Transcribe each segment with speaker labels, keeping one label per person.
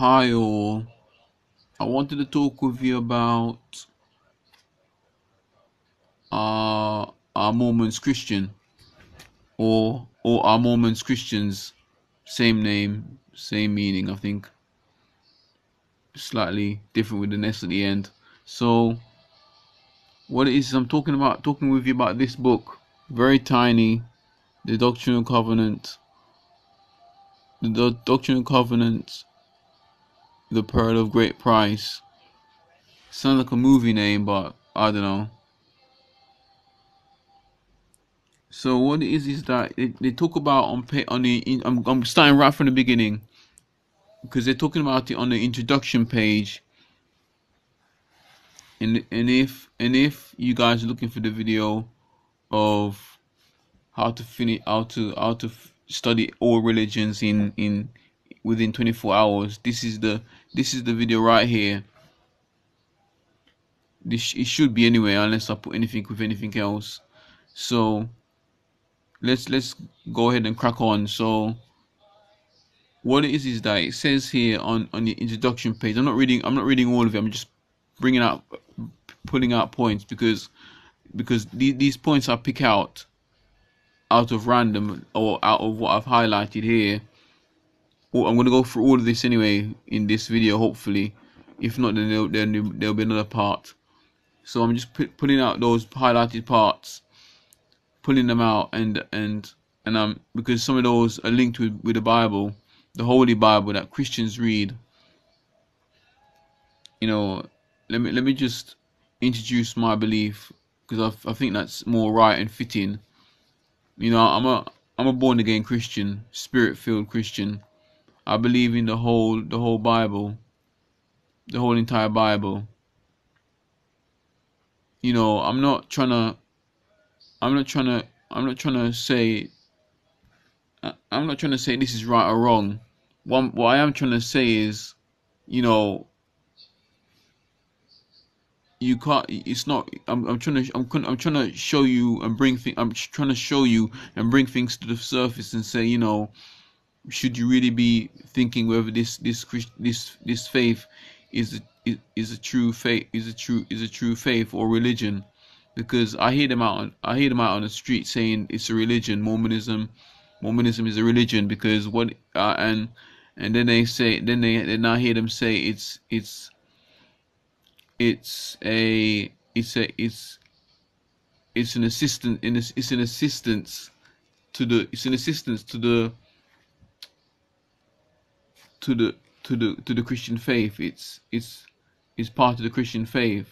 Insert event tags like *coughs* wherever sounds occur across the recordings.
Speaker 1: Hi all. I wanted to talk with you about uh our Mormons Christian or or our Mormons Christians same name, same meaning I think. Slightly different with the S at the end. So what it is I'm talking about talking with you about this book. Very tiny. The Doctrine and Covenant. The Doctrine and Covenant the Pearl of Great Price. Sounds like a movie name, but I don't know. So what it is is that they, they talk about on pay, on the in, I'm I'm starting right from the beginning because they're talking about it on the introduction page. And and if and if you guys are looking for the video of how to finish how to how to study all religions in in within 24 hours, this is the this is the video right here. This it should be anyway unless I put anything with anything else. So let's let's go ahead and crack on. So what it is is that it says here on on the introduction page I'm not reading I'm not reading all of it I'm just bringing out pulling out points because because these, these points I pick out out of random or out of what I've highlighted here well, I'm gonna go through all of this anyway in this video, hopefully. If not, then there'll, then there'll be another part. So I'm just pulling out those highlighted parts, pulling them out, and and and um because some of those are linked with with the Bible, the Holy Bible that Christians read. You know, let me let me just introduce my belief because I I think that's more right and fitting. You know, I'm a I'm a born again Christian, spirit filled Christian I believe in the whole the whole Bible, the whole entire Bible. You know, I'm not trying to I'm not trying to I'm not trying to say I'm not trying to say this is right or wrong. One what I am trying to say is, you know, you can't it's not I'm, I'm trying to I'm, I'm trying to show you and bring things I'm trying to show you and bring things to the surface and say you know should you really be thinking whether this this this this faith is a, is a true faith is a true is a true faith or religion? Because I hear them out on, I hear them out on the street saying it's a religion. Mormonism Mormonism is a religion because what uh, and and then they say then they then I hear them say it's it's it's a it's a it's it's an assistant in it's an assistance to the it's an assistance to the to the to the to the Christian faith. It's it's it's part of the Christian faith.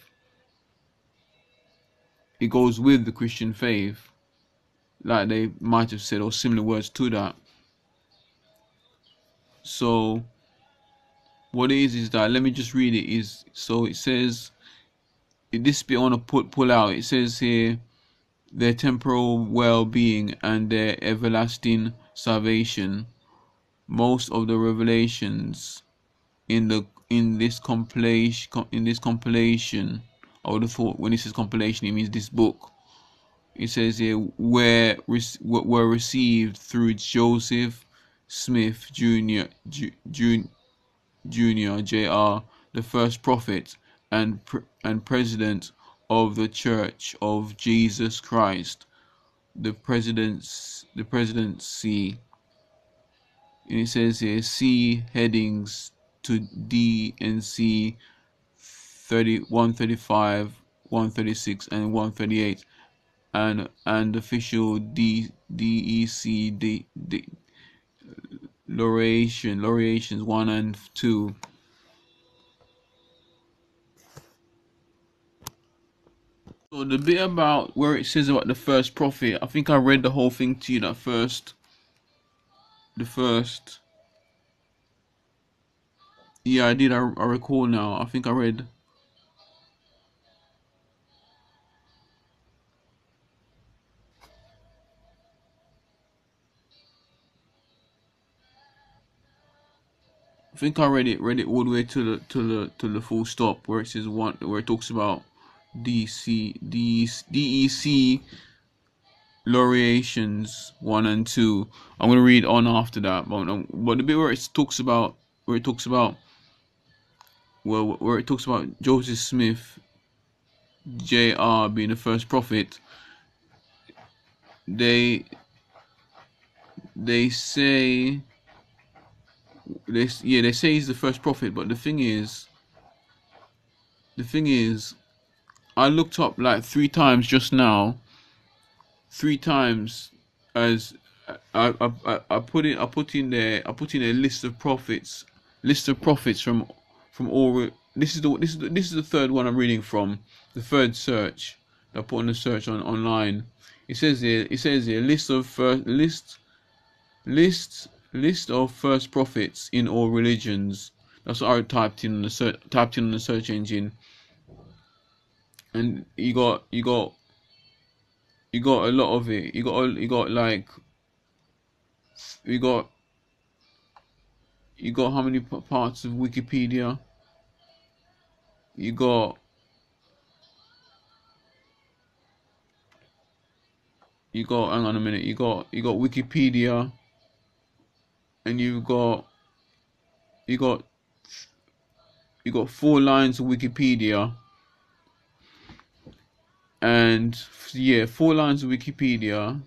Speaker 1: It goes with the Christian faith, like they might have said, or similar words to that. So, what it is is that let me just read it. Is so it says, this bit I want to put pull out. It says here, their temporal well-being and their everlasting salvation most of the revelations in the in this compilation in this compilation would have thought when it says compilation it means this book it says here where were received through Joseph Smith Jr. Jr. Jr. Jr. the first prophet and and president of the Church of Jesus Christ the president's the presidency and it says here C headings to D and C 30, 135, 136, and 138, and and official D DEC D, D laureation laureations one and two. So the bit about where it says about the first prophet, I think I read the whole thing to you that first the first. Yeah, I did. I, I recall now. I think I read. I think I read it. Read it all the way to the to the to the full stop where it says one where it talks about DC DEC laureations one and two. I'm gonna read on after that, but, um, but the bit where it talks about where it talks about well where it talks about Joseph Smith, Jr. being the first prophet. They they say they yeah they say he's the first prophet, but the thing is, the thing is, I looked up like three times just now. Three times as I, I, I put in I put in there I put in a list of prophets list of prophets from from all this is the this is the, this is the third one I'm reading from the third search I put on the search on online. It says here it says here list of first list list list of first prophets in all religions. That's what I typed in the search typed in the search engine. And you got you got you got a lot of it you got you got like you got you got how many parts of Wikipedia? You got you got hang on a minute. You got you got Wikipedia, and you've got you got you got four lines of Wikipedia, and yeah, four lines of Wikipedia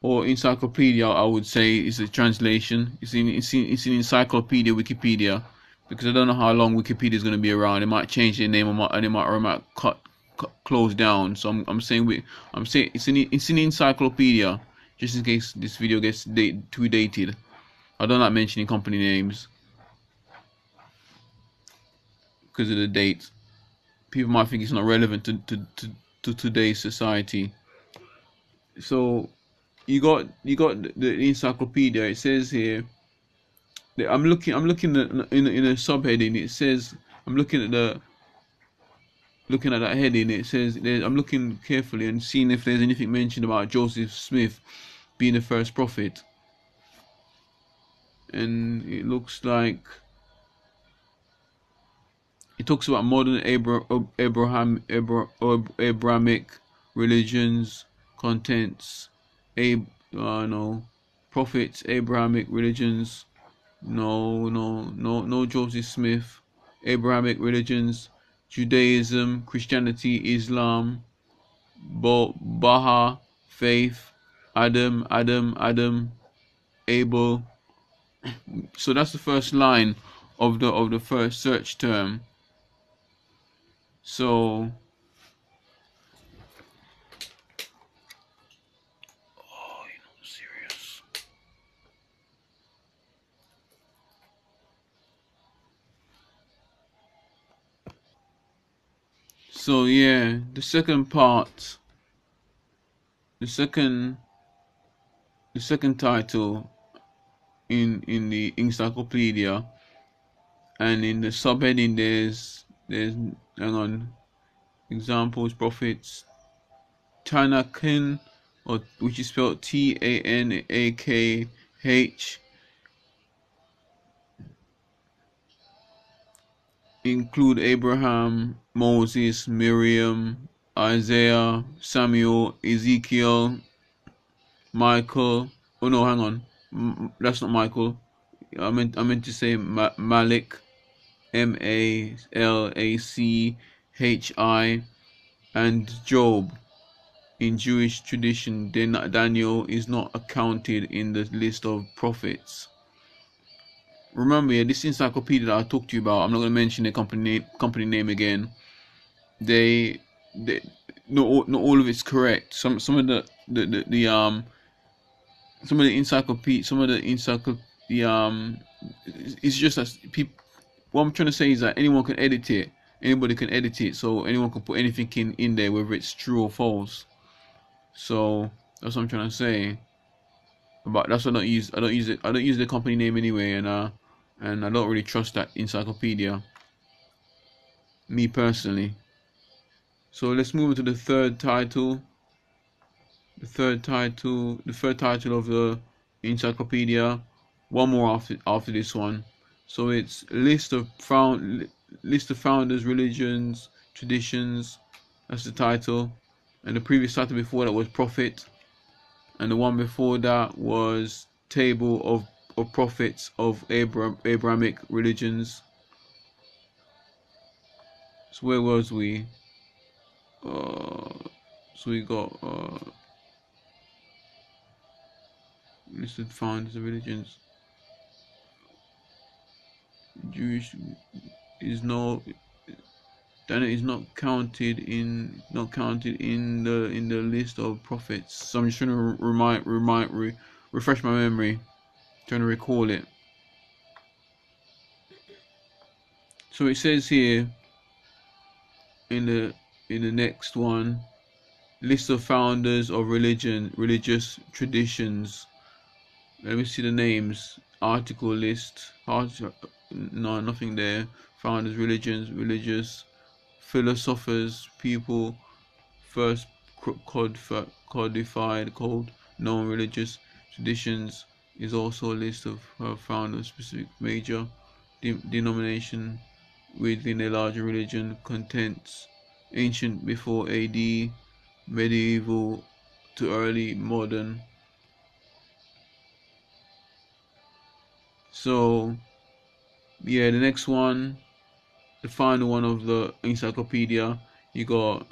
Speaker 1: or encyclopedia, I would say is a translation. It's in it's in, it's in encyclopedia Wikipedia because I don't know how long Wikipedia is going to be around. It might change their name or might, it might or it might cut, cut close down. So I'm I'm saying we I'm saying it's in it's in encyclopedia just in case this video gets date, too dated. I don't like mentioning company names because of the date. People might think it's not relevant to, to, to, to today's society. So you got you got the encyclopedia. It says here. I'm looking. I'm looking at in in a subheading. It says I'm looking at the looking at that heading. It says I'm looking carefully and seeing if there's anything mentioned about Joseph Smith being the first prophet. And it looks like it talks about modern Abra- Abraham Abra- Abrahamic religions, contents, Ab, uh, no, prophets, Abrahamic religions, no, no, no, no Joseph Smith, Abrahamic religions, Judaism, Christianity, Islam, Baha, faith, Adam, Adam, Adam, Abel. So that's the first line of the of the first search term. So oh, So yeah, the second part, the second, the second title in in the encyclopedia, and in the subheading there's there's hang on, examples prophets, Tanakin, or which is spelled T A N A K H include Abraham, Moses, Miriam, Isaiah, Samuel, Ezekiel, Michael. Oh no, hang on, that's not Michael. I meant I meant to say Ma- Malik, M A L A C H I, and Job. In Jewish tradition, Daniel is not accounted in the list of prophets remember yeah, this encyclopedia that I talked to you about, I'm not going to mention the company company name again. They, they not not all of it's correct. Some some of the the, the, the um some of the encyclopedia some of the encyclopedia um it's just that people what I'm trying to say is that anyone can edit it anybody can edit it so anyone can put anything in in there whether it's true or false so that's what I'm trying to say but that's what I don't use I don't use it I don't use the company name anyway and uh and I don't really trust that encyclopedia. Me personally. So let's move to the third title. The third title, the third title of the encyclopedia. One more after after this one. So it's list of found list of founders, religions, traditions. That's the title. And the previous title before that was prophet. And the one before that was table of of prophets of Abraham, Abrahamic religions, So where was we? Uh, so we got uh, listed founders of religions. Jewish is no that is not counted in not counted in the in the list of prophets. So I'm just trying to remind remind re, refresh my memory, trying to recall it. So it says here in the in the next one, list of founders of religion religious traditions. Let me see the names. Article list. No, nothing there. Founders, religions, religious philosophers, people first codified called known religious traditions is also a list of founders specific major de denomination within a larger religion contents ancient before AD medieval to early modern so yeah the next one the final one of the encyclopedia. You got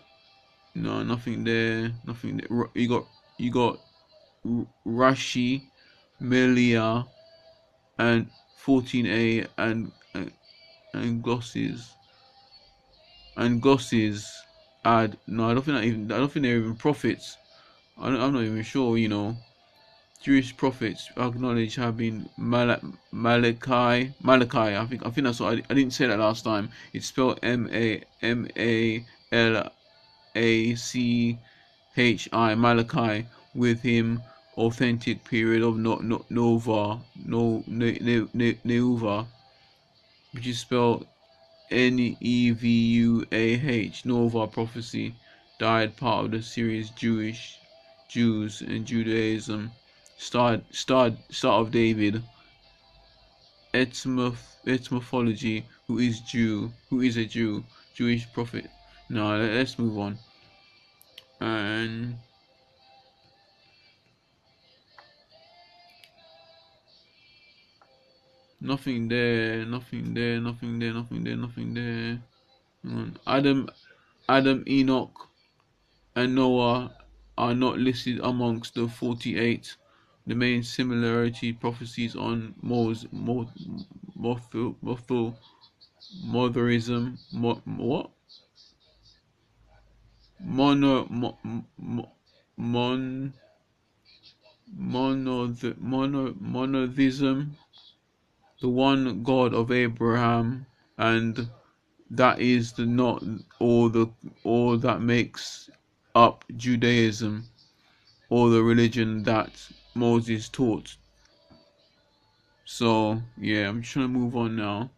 Speaker 1: no nothing there, nothing there. You got you got Rashi, Melia, and 14a and and, and glosses and glosses add no I don't think that even I don't think they're even prophets. I am not even sure you know Jewish prophets acknowledged have been Mal- Malachi. Malachi, I think. I think that's what I, I didn't say that last time. It's spelled M A M A L A C H I. Malachi with him. Authentic period of no, no, Nova, no, ne, Neuva, which is spelled N E V U A H. Nova prophecy died part of the series Jewish Jews and Judaism Start, start, start of David. Etymoph, etymology. Who is Jew? Who is a Jew? Jewish prophet. No, let's move on. And nothing there, nothing there, nothing there, nothing there, nothing there. Adam, Adam, Enoch, and Noah are not listed amongst the forty-eight the main similarity prophecies on Mos, Mo, Mothil, Mothil, Motherism, Mo, what? Mono, mo, mo, mon, mono, mono, monotheism, the one God of Abraham, and that is the not all the all that makes up Judaism, or the religion that Moses taught. So yeah, I'm trying to move on now.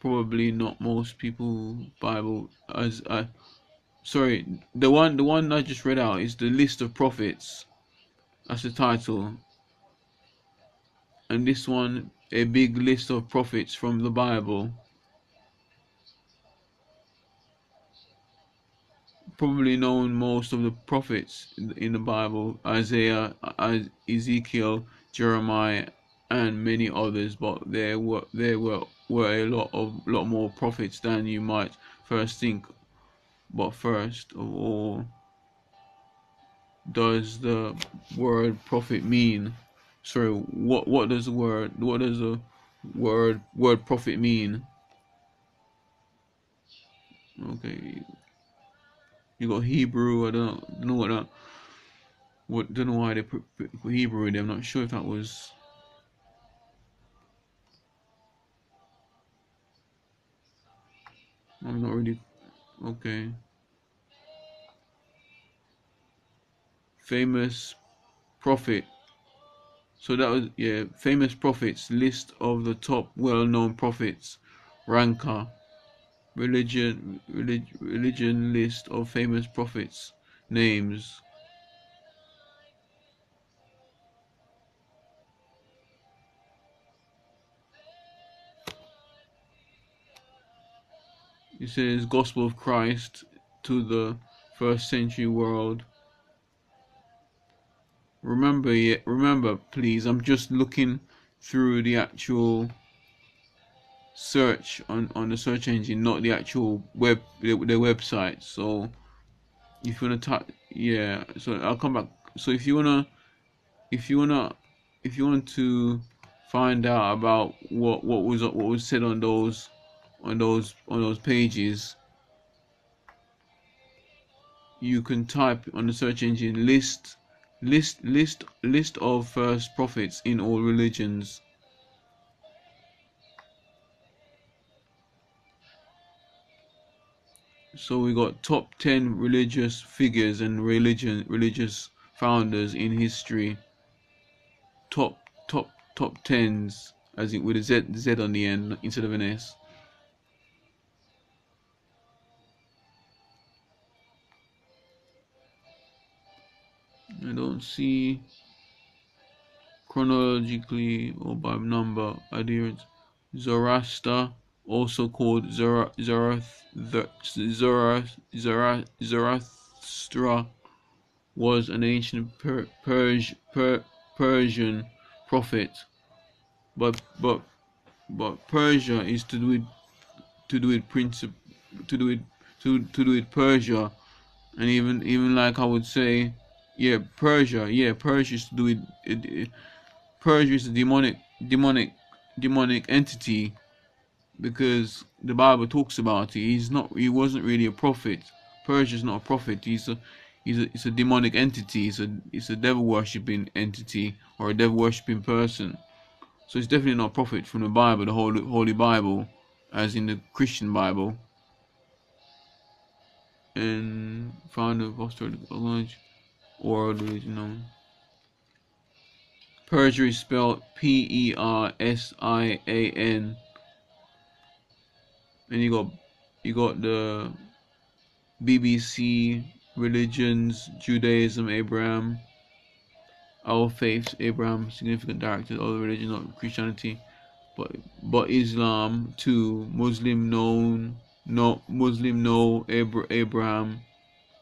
Speaker 1: Probably not most people Bible as I sorry, the one the one I just read out is the list of prophets. That's the title. And this one a big list of prophets from the Bible. Probably known most of the prophets in the Bible Isaiah, Ezekiel, Jeremiah, and many others, but there were there were were a lot of lot more prophets than you might first think. But first of all, does the word prophet mean? Sorry, what what does the word what does the word word prophet mean? Okay, you got Hebrew. I don't, know what that. What don't know why they put, put Hebrew in there. I'm not sure if that was. I'm not really okay. Famous prophet. So that was yeah, famous prophets list of the top well-known prophets, ranker religion, relig, religion list of famous prophets names. It says Gospel of Christ to the first century world. Remember, remember, please. I'm just looking through the actual search on on the search engine, not the actual web the, the website. So if you wanna type, yeah. So I'll come back. So if you wanna, if you wanna, if you want to find out about what what was what was said on those on those on those pages you can type on the search engine list list list list of first prophets in all religions so we got top 10 religious figures and religion religious founders in history. Top top top 10s as it with a z z on the end instead of an s. I don't see chronologically or by number adherents. Zoroaster, also called Zoroaster, was an ancient per, Persian, per, Persian prophet, but but but Persia is to do it to do it principle to do it to to do with Persia, and even even like I would say yeah, Persia. Yeah, Persia is to do with it, it, Persia is a demonic, demonic, demonic entity because the Bible talks about it. He's not. He wasn't really a prophet. Persia is not a prophet. He's a he's a it's a demonic entity. It's a it's a devil worshipping entity or a devil worshipping person. So it's definitely not a prophet from the Bible, the Holy Holy Bible, as in the Christian Bible. And founder of apostolic or you know perjury spelled p-e-r-s-i-a-n and you got you got the bbc religions judaism abraham our faiths abraham significant director of the religion of christianity but but islam too muslim known no muslim no Abra, abraham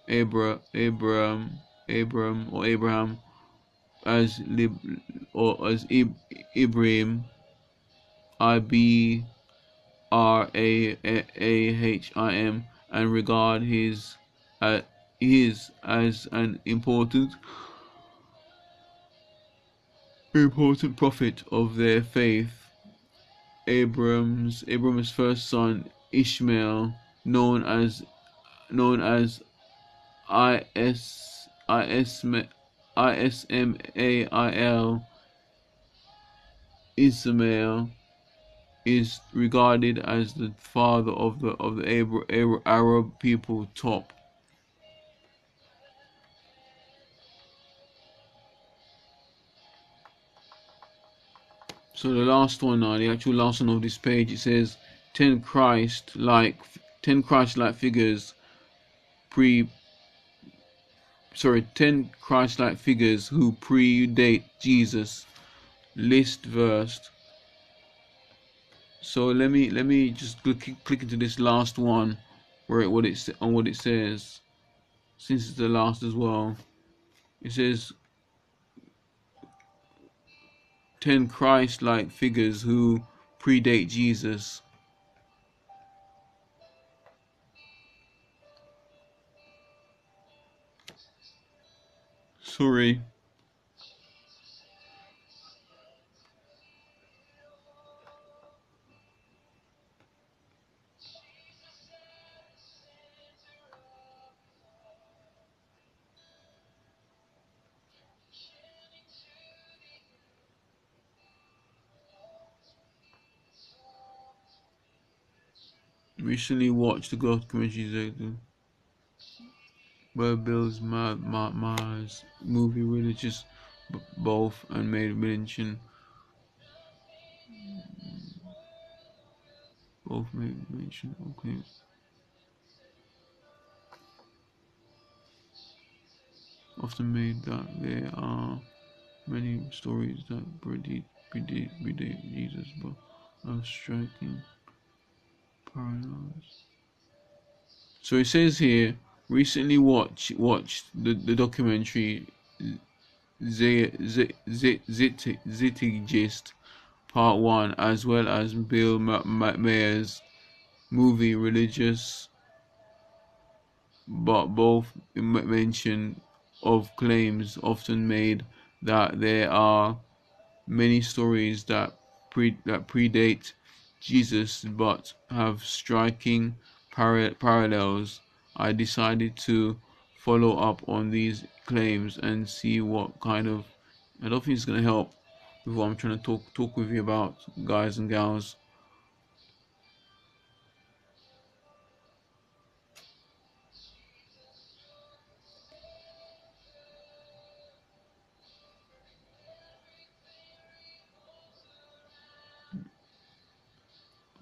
Speaker 1: abra abraham Abram or Abraham as Lib or as Ib, Ibrahim I B R A A H I M and regard his uh, his as an important important prophet of their faith. Abram's Abram's first son Ishmael, known as known as I S ISMAIL Ismail is regarded as the father of the of the Arab Arab people top. So the last one now, the actual last one of this page, it says ten Christ like ten Christ like figures pre sorry, 10 Christ-like figures who predate Jesus. Listverse. So let me let me just click, click into this last one where it what it on what it says. Since it's the last as well. It says 10 Christ-like figures who predate Jesus. sorry. Recently watched the documentary where Bill's Ma Ma Ma's movie religious both and made mention. Both made mention okay. Often made that there are many stories that predate predate, predate Jesus but are striking so it says here recently watched watched the, the documentary Zeitgeist Part 1, as well as Bill Maher's movie Religulous, but both mention of claims often made that there are many stories that pre that predate Jesus but have striking par parallels. I decided to follow up on these claims and see what kind of I don't think it's gonna help with what I'm trying to talk talk with you about, guys and gals.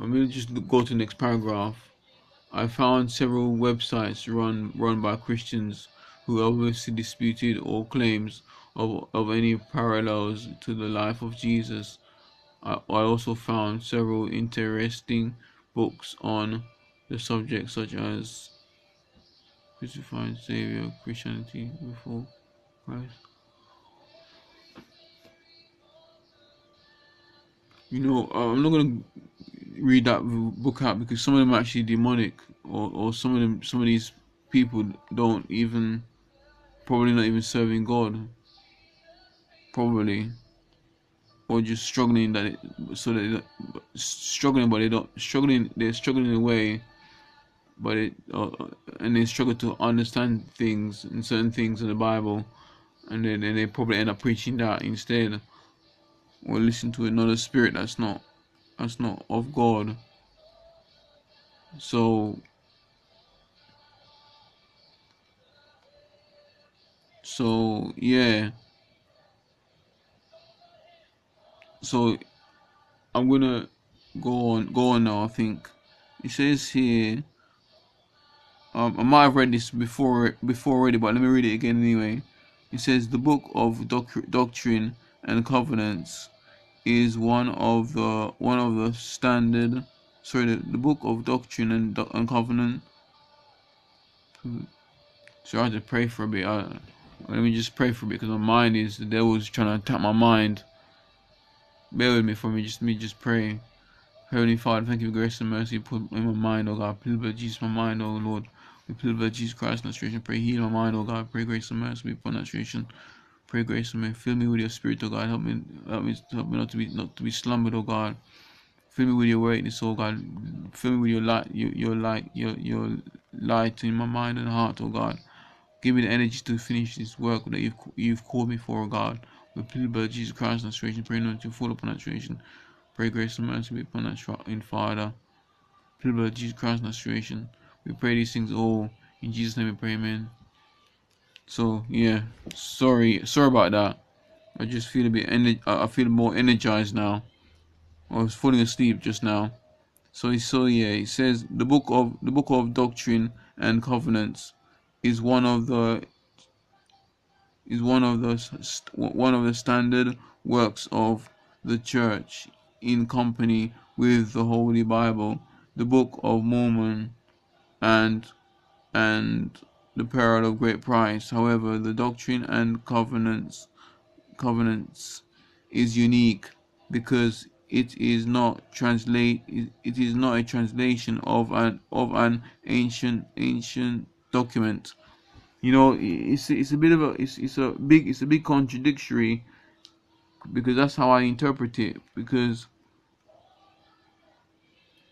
Speaker 1: I'm going to just go to the next paragraph. I found several websites run run by Christians who obviously disputed all claims of, of any parallels to the life of Jesus. I, I also found several interesting books on the subject such as Crucified Savior, Christianity before Christ. You know, I'm not gonna read that book out because some of them are actually demonic, or, or some of them, some of these people don't even, probably not even serving God, probably, or just struggling that, it, so that struggling, but they don't struggling, they're struggling in a way, but it, uh, and they struggle to understand things and certain things in the Bible, and then and they probably end up preaching that instead, or listen to another spirit that's not that's not of God. So so yeah. So I'm gonna go on go on now I think. It says here um, I might have read this before before already, but let me read it again anyway. It says the book of doctrine and covenants is one of the one of the standard sorry the, the book of doctrine and, and covenant so I have to pray for a bit I, let me just pray for a bit because my mind is the devil's trying to attack my mind bear with me for me just me just pray Heavenly Father, thank you for grace and mercy put in my mind, oh God. Please, but Jesus, my mind, oh Lord. We plead about Jesus Christ, situation. Pray, heal my mind, oh God. Pray grace and mercy upon situation. Pray grace for me. Fill me with your spirit, oh God. Help me, help me, help me not to be not to be slumbered, oh God. Fill me with your greatness, oh God. Fill me with your light, your, your light, your your light in my mind and heart, oh God. Give me the energy to finish this work that you've you've called me for, oh God. We plead by Jesus Christ, restoration. Pray not to fall upon restoration. Pray grace and mercy be upon that in Father. Plead by Jesus Christ, restoration. We pray these things all in Jesus' name. We pray, Amen. So yeah, sorry, sorry about that. I just feel a bit, ener- I feel more energized now. I was falling asleep just now. So he so yeah, it says the book of the book of doctrine and covenants is one of the is one of the one of the standard works of the church in company with the Holy Bible, the Book of Mormon, and and the pearl of great price. However, the doctrine and covenants covenants is unique because it is not translate it is not a translation of an of an ancient ancient document. You know, it's it's a bit of a it's it's a big it's a big contradictory because that's how I interpret it because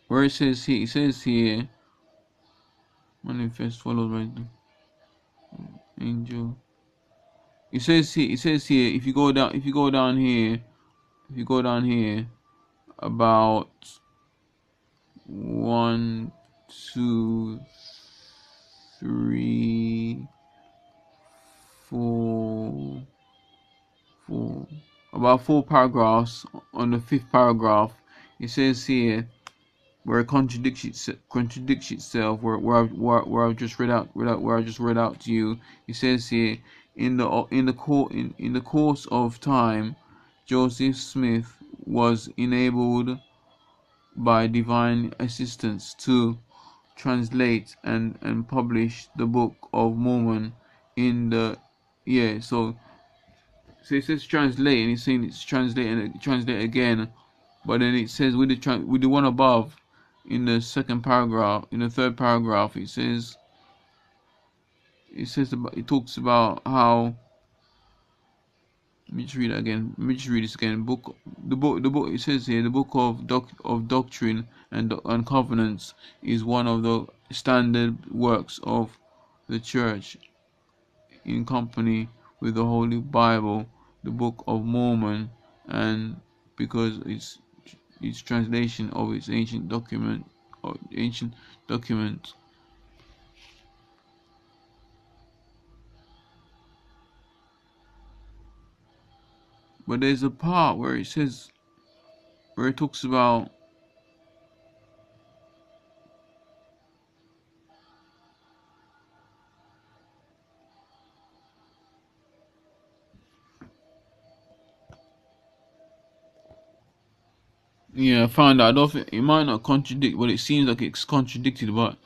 Speaker 1: where it says here it says here manifest followed by angel. It says here. It says here. If you go down, if you go down here, if you go down here, about one, two, three, four, four, about four paragraphs. On the fifth paragraph, it says here where it contradicts itself, contradicts itself where where, where, where I've just read out, read out where I just read out to you. It says here in the in the court in, in the course of time, Joseph Smith was enabled by divine assistance to translate and and publish the Book of Mormon in the yeah so so it says translate and it's saying it's translate and translate again but then it says with the with the one above in the second paragraph in the third paragraph it says it says about it talks about how let me just read again. Let me just read this again. Book the book the book it says here the book of doc of doctrine and and covenants is one of the standard works of the church in company with the Holy Bible, the Book of Mormon, and because it's its translation of its ancient document or ancient document. But there's a part where it says where it talks about Yeah, I found out. I don't think it might not contradict, but it seems like it's contradicted. But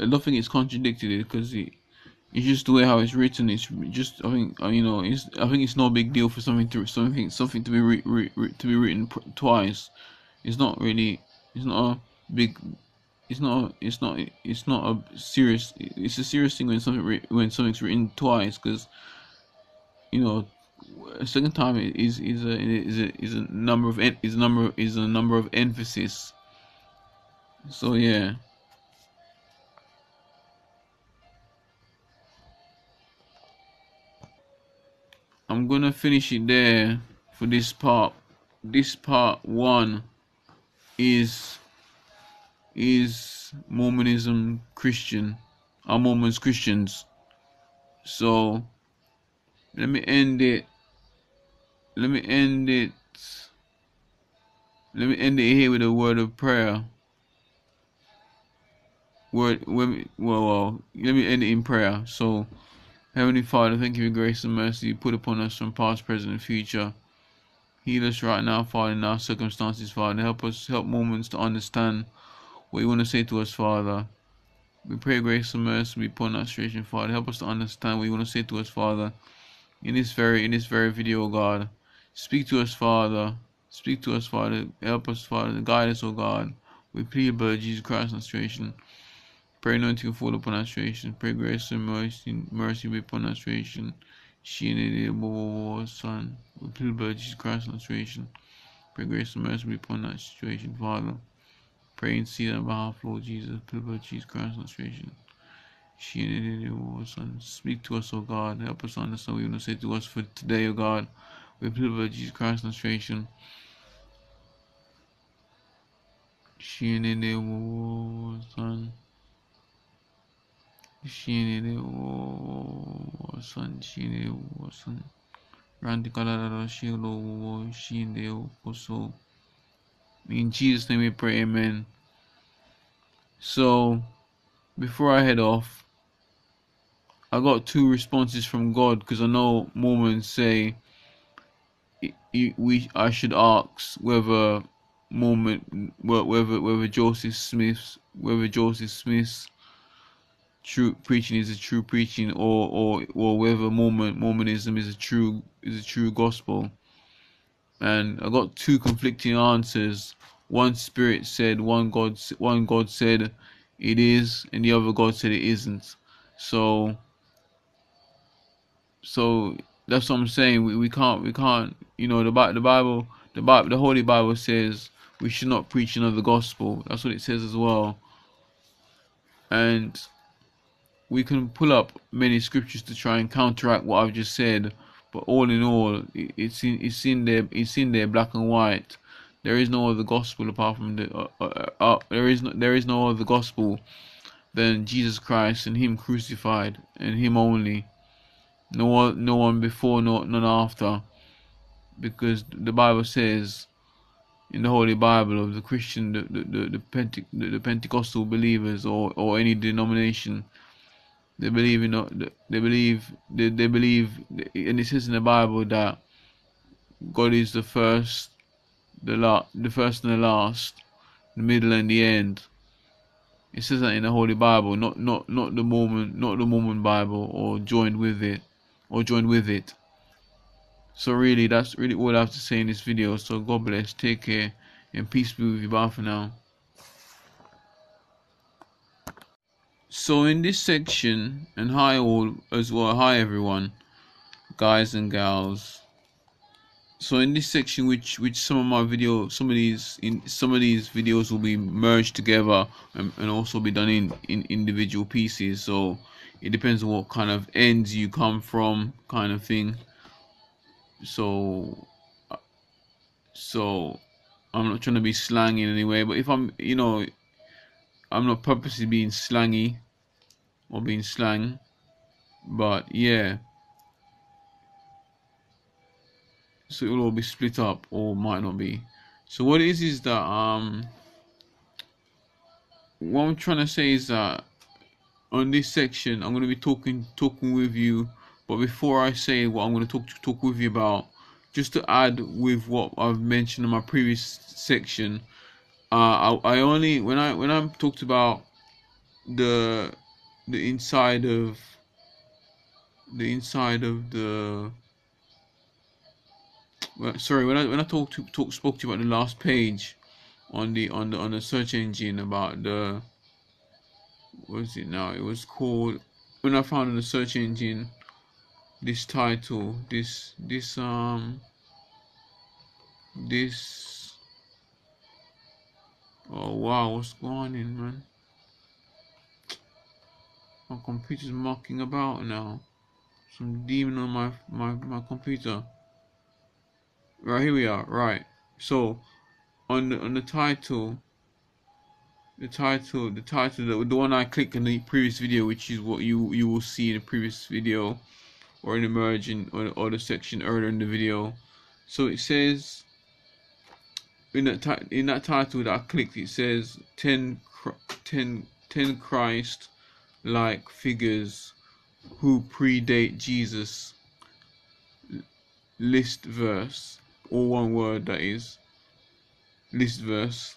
Speaker 1: I don't think it's contradicted because it, it's just the way how it's written. It's just I think uh, you know it's I think it's no big deal for something to something something to be re, re, re, to be written twice. It's not really it's not a big it's not it's not it's not a serious it's a serious thing when something when something's written twice because you know second time is is a is a is a number of is number is a number of emphasis. So yeah. I'm gonna finish it there for this part. This part one is is Mormonism Christian. Are Mormons Christians? So let me end it let me end it. Let me end it here with a word of prayer. Word well, well let me end it in prayer. So heavenly father thank you for grace and mercy you put upon us from past present and future. Heal us right now father in our circumstances father. Help us help Mormons to understand what you want to say to us father. We pray grace and mercy be upon our situation father. Help us to understand what you want to say to us father. In this very in this very video god Speak to us, Father. Speak to us, Father. Help us, Father. Guide us, O God. We plead by Jesus Christ's restoration. Pray anointing fall upon restoration. Pray grace and mercy, mercy be upon restoration. She needed Son. We plead by Jesus Christ's restoration. Pray grace and mercy be upon that situation, Father. Pray and see on behalf Lord Jesus. Plead by Jesus Christ's restoration. She needed Son. Speak to us, O God. Help us understand what you want to say to us for today, O God. Jesus Christ illustration. Shinede son. Shinede son. Shinede son. Randy Kalada Shilo Shinde Koso. In Jesus' name we pray, Amen. So, before I head off, I got two responses from God because I know Mormons say we I should ask whether Mormon whether whether Joseph Smith's whether Joseph Smith's true preaching is a true preaching or or or whether Mormon Mormonism is a true is a true gospel. And I got two conflicting answers. One spirit said one God one God said it is and the other God said it isn't. So so that's what I'm saying. We, we can't we can't you know the the Bible the Bible the Holy Bible says we should not preach another gospel. That's what it says as well. And we can pull up many scriptures to try and counteract what I've just said. But all in all, it's in it's in there it's in there black and white. There is no other gospel apart from the uh, uh, uh, there is no there is no other gospel than Jesus Christ and Him crucified and Him only no one, no one before, no none after, because the Bible says in the Holy Bible of the Christian, the the the, the, Pente, the, the Pentecostal believers or or any denomination, they believe in they believe they, they believe, and it says in the Bible that God is the first, the la, the first and the last, the middle and the end. It says that in the Holy Bible, not not not the Mormon, not the Mormon Bible, or joined with it or join with it. so really that's really all I have to say in this video. So God bless. Take care and peace be with you. Bye for now. So in this section and hi all as well. Hi everyone guys and gals. So in this section which which some of my video some of these in some of these videos will be merged together and, and also be done in in individual pieces. So it depends on what kind of ends you come from kind of thing. So so i'm not trying to be slangy in any way but if i'm you know i'm not purposely being slangy or being slang but yeah. So it will all be split up or might not be. So what it is is that um what i'm trying to say is that on this section i'm going to be talking talking with you. But before i say what i'm going to talk talk with you about just to add with what i've mentioned in my previous section uh i, I only when i when i talked about the the inside of the inside of the well, sorry when I when I talked to talk spoke to you about the last page on the on the on the search engine about the what is it now? It was called when I found in the search engine this title this this um this oh wow what's going on man my computer's mucking about now some demon on my my my computer Right here we are. Right. So on the on the title, the title, the title, the, the one I clicked in the previous video, which is what you you will see in the previous video, or in the margin or, the section earlier in the video. So it says in that in that title that I clicked, it says 10, 10, 10 Christ like figures who predate Jesus Listverse or one word that is Listverse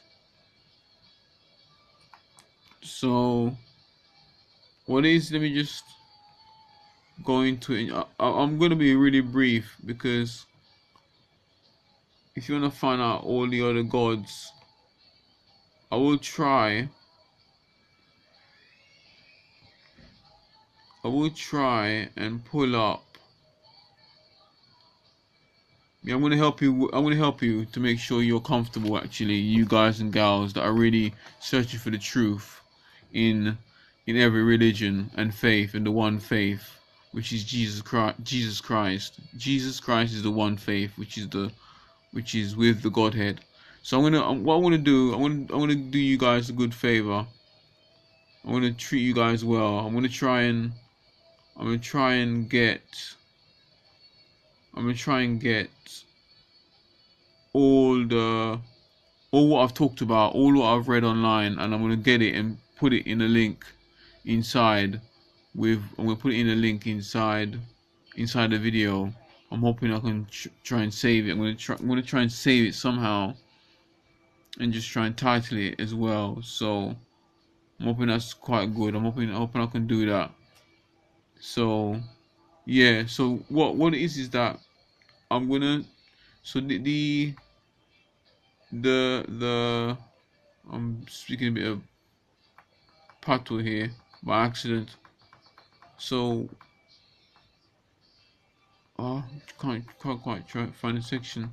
Speaker 1: so what is let me just go into it I, i'm going to be really brief because if you want to find out all the other gods i will try i will try and pull up yeah, I'm gonna help you. I'm gonna help you to make sure you're comfortable. Actually, you guys and gals that are really searching for the truth in in every religion and faith, and the one faith, which is Jesus Christ. Jesus Christ. Jesus Christ is the one faith, which is the which is with the Godhead. So I'm gonna um, what I'm gonna do. I'm gonna I'm gonna do you guys a good favor. I'm gonna treat you guys well. I'm gonna try and I'm gonna try and get I'm gonna try and get all the all what I've talked about, all what I've read online, and I'm gonna get it and put it in a link inside. With I'm gonna put it in a link inside inside the video. I'm hoping I can try and save it. I'm gonna try. I'm gonna try and save it somehow, and just try and title it as well. So I'm hoping that's quite good. I'm hoping hoping I can do that. So yeah. So what what it is is that I'm gonna so the the the, the I'm speaking a bit of patois here by accident. So oh can't can't quite try find a section.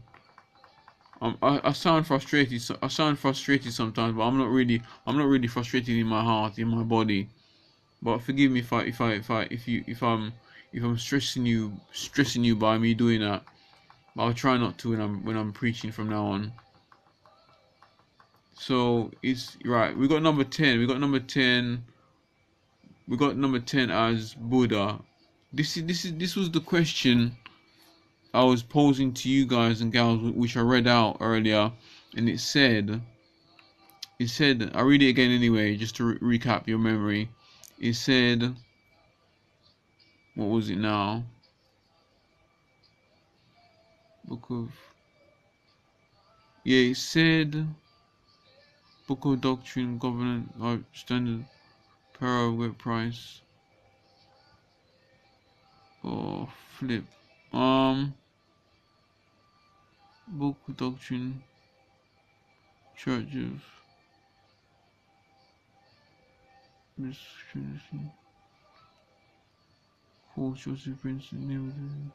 Speaker 1: Um, I, I sound frustrated. So I sound frustrated sometimes, but I'm not really. I'm not really frustrated in my heart, in my body. But forgive me if I, if I, if I, if you, if I'm, if I'm stressing you, stressing you by me doing that. But I'll try not to when I'm when I'm preaching from now on. So it's right. We got number ten. We got number ten. We got number ten as Buddha. This is this is this was the question I was posing to you guys and gals, which I read out earlier, and it said. It said, I read it again anyway, just to re recap your memory. It said, what was it now? book of yeah it said book of doctrine government or standard para web price. Or flip. Um Book of Doctrine, Church of Trinity, Paul Joseph Princeton,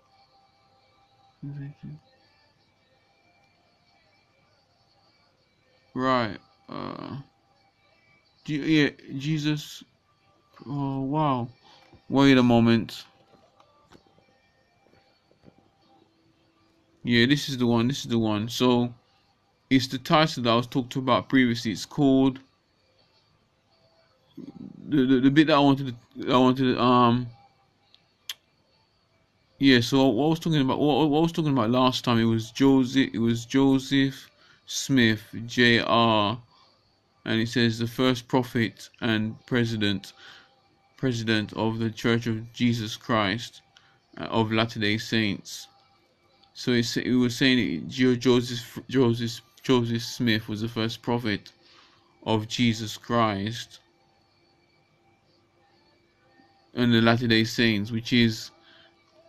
Speaker 1: Right. Uh. Yeah, Jesus. Oh wow. Wait a moment. Yeah, this is the one. This is the one. So, it's the title that I was talking about previously. It's called the the, the bit that I wanted I wanted um yeah. So what I was talking about what, what I was talking about last time it was Joseph it was Joseph Smith Jr. and it says the first prophet and president president of the Church of Jesus Christ uh, of Latter Day Saints. So it, it was saying Joseph Joseph Joseph Smith was the first prophet of Jesus Christ and the Latter Day Saints, which is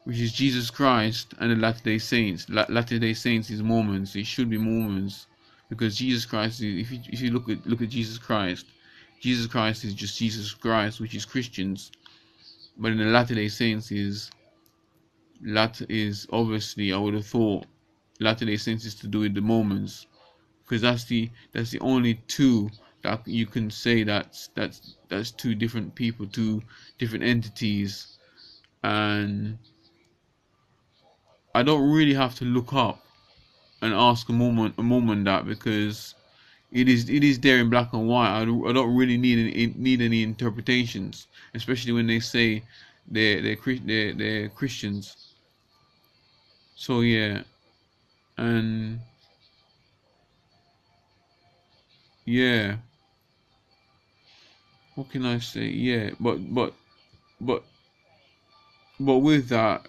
Speaker 1: which is Jesus Christ and the Latter Day Saints. Latter Day Saints is Mormons. It should be Mormons because Jesus Christ. Is, if you if you look at look at Jesus Christ, Jesus Christ is just Jesus Christ, which is Christians. But in the Latter Day Saints is Latter is obviously I would have thought Latter Day Saints is to do with the Mormons, because that's the that's the only two that you can say that's that's that's two different people, two different entities, and I don't really have to look up and ask a Mormon a Mormon that because it is it is there in black and white. I don't, I don't really need any need any interpretations, especially when they say they're they're they're, they're Christians. So yeah. And yeah. What can i say? Yeah but but but but with that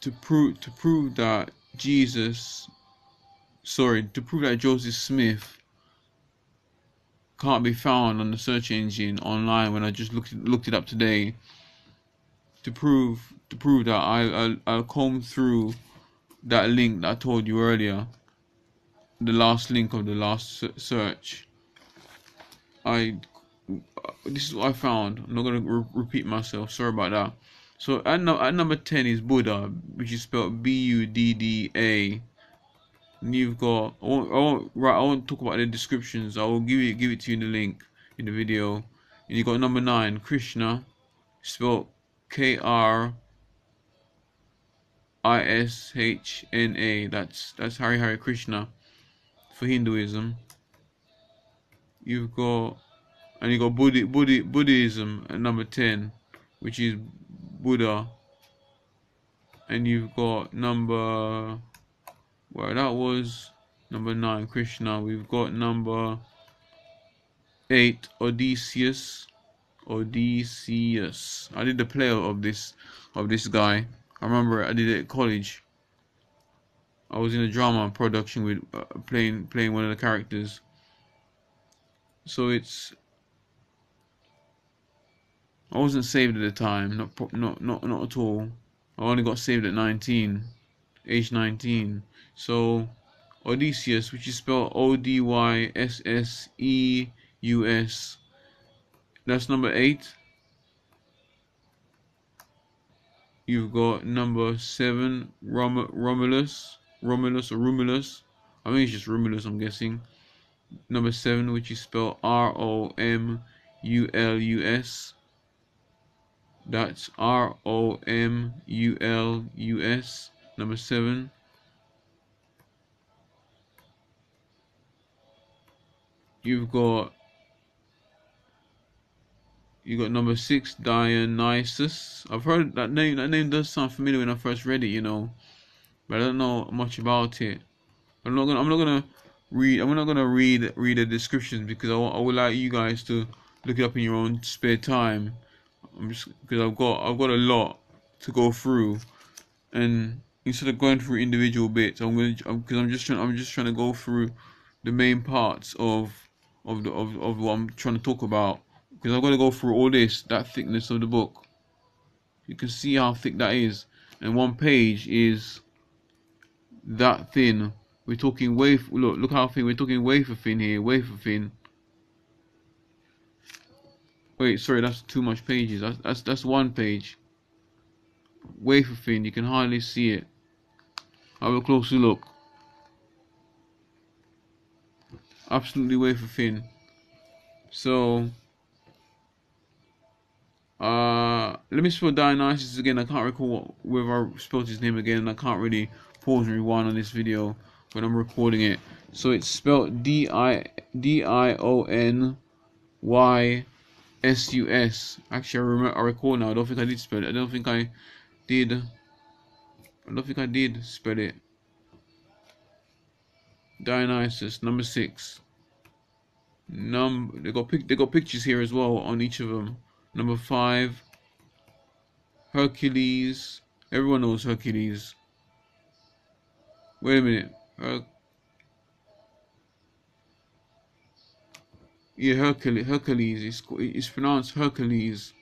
Speaker 1: to prove to prove that jesus sorry to prove that joseph smith can't be found on the search engine online when i just looked looked it up today to prove to prove that i i i'll comb through that link that I told you earlier, the last link of the last search, I this is what I found. I'm not gonna re repeat myself. Sorry about that. So at, no, at number ten is Buddha, which is spelled B-U-D-D-A. And you've got I won't, I won't, right. I won't talk about the descriptions. I will give it give it to you in the link in the video. And you got number nine, Krishna, spelled K R I S H N A. That's that's Hari Hari Krishna for Hinduism. You've got and you got Buddhi, Buddhi, Buddhism at number ten, which is Buddha. And you've got number well that was number nine Krishna. We've got number eight Odysseus. Odysseus. I did the play of this of this guy. I remember I did it at college. I was in a drama production with uh, playing playing one of the characters. So it's I wasn't saved at the time, not not not not at all. I only got saved at 19, age 19. So Odysseus, which is spelled O D Y S S E U S. That's number eight. You've got number seven, Rom- Romulus, Romulus or Romulus. I think it's just Romulus. I'm guessing. Number seven, which is spelled R O M U L U S. That's R O M U L U S. Number seven. You've got you got number six, Dionysus. I've heard that name. That name does sound familiar when I first read it, you know, but I don't know much about it. I'm not gonna. I'm not gonna read. I'm not gonna read read the descriptions because I, I would like you guys to look it up in your own spare time. I'm just because I've got I've got a lot to go through, and instead of going through individual bits, I'm gonna because I'm just trying. I'm just trying to go through the main parts of of the of, of what I'm trying to talk about because I've got to go through all this, that thickness of the book. You can see how thick that is. And one page is that thin We're talking wafer. Look, look how thin. We're talking wafer thin here. Wafer thin. Wait, sorry, that's too much pages. That's that's that's one page. Wafer thin. You can hardly see it. Have a closer look. Absolutely wafer thin. So, uh, let me spell Dionysus again. I can't recall whether I spelled his name again. I can't really pause and rewind on this video when I'm recording it. So it's spelled D I D I O N Y S U S. Actually, I remember. I recall now. I don't think I did spell it. I don't think I did. I don't think I did spell it. Dionysus number six. Num they got pic they got pictures here as well on each of them. Number five. Hercules. Everyone knows Hercules. Wait a minute. Her yeah, Hercules. Hercules. It's, it's pronounced Hercules.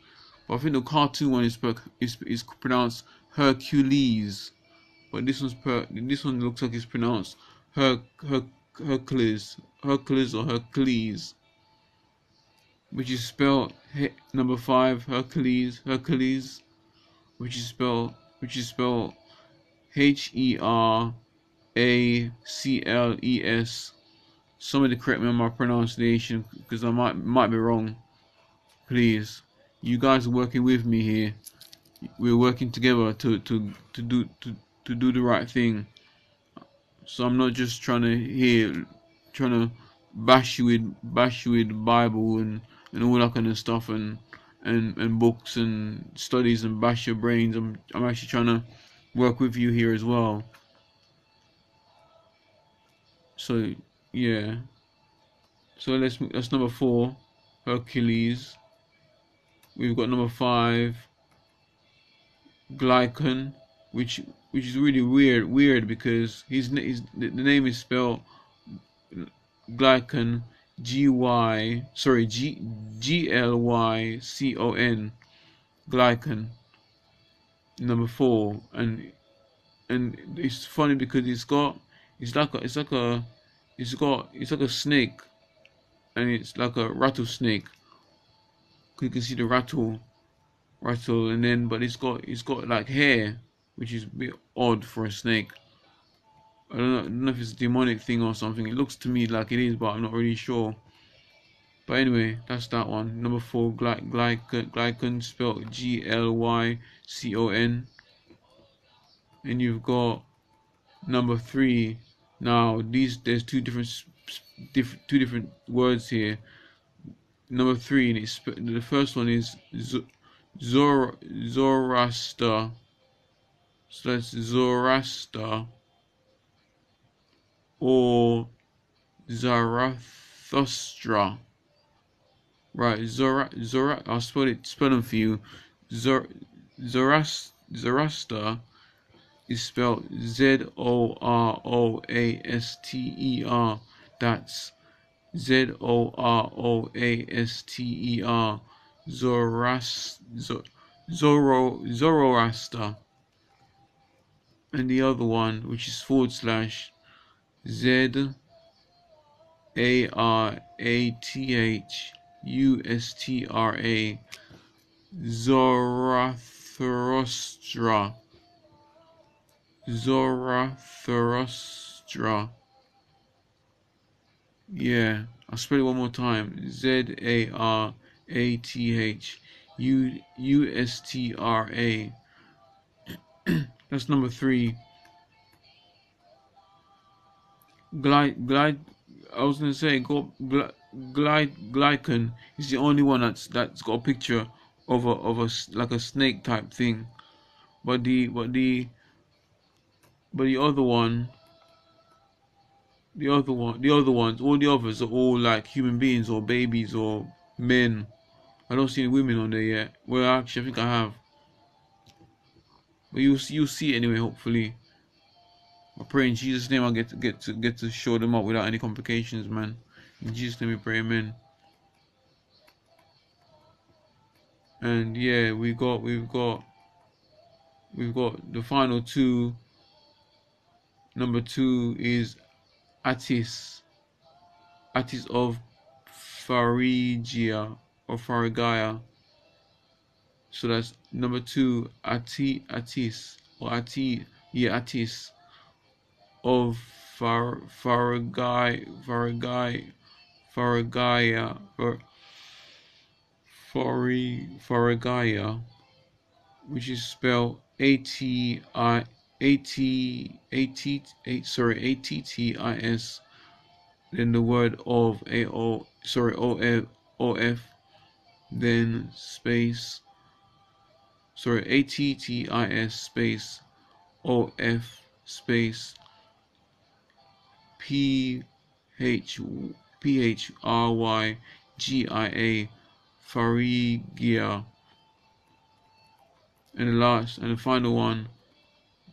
Speaker 1: But I think the cartoon one is, is, is pronounced Hercules. But this one's per, this one looks like it's pronounced Her, Her, Hercules. Hercules or Hercules. Which is spelled number five Hercules Hercules, which is spelled which is spelled H E R A C L E S. Somebody correct me on my pronunciation because I might might be wrong. Please, you guys are working with me here. We're working together to to to do to to do the right thing. So I'm not just trying to hear, trying to bash you with bash you with Bible and and all that kind of stuff and and and books and studies and bash your brains. I'm I'm actually trying to work with you here as well. So yeah. So let's that's number four, Hercules. We've got number five, Glycon, which which is really weird weird because his, his the name is spelled Glycon G Y sorry G G L Y C O N Glycon number four. And and it's funny because it's got it's like a it's like a it's got it's like a snake and it's like a rattlesnake. You can see the rattle rattle and then but it's got it's got like hair which is a bit odd for a snake I don't know, I don't know if it's a demonic thing or something. It looks to me like it is, but I'm not really sure. But anyway, that's that one. Number four, gly glycon, glycon spelled G L Y C O N. And you've got number three. Now these there's two different, diff, two different words here. Number three, and it's the first one is Zor Zoroaster. That's Zoroaster or Zarathustra. Right, Zora, Zora, I'll spell it, spell them for you. Zor, Zoroaster is spelled Z O R O A S T E R. That's Z O R O A S T E R. Zorast, Zoro, Zoroaster. And the other one, which is forward slash Z A R A T H U S T R A Zarathustra Zarathustra Yeah, I'll spell it one more time. Z A R A T H U U S T R A *clears throat* That's number three. Glide glide I was gonna say go glide glycon is the only one that's that's got a picture of a of a like a snake type thing. But the but the but the other one the other one the other ones all the others are all like human beings or babies or men. I don't see any women on there yet. Well actually I think I have but you'll you'll see it anyway hopefully I pray in Jesus' name I get to get to get to show them up without any complications, man. In Jesus' name we pray, amen. And yeah, we got we've got we've got the final two. Number two is Attis, Attis of Phrygia or Phrygia. So that's number two, Ati Attis or Ati yeah Attis of Phar Phrygia Phrygia Phrygia Phrygia which is spelled A T I A T A T A sorry A T T I S then the word of A O sorry O F O F then space sorry A T T I S space O F space P H P H R Y G I A Phrygia. And the last and the final one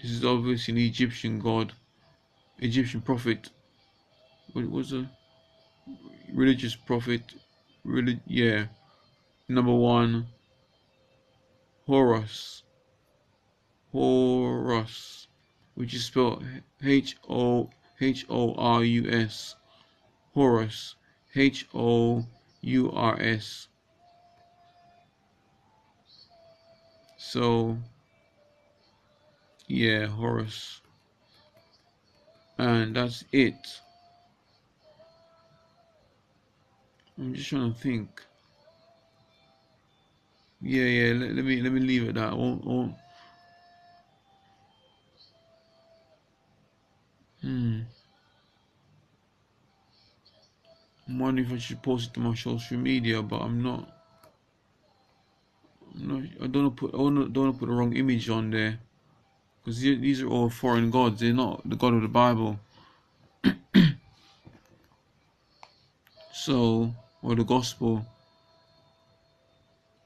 Speaker 1: this is obviously an Egyptian god Egyptian prophet. What was a religious prophet? Really yeah number one Horus Horus which is spelled H O H O R U S Horus H O U R S So, yeah, Horus. And that's it. I'm just trying to think. Yeah, yeah. Let, let me let me leave it that. I won't, won't. Hmm. I'm wondering if I should post it to my social media, but I'm not. No, I don't want to put I don't want to put the wrong image on there because these are all foreign gods. They're not the God of the Bible. *coughs* so, or the Gospel,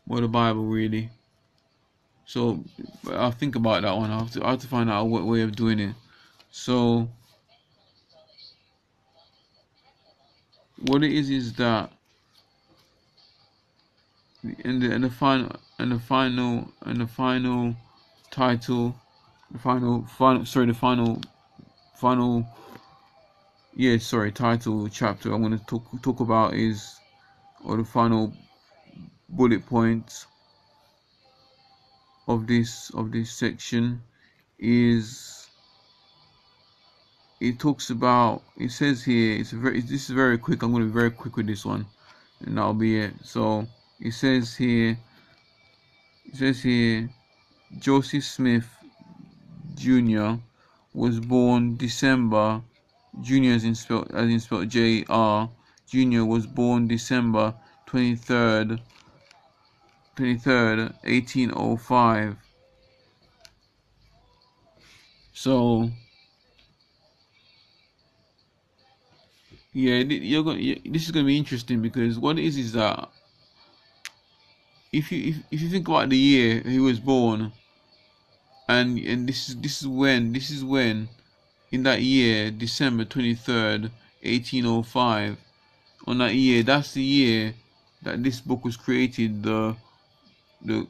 Speaker 1: or the Bible, really. So, I'll think about that one. I have to I have to find out what way of doing it. So, what it is is that in the in the final and the final and the final title the final final sorry the final final yeah sorry title chapter i'm going to talk talk about is or the final bullet points of this of this section is it talks about it says here it's very this is very quick i'm going to be very quick with this one and that'll be it so it says here it says here Joseph Smith Jr. was born December Jr. as in spelled as in spelled J R Jr. was born December 23rd 23rd 1805 so yeah you're going this is going to be interesting because what it is is that if you if, if you think about the year he was born and and this is this is when this is when in that year December 23rd 1805 on that year that's the year that this book was created the the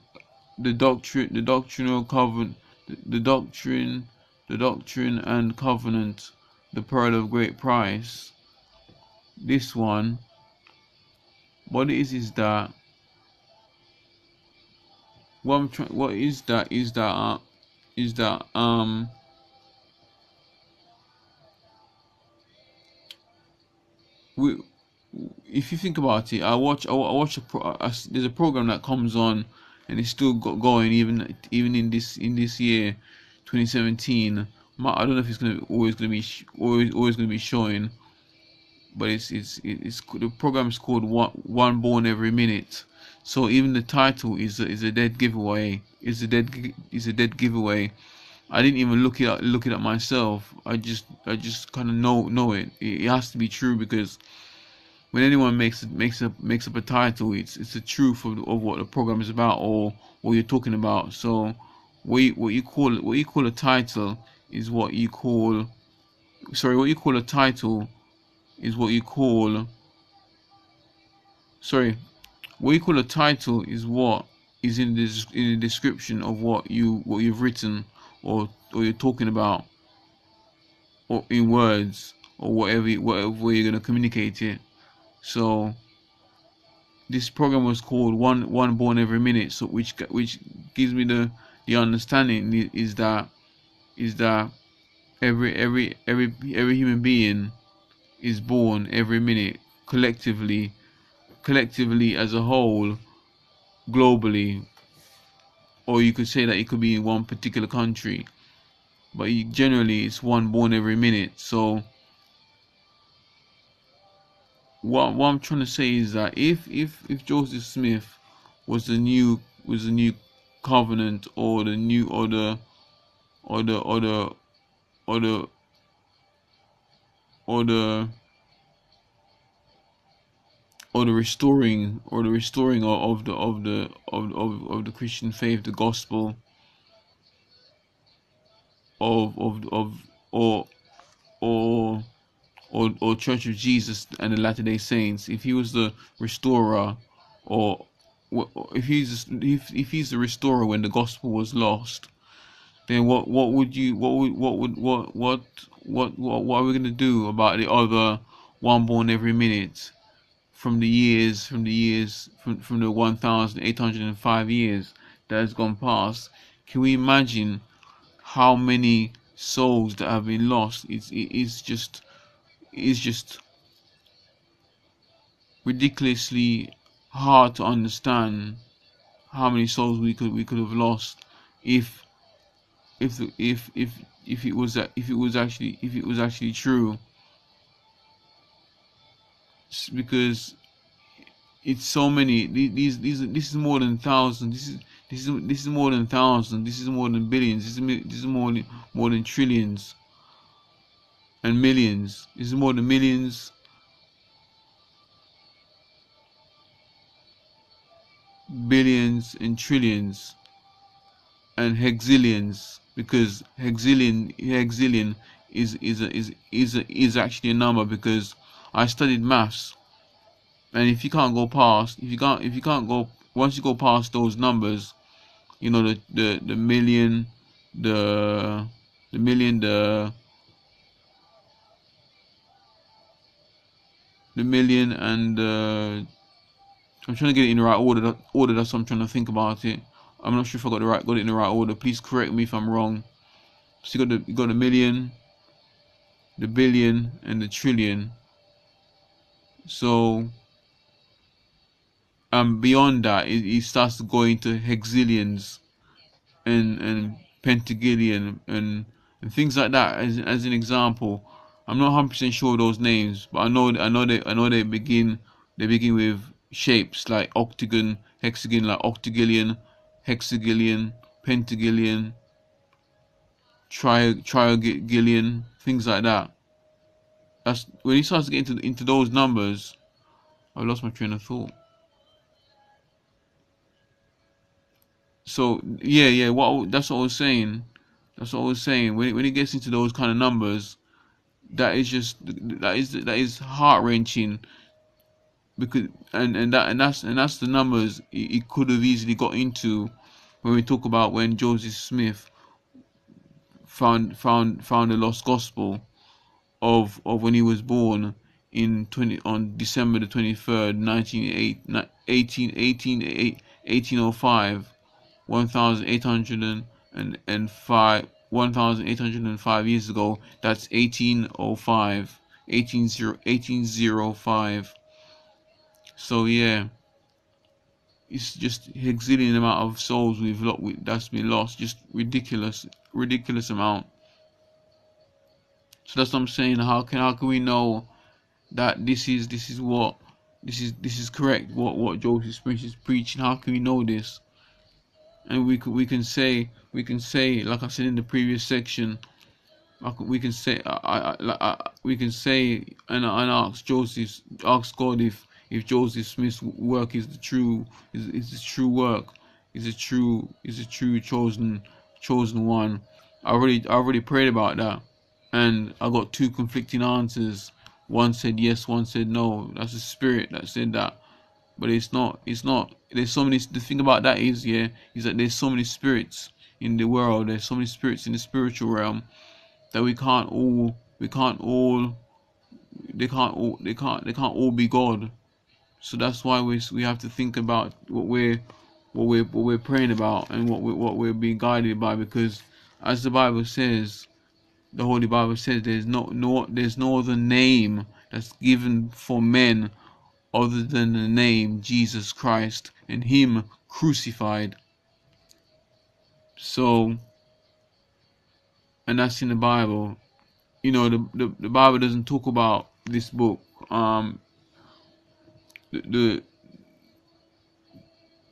Speaker 1: the doctrine the doctrinal covenant the, the doctrine the doctrine and covenant the pearl of great price. This one what is is that? What I'm trying what is that? Is that uh, is that um we if you think about it I watch I watch a pro, there's a program that comes on and it's still going even even in this in this year 2017 I don't know if it's gonna always gonna be always always gonna be showing but it's it's it's the program is called one one born every minute so even the title is a, is a dead giveaway. Is a dead is a dead giveaway. I didn't even look it up, look it up myself. I just I just kind of know know it. It has to be true because when anyone makes makes up makes up a title, it's it's the truth of, of what the program is about or what you're talking about. So what you, what you call what you call a title is what you call sorry what you call a title is what you call sorry what you call a title is what is in the, in the description of what you what you've written or or you're talking about or in words or whatever whatever way you're gonna communicate it. So this program was called one one born every minute, so which which gives me the the understanding is that is that every every every every human being is born every minute collectively collectively as a whole globally. Or you could say that it could be in one particular country but generally it's one born every minute. So what what I'm trying to say is that if if if Joseph Smith was the new was the new covenant or the new or the or the or the or the or the or the restoring or the restoring of, the of the of, of, of the Christian faith, the gospel of of of or or or or Church of Jesus and the Latter Day Saints, if he was the restorer, or if he's if if he's the restorer when the gospel was lost, then what what would you what would what would what what what what, what are we gonna do about the other one born every minute from the years from the years from from the one thousand eight hundred and five years that has gone past? Can we imagine how many souls that have been lost? It's it's just it's just ridiculously hard to understand how many souls we could we could have lost if if if if if it was if it was actually if it was actually true. Because it's so many these these this is more than thousands this is this is this is more than thousands this is more than billions this is this is more more than trillions and millions this is more than millions. Billions and trillions and hexillions because hexillion hexillion is is is is is actually a number because I studied maths. And if you can't go past if you can't if you can't go once you go past those numbers you know the the, the million the the million the the million and uh, I'm trying to get it in the right order order that's what I'm trying to think about it I'm not sure if I got the right got it in the right order. Please correct me if I'm wrong. So you got the you got a million, the billion, and the trillion. So and beyond that it, it starts going to hexillions and and pentagillion and, and things like that as as an example. I'm not 100% sure of those names, but I know I know they I know they begin they begin with shapes like octagon, hexagon, like octagillion, hexagillion, pentagillion, tri triagillion, things like that. That's when he starts to get into into those numbers. I lost my train of thought. So yeah, yeah. What that's what I was saying. That's what I was saying. When when he gets into those kind of numbers, that is just that is that is heart wrenching because and and that and that's and that's the numbers he, he could have easily got into when we talk about when Joseph Smith found found found the lost gospel of of when he was born in 20 on December the 23rd 1918 18, 1805 1805 1805 years ago that's 1805 18, 1805 so yeah, it's just hexillion amount of souls we've lost. That's been lost. Just ridiculous, ridiculous amount. So that's what I'm saying. How can how can we know that this is this is what this is this is correct? What what Joseph Smith is preaching? How can we know this? And we can we can say we can say like I said in the previous section. We can say I, I, I, we can say and, and ask Joseph ask God if if Joseph Smith's work is the true is is the true work, is a true is a true chosen chosen one. I already I already prayed about that, and I got two conflicting answers. One said yes, one said no. That's the spirit that said that, but it's not. It's not. There's so many. The thing about that is, yeah, is that there's so many spirits in the world. There's so many spirits in the spiritual realm that we can't all we can't all they can't all they can't they can't all be God. So that's why we we have to think about what we're what we're what we're praying about and what we what we're being guided by because as the Bible says, the Holy Bible says there's no no there's no other name that's given for men other than the name Jesus Christ and Him crucified. So, and that's in the Bible. You know, the the, the Bible doesn't talk about this book. Um, the, the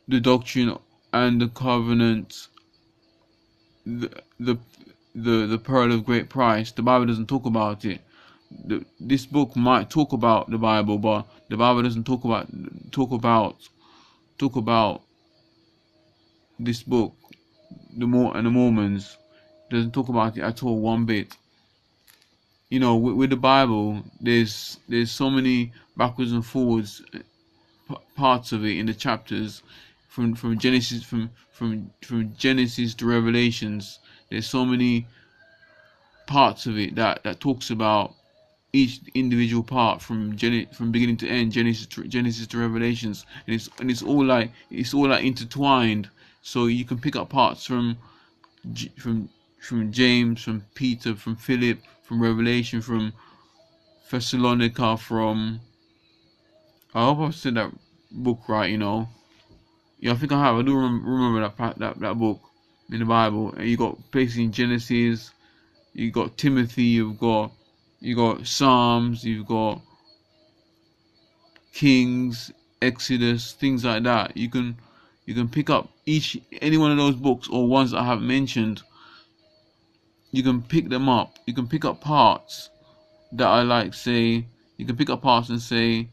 Speaker 1: the doctrine and the covenant the the the, the pearl of great price the bible doesn't talk about it the, this book might talk about the bible but the bible doesn't talk about talk about talk about this book the more and the mormons doesn't talk about it at all one bit you know with, with the bible there's there's so many backwards and forwards uh, parts of it in the chapters from from Genesis from from from Genesis to Revelations. There's so many parts of it that that talks about each individual part from from beginning to end, Genesis to, Genesis to Revelations, and it's and it's all like it's all like intertwined. So you can pick up parts from from from James, from Peter, from Philip, from Revelation, from Thessalonica, from I hope I said that book right, you know, yeah, I think I have. I do remember that that that book in the Bible. And you got places in Genesis, you got Timothy, you've got you got Psalms, you've got Kings, Exodus, things like that. You can you can pick up each any one of those books or ones that I have mentioned. You can pick them up. You can pick up parts that I like. Say you can pick up parts and say,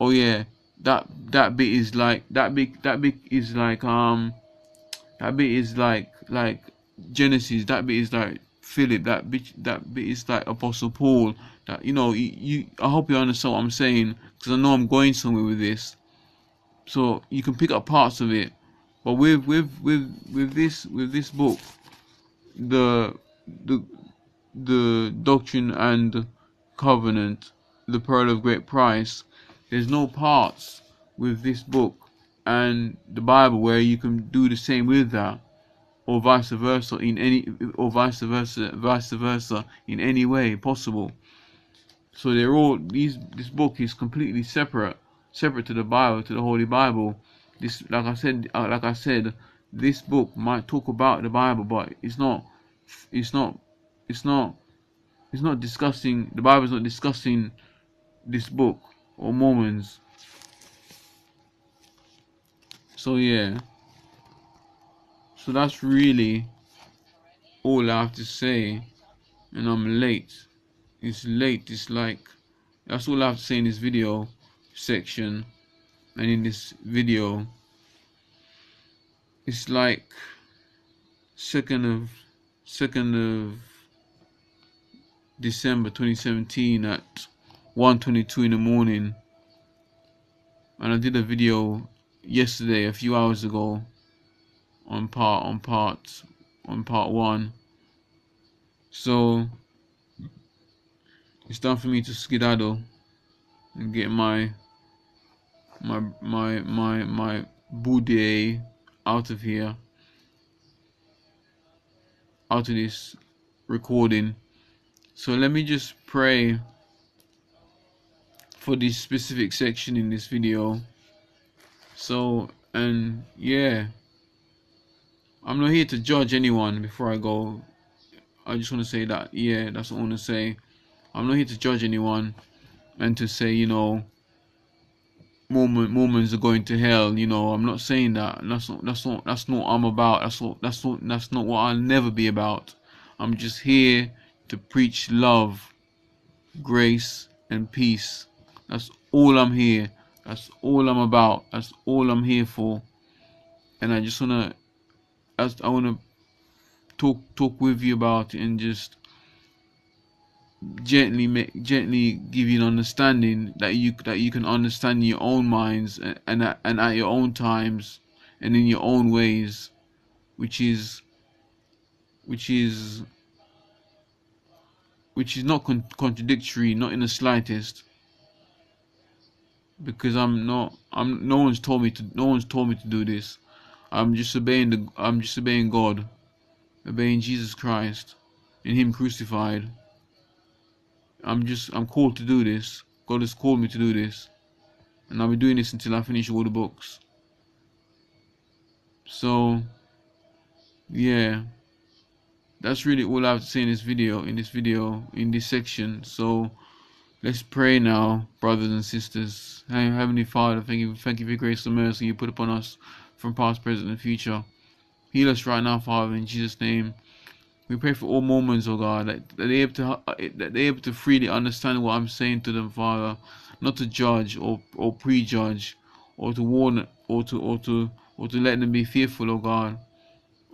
Speaker 1: "Oh yeah, that that bit is like that bit that bit is like um that bit is like like Genesis. That bit is like Philip. That bit that bit is like Apostle Paul. That you know you, you I hope you understand what I'm saying because I know I'm going somewhere with this. So you can pick up parts of it, but with with with with this with this book, the the the doctrine and covenant, the pearl of great price there's no parts with this book and the Bible where you can do the same with that or vice versa in any or vice versa vice versa in any way possible so they're all these this book is completely separate separate to the bible to the holy bible this like i said uh, like i said this book might talk about the bible but it's not it's not it's not it's not discussing the bible is not discussing this book or Mormons. So yeah. So that's really all I have to say. And I'm late. It's late. It's like that's all I have to say in this video section. And in this video it's like second of second of December 2017 at 1.22 in the morning and I did a video yesterday a few hours ago on part on part on part one. So it's time for me to skedaddle and get my my my my my boudet out of here. Out of this recording. So let me just pray for this specific section in this video. So and yeah I'm not here to judge anyone before I go. I just want to say that yeah that's what I want to say. I'm not here to judge anyone and to say you know Mormon Mormons are going to hell you know. I'm not saying that. That's not that's not that's not what I'm about. That's not that's not that's not what I'll never be about. I'm just here to preach love grace and peace. That's all I'm here. That's all I'm about. That's all I'm here for. And I just wanna, I wanna talk talk with you about it and just gently make gently give you an understanding that you that you can understand your own minds and and at, and at your own times and in your own ways, which is which is which is not con- contradictory, not in the slightest. Because I'm not, I'm. No one's told me to. No one's told me to do this. I'm just obeying the. I'm just obeying God, obeying Jesus Christ, and Him crucified. I'm just. I'm called to do this. God has called me to do this, and I'll be doing this until I finish all the books. So, yeah that's really all I have to say in this video, in this video, in this section. So let's pray now, brothers and sisters. Heavenly Father, thank you, thank you for your grace and mercy you put upon us from past, present, and future. Heal us right now, Father, in Jesus' name. We pray for all Mormons, oh God, that, that they're able to that they're able to freely understand what I'm saying to them, Father, not to judge or or prejudge, or to warn, or to or to or to let them be fearful, oh God,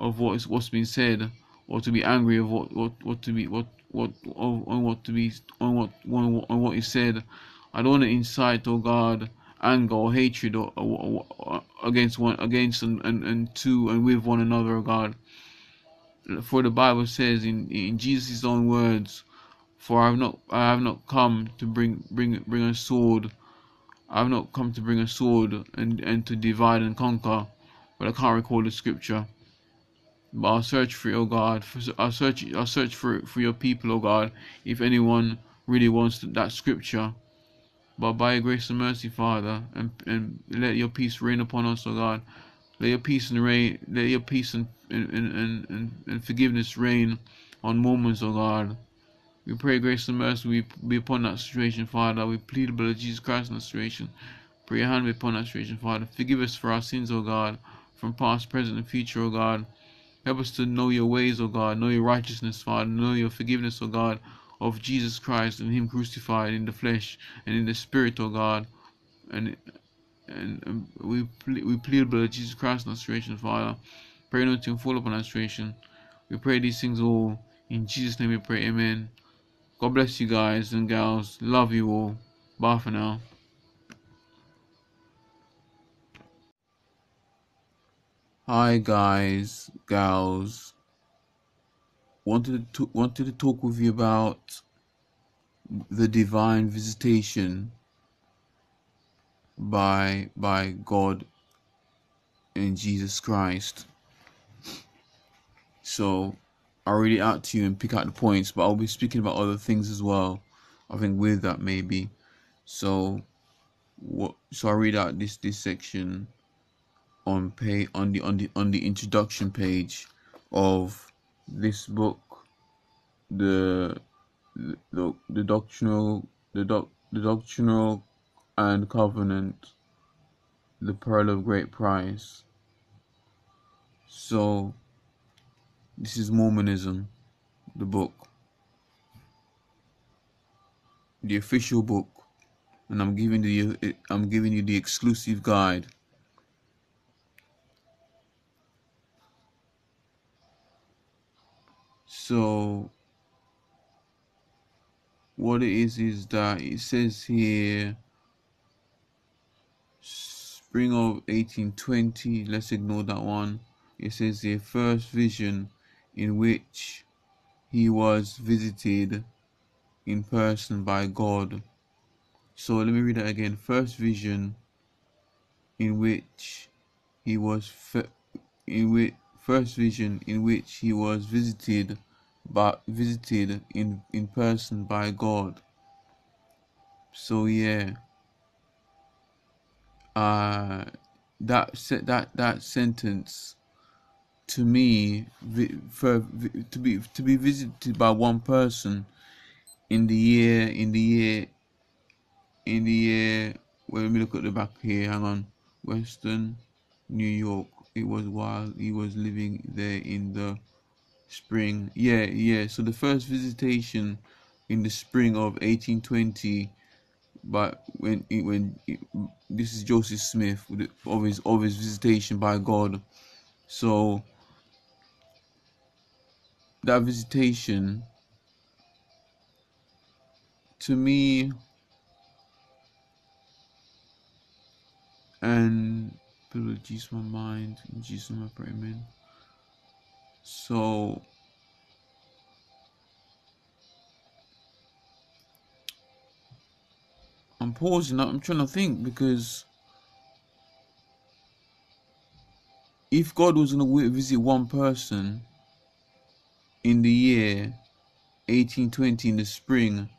Speaker 1: of what is what's been said or to be angry of what what what to be what what on what to be on what on, on what he said. I don't want to incite, oh God, anger or hatred or, or, or against one against and, and, and to and with one another, oh God. For the Bible says in in Jesus' own words, for I have not I have not come to bring bring bring a sword. I have not come to bring a sword and, and to divide and conquer, but I can't recall the scripture. But I'll search for you, oh God. I'll search. I'll search for for your people, oh God. If anyone really wants that scripture, but by your grace and mercy, Father, and and let your peace reign upon us, O God. Let your peace and reign. Let your peace and and and and, and forgiveness reign on moments, O God. We pray grace and mercy we be upon that situation, Father. We plead the blood of Jesus Christ in that situation. Pray your hand be upon that situation, Father. Forgive us for our sins, O God, from past, present, and future, O God. Help us to know your ways, O God, know your righteousness, Father, know your forgiveness, O God, of Jesus Christ and Him crucified in the flesh and in the spirit, O God. And and, um, we we plead blood Jesus Christ in restoration, Father. Pray not to fall upon our restoration. We pray these things all in Jesus' name. We pray, Amen. God bless you guys and gals. Love you all. Bye for now. Hi guys, gals. Wanted to wanted to talk with you about the divine visitation by by God and Jesus Christ. So I'll read it out to you and pick out the points, but I'll be speaking about other things as well. I think with that maybe. So what so I'll read out this this section on pay on the on the on the introduction page of this book the the, the doctrinal the doc the doctrinal and covenant the pearl of great price. So this is mormonism the book. The official book. And i'm giving you i'm giving you the exclusive guide so what it is is that it says here spring of 1820 let's ignore that one. It says the first vision in which he was visited in person by god. So let me read that again. First vision in which he was in which first vision in which he was visited but visited in in person by God. So yeah, uh, that that that sentence to me for to be to be visited by one person in the year in the year in the year well, let me look at the back here hang on. Western new york. It was while he was living there in the spring. Yeah yeah. So the first visitation in the spring of 1820 but when when this is Joseph Smith of his of his visitation by God. So that visitation to me and people Jesus my mind in Jesus my prayer amen so I'm pausing. I'm trying to think because if God was going to visit one person in the year 1820 in the spring,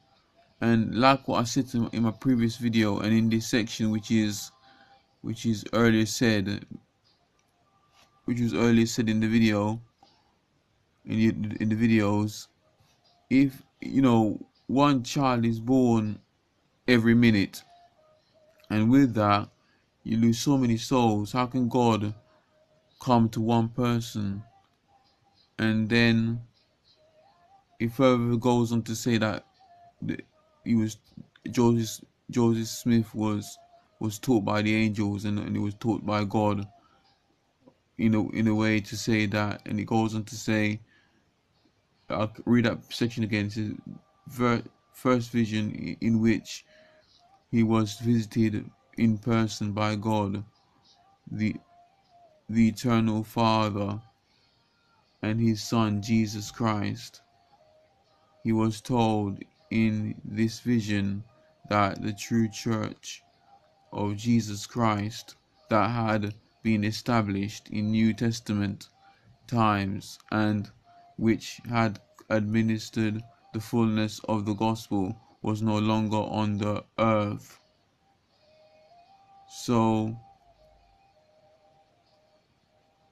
Speaker 1: and like what I said in my previous video and in this section, which is which is earlier said, which was earlier said in the video, in the, in the videos, if you know one child is born every minute, and with that you lose so many souls. How can God come to one person and then it further goes on to say that he was Joseph Joseph Smith was was taught by the angels and, and he was taught by God you know in a way to say that and it goes on to say I'll read that section again. It says first vision in which he was visited in person by God the the eternal father and his son Jesus Christ. He was told in this vision that the true church of Jesus Christ that had been established in New Testament times and which had administered the fullness of the gospel was no longer on the earth. So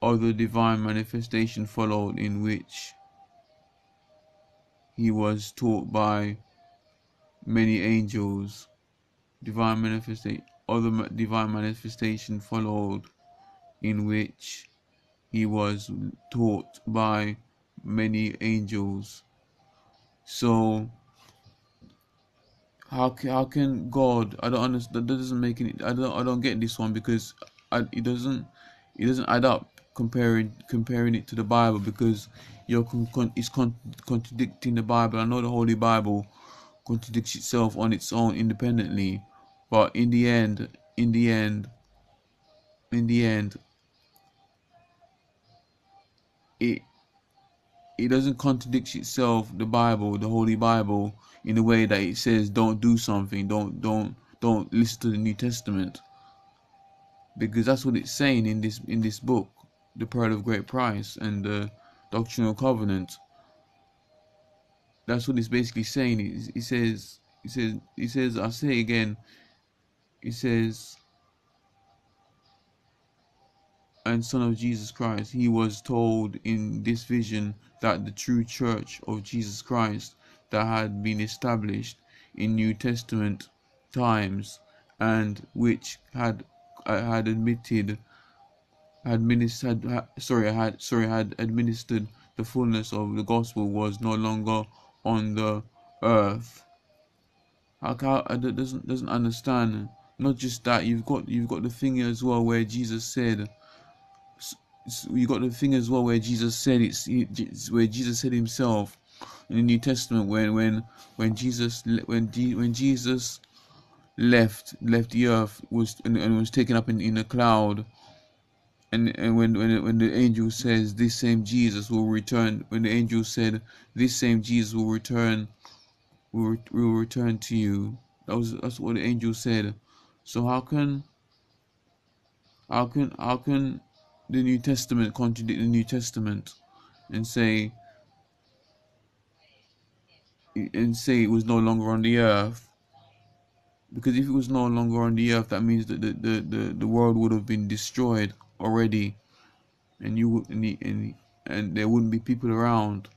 Speaker 1: other divine manifestation followed in which he was taught by many angels. Divine manifestation, other divine manifestation followed, in which he was taught by many angels. So how how can God? I don't understand. That doesn't make any. I don't I don't get this one because I, it doesn't it doesn't add up comparing comparing it to the Bible because you're con, con, it's con, contradicting the Bible. I know the Holy Bible contradicts itself on its own independently, but in the end, in the end, in the end, it it doesn't contradict itself, the Bible, the Holy Bible, in the way that it says don't do something, don't don't don't listen to the New Testament. Because that's what it's saying in this in this book, the Pearl of Great Price and the Doctrinal Covenant. That's what it's basically saying. He says, he says, he says, I'll say again, he says, and Son of Jesus Christ, he was told in this vision that the true church of Jesus Christ that had been established in New Testament times and which had uh, had admitted administered sorry had sorry had administered the fullness of the gospel was no longer on the earth. How, how doesn't doesn't understand. Not just that you've got you've got the thing as well where Jesus said. You got the thing as well where Jesus said it's, where Jesus said himself in the New Testament when when when Jesus when when Jesus left left the earth was and, and was taken up in, in a cloud and, and when when when the angel says this same Jesus will return, when the angel said this same Jesus will return, will will return to you. That was that's what the angel said. So how can how can how can the New Testament contradict the New Testament and say and say it was no longer on the earth? Because if it was no longer on the earth, that means that the, the, the, the world would have been destroyed already. And you would and, and and there wouldn't be people around.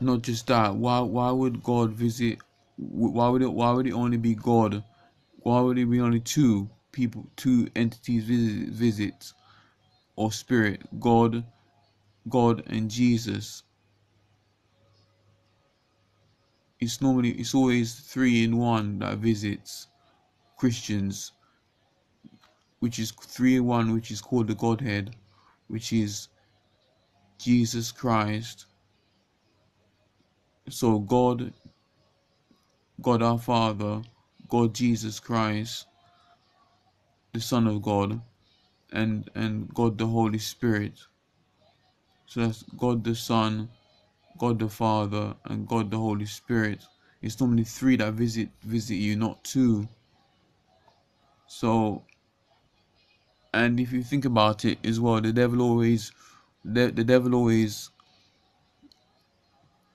Speaker 1: Not just that. Why why would god visit why would it why would it only be god? Why would it be only two people two entities visit visits or spirit god god and jesus it's normally it's always three in one that visits christians which is three in one, which is called the Godhead, which is Jesus Christ. So God, God our Father, God Jesus Christ, the Son of God, and and God the Holy Spirit. So that's God the Son, God the Father, and God the Holy Spirit it's normally three that visit visit you, not two. So, and if you think about it as well, the devil always, the, the devil always,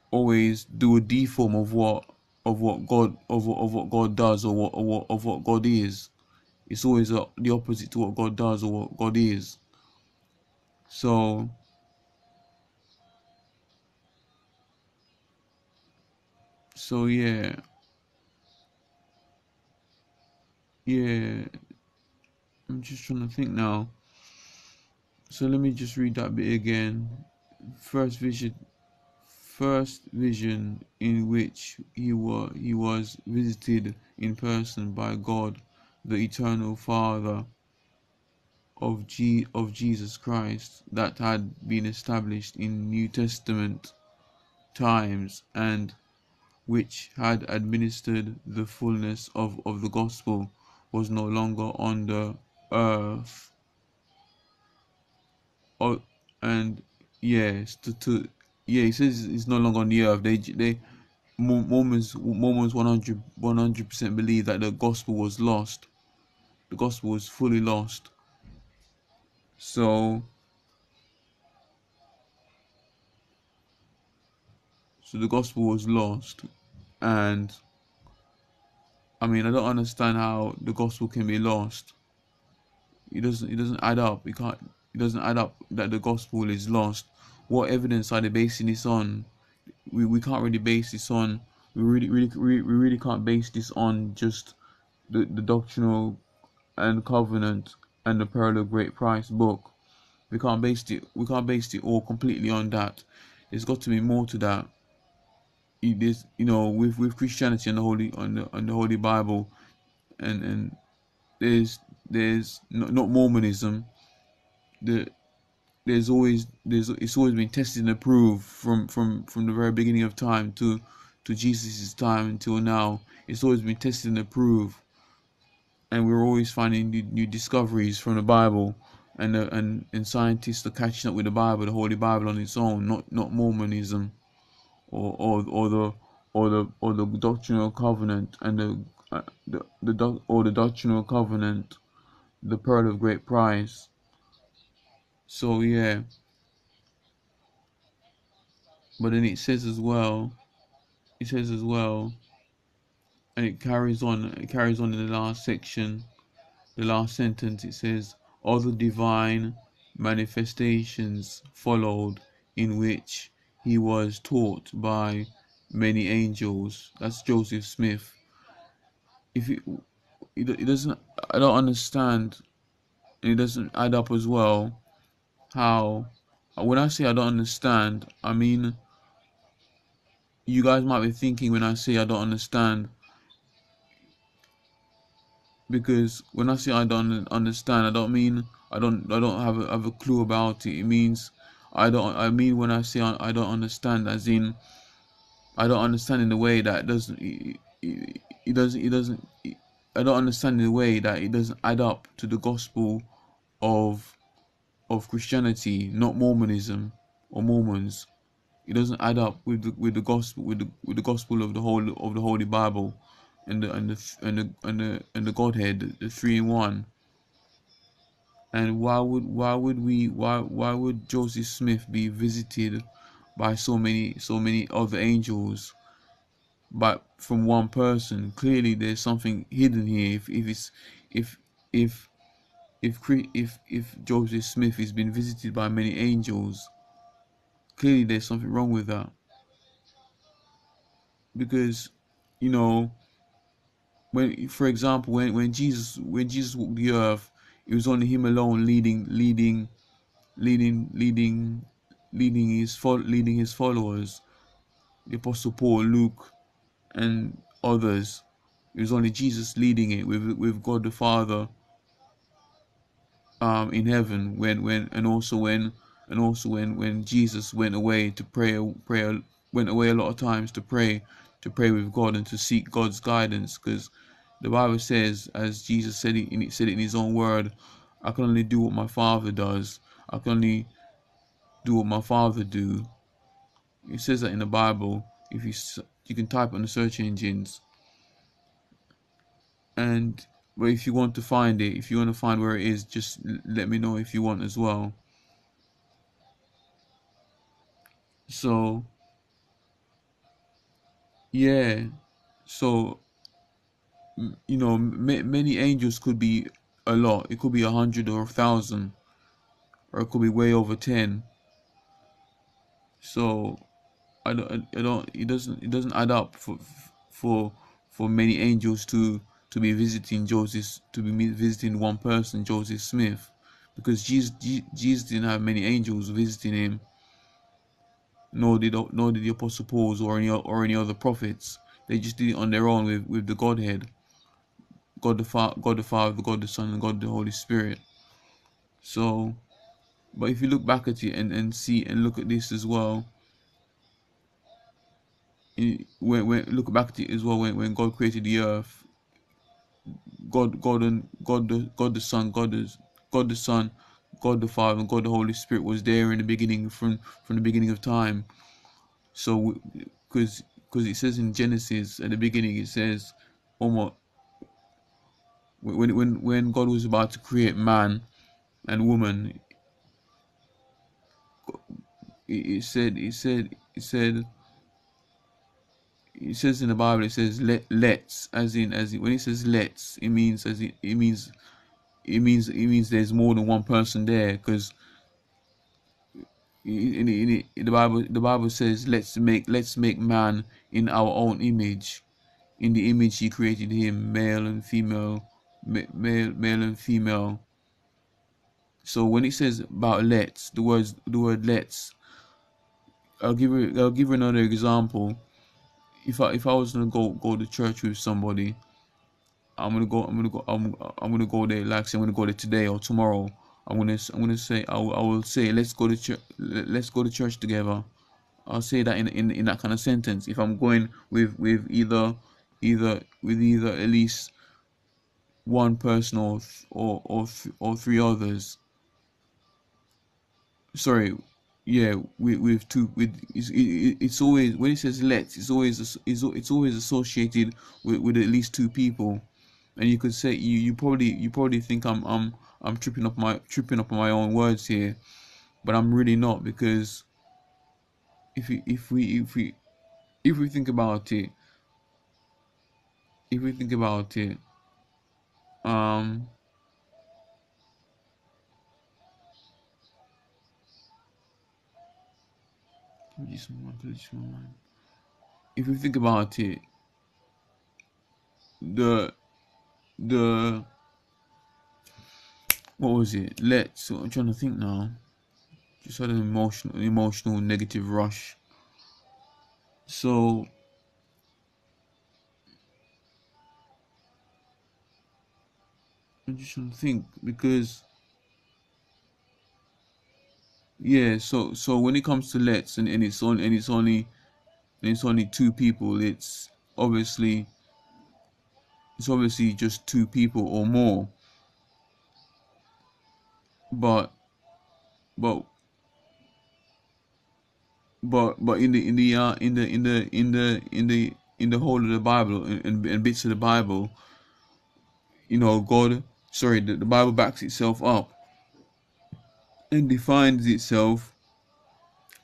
Speaker 1: always do a deform of what of what God of of what God does or what, or what of what God is. It's always the opposite to what God does or what God is. So so yeah. Yeah. I'm just trying to think now. So let me just read that bit again. First vision first vision in which he was he was visited in person by god the eternal father of of Jesus Christ that had been established in New Testament times and which had administered the fullness of, of the gospel, was no longer on the earth. Oh, and yes, to, to yeah, he says it's no longer on the earth. They they Mormons Mormons 100 percent believe that the gospel was lost. The gospel was fully lost. So so the gospel was lost and I mean I don't understand how the gospel can be lost. It doesn't it doesn't add up. It can't it doesn't add up that the gospel is lost. What evidence are they basing this on? We we can't really base this on we really really we really can't base this on just the, the doctrinal and covenant and the pearl of great price book. We can't base it we can't base it all completely on that. There's got to be more to that this you know with with Christianity and the holy on the on the Holy Bible, and and there's there's not, not Mormonism. The there's always there's it's always been tested and approved from from from the very beginning of time to to Jesus' time until now. It's always been tested and approved, and we're always finding new, new discoveries from the Bible. And, uh, and and scientists are catching up with the Bible, the Holy Bible on its own, not not Mormonism or or or the or the or the doctrinal covenant and the uh, the, the doc, or the doctrinal covenant, the pearl of great price. So yeah. But then it says as well, it says as well, and it carries on. It carries on in the last section, the last sentence. It says, "Other divine manifestations followed, in which he was taught by many angels. That's Joseph Smith. If it, it doesn't, I don't understand. It doesn't add up as well. How, when I say I don't understand, I mean, you guys might be thinking when I say I don't understand, because when I say I don't understand, I don't mean I don't I don't have a, have a clue about it. It means I don't. I mean when I say I I don't understand, as in I don't understand in the way that doesn't. It, it, it doesn't. It doesn't. It, I don't understand in the way that it doesn't add up to the gospel of of Christianity, not Mormonism or Mormons. It doesn't add up with the with the gospel with the with the gospel of the whole of the Holy Bible, and the and the and the and the, and the Godhead, the, three in one. And why would why would we why why would Joseph Smith be visited by so many so many other angels but from one person? Clearly there's something hidden here if if it's if if if if if Joseph Smith has been visited by many angels, clearly there's something wrong with that. Because, you know, when for example when when Jesus when Jesus walked the earth, it was only him alone leading, leading, leading, leading, leading his leading his followers, the Apostle Paul, Luke, and others. It was only Jesus leading it with with God the Father um, in heaven when when and also when and also when when Jesus went away to pray pray went away a lot of times to pray to pray with God and to seek God's guidance because the Bible says, as Jesus said it, said it in His own word, I can only do what my Father does. I can only do what my Father do. It says that in the Bible. If you you can type on the search engines. And but if you want to find it, if you want to find where it is, just let me know if you want as well. So yeah, so you know, many angels could be a lot. It could be a hundred or a thousand, or it could be way over ten. So I don't, I don't, it doesn't, it doesn't add up for, for, for many angels to to be visiting Joseph, to be visiting one person, Joseph Smith, because Jesus, Jesus didn't have many angels visiting him. Nor did, nor did the Apostle Paul's or any or any other prophets. They just did it on their own with, with the Godhead. God the Father, God the Father, God the Son, and God the Holy Spirit. So, but if you look back at it and, and see and look at this as well, when, when look back at it as well, when, when God created the earth, God, God and God the God the Son, God the God the Son, God the Father, and God the Holy Spirit was there in the beginning from from the beginning of time. So, because because it says in Genesis at the beginning, it says, oh, almost when when when God was about to create man and woman, it said it said it said it says in the Bible it says let let's as in as in, when it says let's it means as it, it means it means it means there's more than one person there because in, in, in, the Bible the Bible says let's make let's make man in our own image in the image he created him male and female male, male and female. So when it says about let's, the words, the word let's, I'll give you, I'll give you another example. If I, if I was gonna go, go to church with somebody, I'm gonna go, I'm gonna go, I'm, I'm gonna go there. Like say, I'm gonna go there today or tomorrow. I'm gonna, I'm gonna say, I will, I will say, let's go to church, let's go to church together. I'll say that in, in, in that kind of sentence. If I'm going with, with either, either, with either at least one person or or or, or three others. Sorry, yeah, with with two with it's, it, it's always when it says let's it's always it's, it's always associated with, with at least two people, and you could say you you probably you probably think I'm I'm I'm tripping up my tripping up on my own words here, but I'm really not because if we if we if we if we think about it, if we think about it, um, if we think about it, the the what was it? Let's. I'm trying to think now. Just had an emotional, emotional, negative rush. So I'm just trying to think because yeah, so so when it comes to let's and, and it's on and it's only and it's only two people, it's obviously it's obviously just two people or more. But but but but in the in the uh, in the in the in the in the in the whole of the Bible and, and bits of the Bible, you know, God sorry, the, the Bible backs itself up and defines itself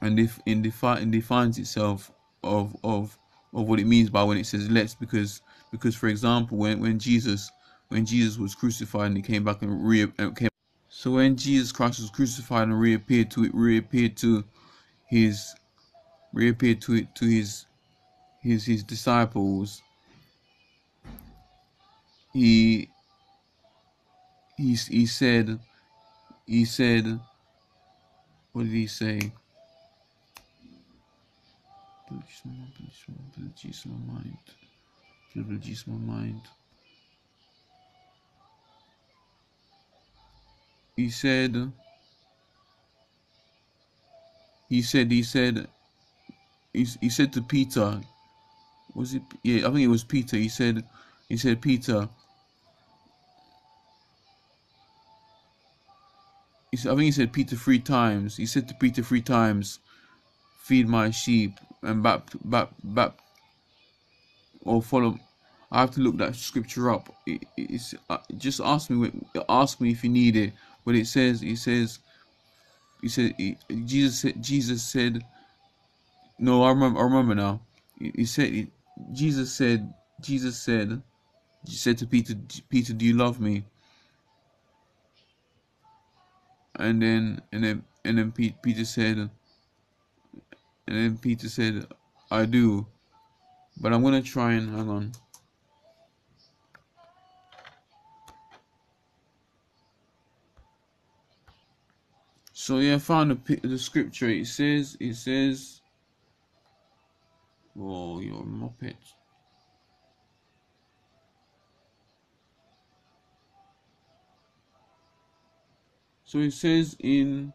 Speaker 1: and if in defi- and defines itself of of of what it means by when it says let's because because for example when when Jesus when Jesus was crucified and he came back and re uh, came so when Jesus Christ was crucified and reappeared to it reappeared to his reappeared to it to his his his disciples he he he said he said what did he say? Release my mind. He said he said he said he, he said to Peter was it yeah I think it was Peter he said he said Peter he said, I think he said Peter three times. He said to Peter three times, "Feed my sheep and bap, bap, bap, or follow. I have to look that scripture up. It, it's uh, just ask me. Ask me if you need it. But it says, it says, he said, he, Jesus said, Jesus said, no, I remember, I remember now. He, he said, he, Jesus said, Jesus said, he said to Peter, Peter, do you love me? And then, and then, and then Peter said, and then Peter said, I do. But I'm gonna try and hang on. So yeah, I found the, the scripture. It says, it says, oh, your muppet. So it says in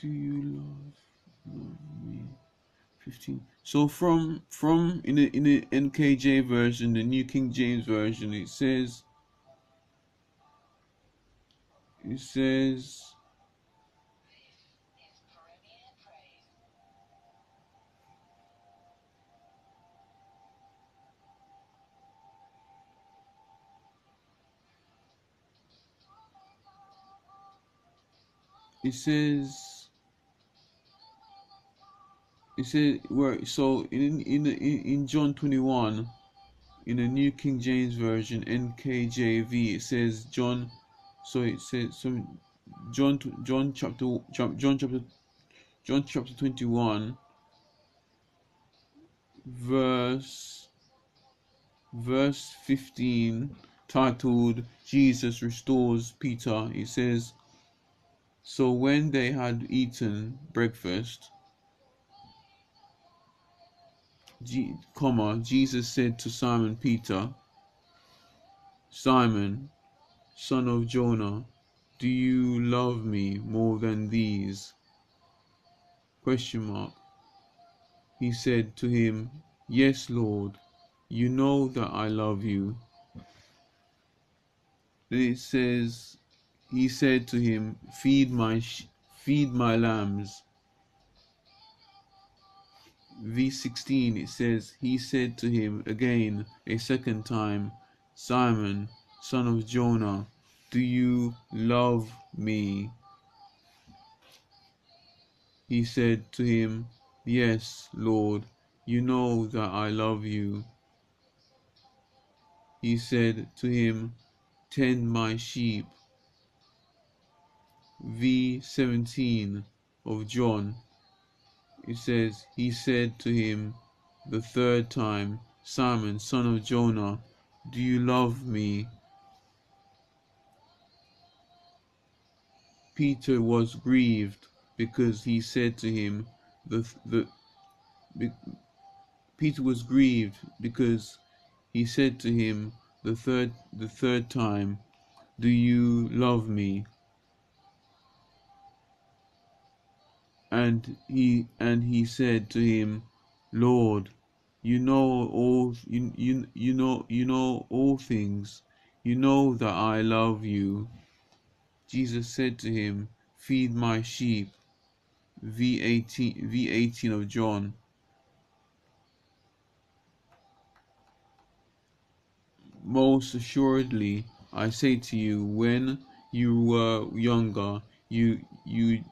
Speaker 1: Do you love, love me? 15. So from from in the in the NKJ version, the New King James version, it says it says it says it says where so in in in John 21 in the New King James Version NKJV it says John so it says so John John chapter John chapter John chapter 21 verse verse 15 titled Jesus restores Peter it says so when they had eaten breakfast, Comma, Jesus said to Simon Peter, Simon, son of Jonah, do you love me more than these? Question mark. He said to him, Yes, Lord, you know that I love you. Then it says, he said to him, Feed my, feed my lambs. V16 it says, He said to him again a second time, Simon, son of Jonah, do you love me? He said to him, Yes, Lord, you know that I love you. He said to him, Tend my sheep v 17 of John, it says, He said to him the third time, Simon, son of Jonah, do you love me? Peter was grieved because he said to him, the, the, be, Peter was grieved because he said to him the third the third time, Do you love me? And he and he said to him, Lord, you know all you, you you know you know all things. You know that I love you. Jesus said to him, Feed my sheep. V eighteen V eighteen of John. Most assuredly I say to you, when you were younger, you you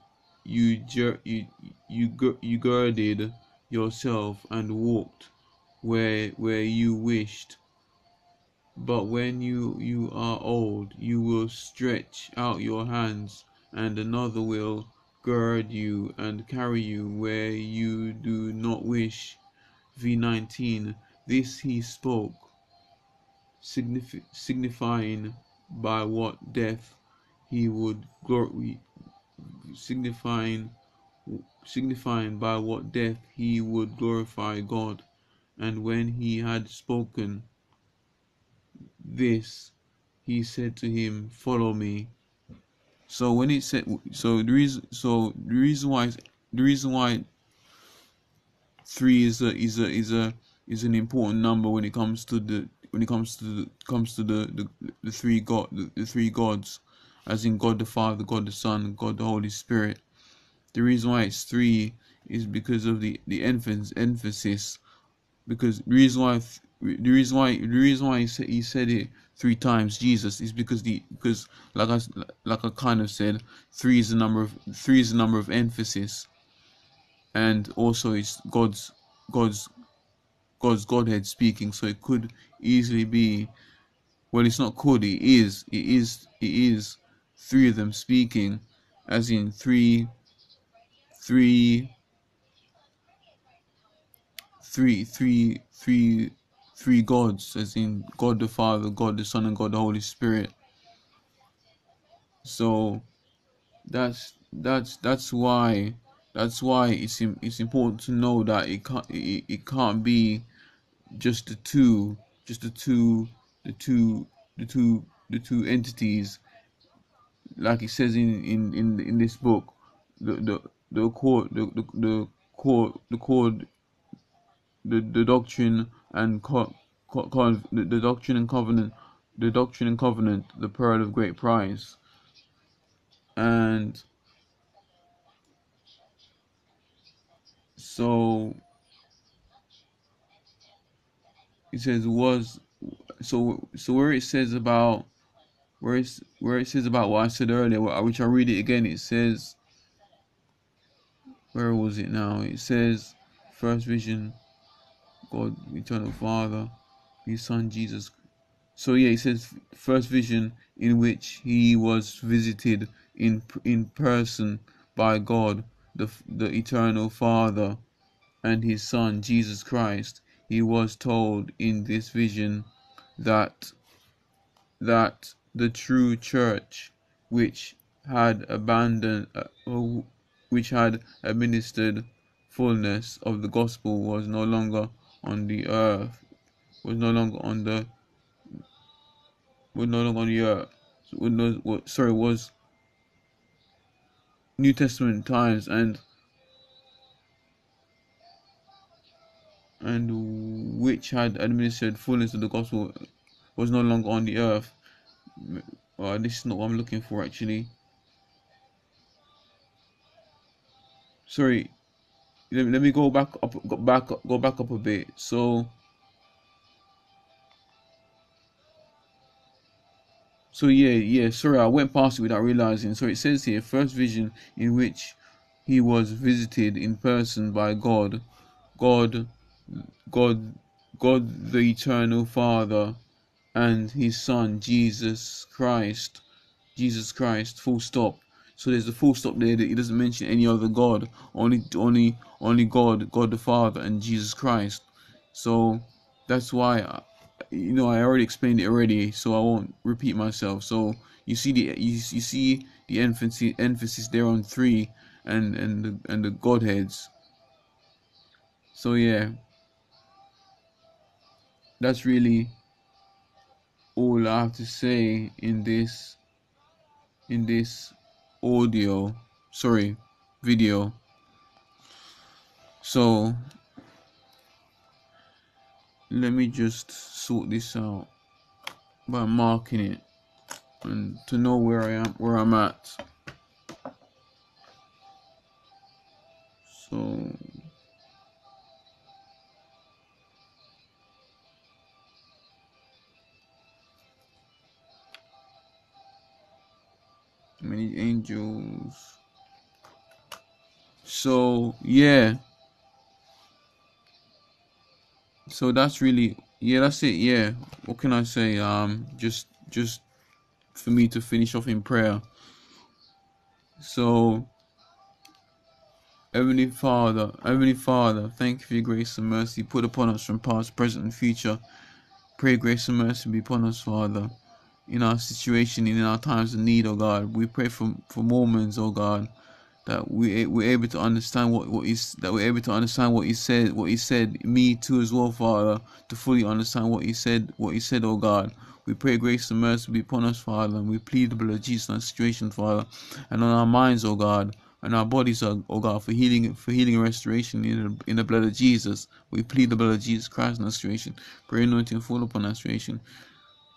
Speaker 1: you you you you girded yourself and walked where where you wished. But when you you are old you will stretch out your hands and another will gird you and carry you where you do not wish. V19 this he spoke signif signifying by what death he would glory signifying signifying by what death he would glorify God. And when he had spoken this, he said to him, Follow me. So when it said, so the reason, so the reason why, the reason why three is a is a is a is an important number when it comes to the when it comes to the comes to the the, the three god the, the three gods as in God the Father, God the Son, God the Holy Spirit. The reason why it's three is because of the the emphasis. Because the reason why the reason why the reason why he said he said it three times Jesus is because the because like I like I kind of said three is the number of three is the number of emphasis, and also it's God's God's God's Godhead speaking. So it could easily be well, it's not could it is it is it is three of them speaking, as in three three three three three three gods, as in God the Father, God the Son, and God the Holy Spirit. So that's that's that's why that's why it's it's important to know that it can't it, it can't be just the two just the two the two the two the two entities like it says in in in, in this book the the the core the the, the core the core the, the doctrine and co- co- the, the doctrine and covenant the doctrine and covenant the pearl of great price. And so it says was so so where it says about where where it says about what I said earlier which I'll read it again it says where was it now it says first vision God, eternal Father, His Son Jesus. So yeah, it says first vision in which he was visited in in person by God, the the eternal Father, and His Son Jesus Christ. He was told in this vision that that the true church, which had abandoned, uh, which had administered fullness of the gospel, was no longer on the earth was no longer on the was no longer on the earth sorry was New Testament times and and which had administered fullness of the gospel was no longer on the earth. Uh, this is not what I'm looking for actually. Sorry, let me, let me go back up go back go back up a bit. So so yeah yeah sorry i went past it without realizing. So it says here first vision in which he was visited in person by god god god god the eternal father and his son jesus christ jesus christ full stop so there's a full stop there that he doesn't mention any other God, only only only God, God the Father, and Jesus Christ. So that's why uh, you know I already explained it already, so I won't repeat myself. So you see the you, you see the emphasis emphasis there on three and and the, and the Godheads. So yeah, that's really all I have to say in this in this audio sorry video. So let me just sort this out by marking it and to know where I am where I'm at so yeah. So that's really yeah that's it yeah. What can i say? Um just just for me to finish off in prayer. So Heavenly Father, Heavenly Father, thank you for your grace and mercy put upon us from past, present, and future. Pray grace and mercy be upon us, Father in our situation in our times of need, oh God. We pray for for Mormons, oh God, that we we're able to understand what what is that we're able to understand what He said, what He said. Me too, as well, Father, to fully understand what He said, what He said, oh God. We pray grace and mercy be upon us, Father, and we plead the blood of Jesus on our situation, Father, and on our minds, oh God and our bodies, oh, oh God, for healing, for healing and restoration in the, in the blood of Jesus. We plead the blood of Jesus Christ in our situation. Pray anointing fall upon our situation.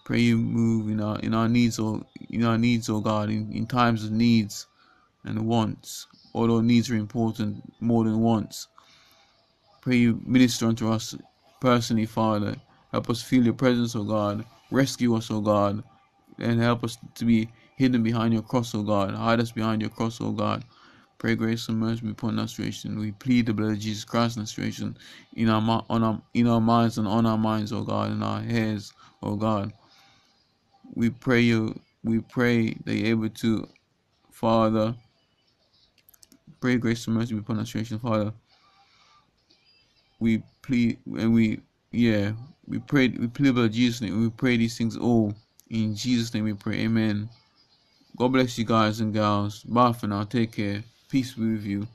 Speaker 1: Pray you move in our in our needs, or in our needs, oh God, in, in times of needs and wants. Although needs are important more than wants. Pray you minister unto us personally, Father. Help us feel your presence, oh God. Rescue us, oh God. And help us to be hidden behind your cross, oh God. Hide us behind your cross, oh God. Pray grace and mercy upon us, restoration. We plead the blood of Jesus Christ restoration in our on our in our minds and on our minds, oh God, in our heads, oh God. We pray you we pray that you're able to, Father. Pray grace and mercy upon restoration, Father. We plead and we yeah, we pray we plead about Jesus' name. We pray these things all in Jesus' name. We pray, Amen. God bless you guys and gals. Bye for now. Take care. Peace be with you.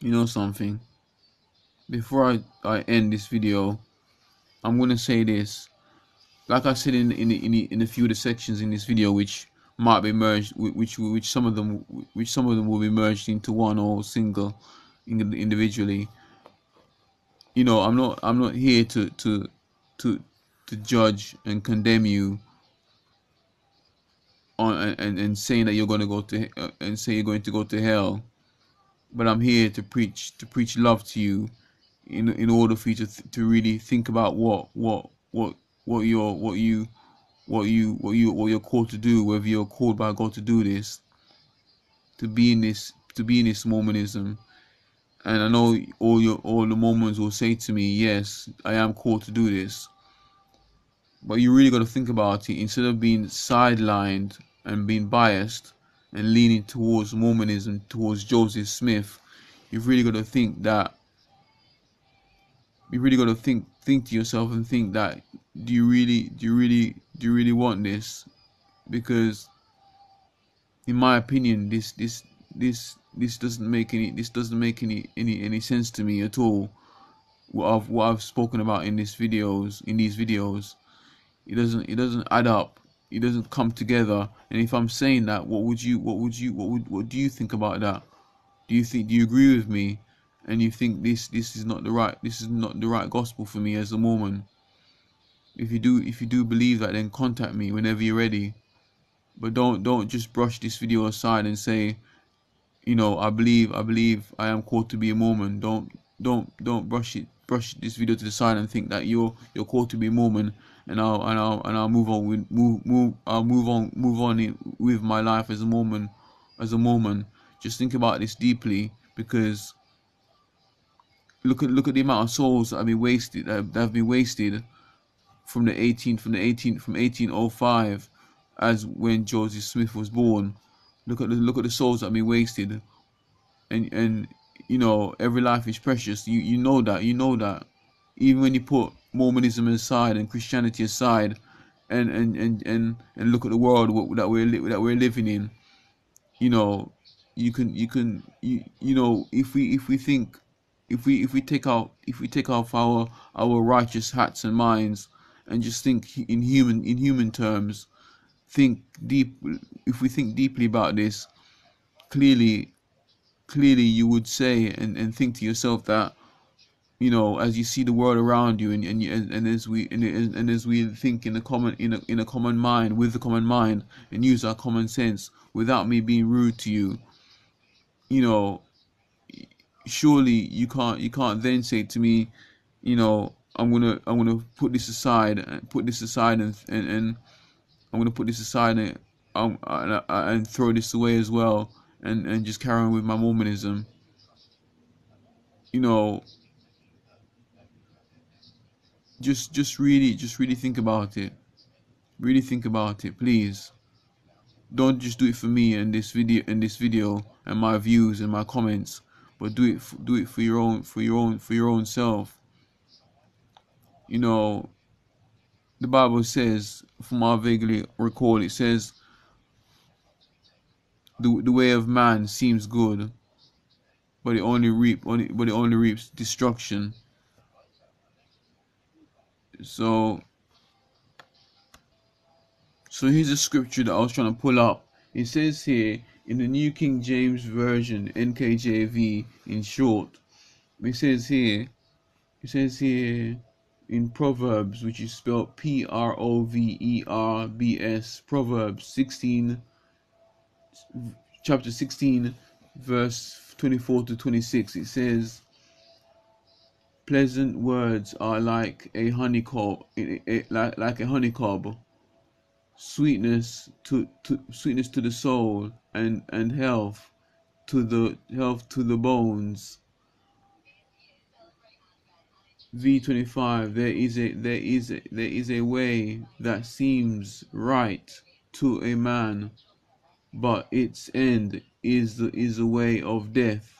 Speaker 1: You know something? Before I, I end this video, I'm gonna say this. Like I said in in in, in a few of the sections in this video, which might be merged, which which some of them which some of them will be merged into one or single individually. You know, I'm not I'm not here to to to to judge and condemn you on and, and saying that you're going to go to and say you're going to go to hell but i'm here to preach to preach love to you in in order for you to th- to really think about what what what what you're what you what you what you what you're called to do whether you're called by god to do this to be in this to be in this mormonism and i know all your all the mormons will say to me yes i am called to do this but you really got to think about it instead of being sidelined and being biased and leaning towards Mormonism, towards Joseph Smith. You've really got to think that. You really got to think think to yourself and think that do you really do you really do you really want this? Because in my opinion, this this this this doesn't make any this doesn't make any any any sense to me at all. What I've what I've spoken about in these videos in these videos it doesn't it doesn't add up it doesn't come together and if i'm saying that what would you what would you what would what do you think about that do you think do you agree with me and you think this this is not the right this is not the right gospel for me as a mormon if you do if you do believe that then contact me whenever you're ready but don't don't just brush this video aside and say you know i believe i believe i am called to be a mormon don't don't don't brush it brush this video to the side and think that you're you're called to be mormon and I'll and I'll and I'll move on with move move I'll move on move on with my life as a Mormon as a Mormon. Just think about this deeply because look at look at the amount of souls that have been wasted that have been wasted from the 18 from the 18 from 1805 as when Joseph Smith was born. Look at the look at the souls that have been wasted, and and you know every life is precious. You you know that you know that even when you put Mormonism aside and Christianity aside, and and and and, and look at the world that we're that we're living in, you know, you can you can you you know if we if we think if we if we take out if we take off our our righteous hats and minds and just think in human in human terms, think deep. If we think deeply about this, clearly, clearly you would say and and think to yourself that you know, as you see the world around you, and and and as we and, and as we think in a common in a in a common mind with the common mind and use our common sense without me being rude to you, you know, surely you can't you can't then say to me, you know, I'm gonna I'm gonna put this aside and put this aside and and, and I'm gonna put this aside and um and, and throw this away as well and and just carry on with my Mormonism. You know, just just really just really think about it. Really think about it please. Don't just do it for me and this video and this video and my views and my comments but do it do it for your own for your own for your own self you know the bible says from I vaguely recall it says the, the way of man seems good but it only reap only but it only reaps destruction so, so here's a scripture that I was trying to pull up. It says here in the New King James Version, NKJV in short, it says here, it says here in Proverbs, which is spelled P R O V E R B S, Proverbs 16, chapter 16, verse 24 to 26, it says, Pleasant words are like a honeycomb, like, like a honeycomb, sweetness to, to sweetness to the soul, and and health to the health to the bones. V25 there is a there is a, there is a way that seems right to a man but its end is the is a way of death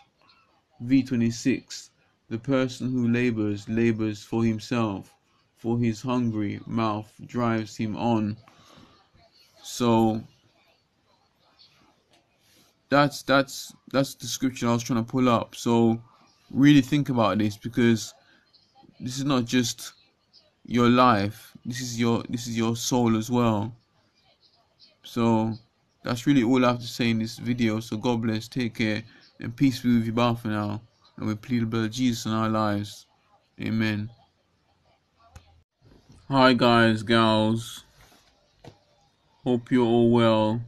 Speaker 1: V26 the person who labors labors for himself for his hungry mouth drives him on so that's that's that's the scripture I was trying to pull up. So really think about this because this is not just your life this is your this is your soul as well. So that's really all i have to say in this video. So god bless take care and peace be with you both for now. And we plead the blood of jesus in our lives. Amen. Hi guys gals. Hope you're all well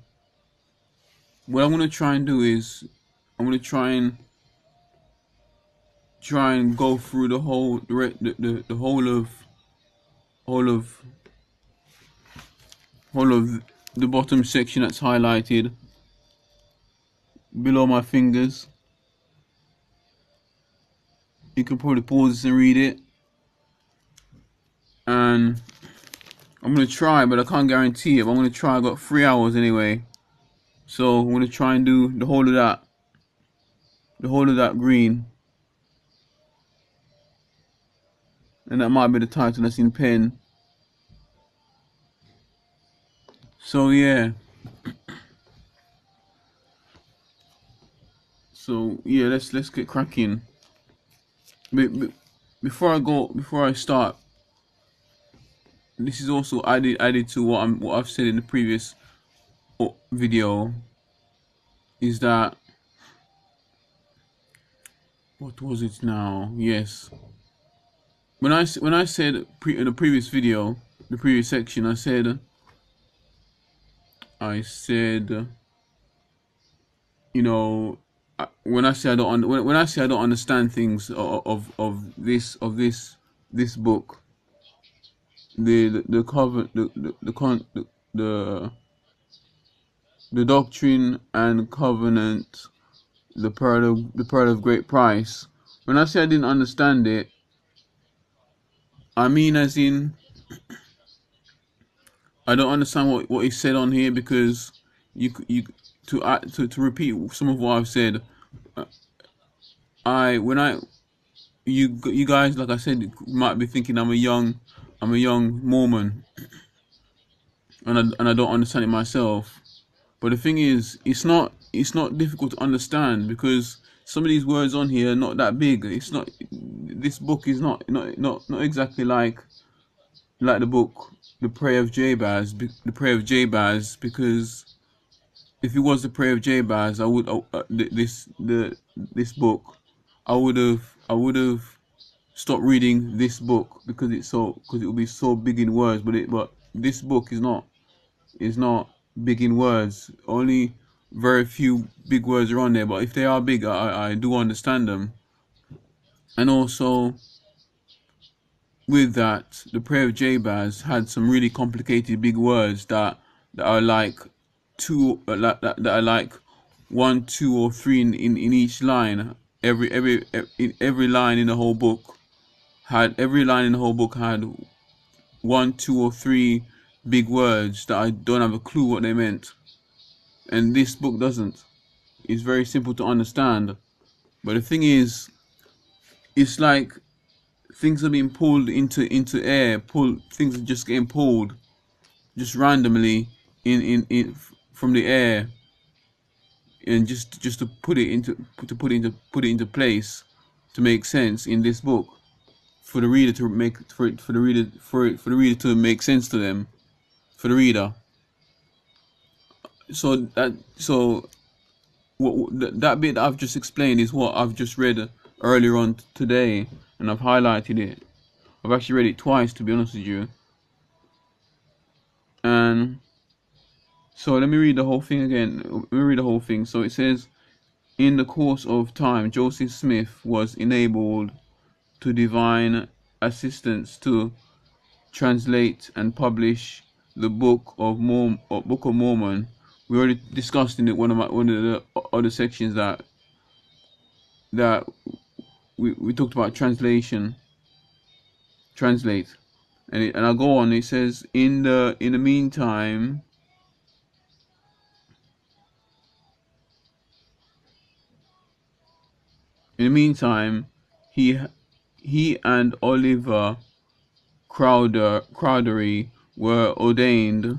Speaker 1: what i'm to try and do is i'm to try and try and go through the whole the, the, the whole of whole of whole of the bottom section that's highlighted below my fingers. You can probably pause and read it. And I'm gonna try but I can't guarantee it I'm gonna try. I've got three hours anyway so I'm gonna try and do the whole of that the whole of that green and that might be the title that's in pen. So yeah. *clears throat* So yeah, let's let's get cracking. before I go, before I start, this is also added added to what I'm what I've said in the previous video. Is that what was it now? Yes when I when I said pre, in the previous video, the previous section, I said, I said, you know, when I say I don't when, when I say I don't understand things of, of of this of this this book, the the, the cover the the the, the the the doctrine and covenant, the pearl of the pearl of great price. When I say I didn't understand it, I mean, as in, I don't understand what what he said on here because you you to uh, to to repeat some of what I've said. Uh, I when I you you guys like I said might be thinking I'm a young I'm a young Mormon and I, and I don't understand it myself. But the thing is, it's not it's not difficult to understand because some of these words on here are not that big. It's not. This book is not not not not exactly like like the book, the Prayer of Jabez, the Prayer of Jabez, because if it was the Prayer of Jabez, I would uh, uh this the this book, I would have I would have stopped reading this book because it's so because it would be so big in words. But it but this book is not is not big in words. Only very few big words are on there, but if they are big, I, I do understand them. And also, with that, the prayer of Jabez had some really complicated big words that that are like two uh, that, that are like one, two, or three in, in, in each line. Every every every, every line in the whole book had every line in the whole book had one, two, or three big words that I don't have a clue what they meant and this book doesn't. It's very simple to understand. But the thing is, it's like things are being pulled into into air. Pulled things are just getting pulled, just randomly in in, in from the air, and just just to put it into to put it into put it into place to make sense in this book for the reader to make for for the reader for for the reader to make sense to them for the reader so that so what that bit that I've just explained is what I've just read earlier on today and I've highlighted it. I've actually read it twice to be honest with you. And so let me read the whole thing again. Let me read the whole thing. So it says, in the course of time, Joseph Smith was enabled to divine assistance to translate and publish the Book of Mormon, uh, Book of Mormon. We already discussed in it one of my one of the other sections that that we, we talked about translation. Translate. And it, and I'll go on. It says in the in the meantime In the meantime, he he and Oliver Crowder Crowdery were ordained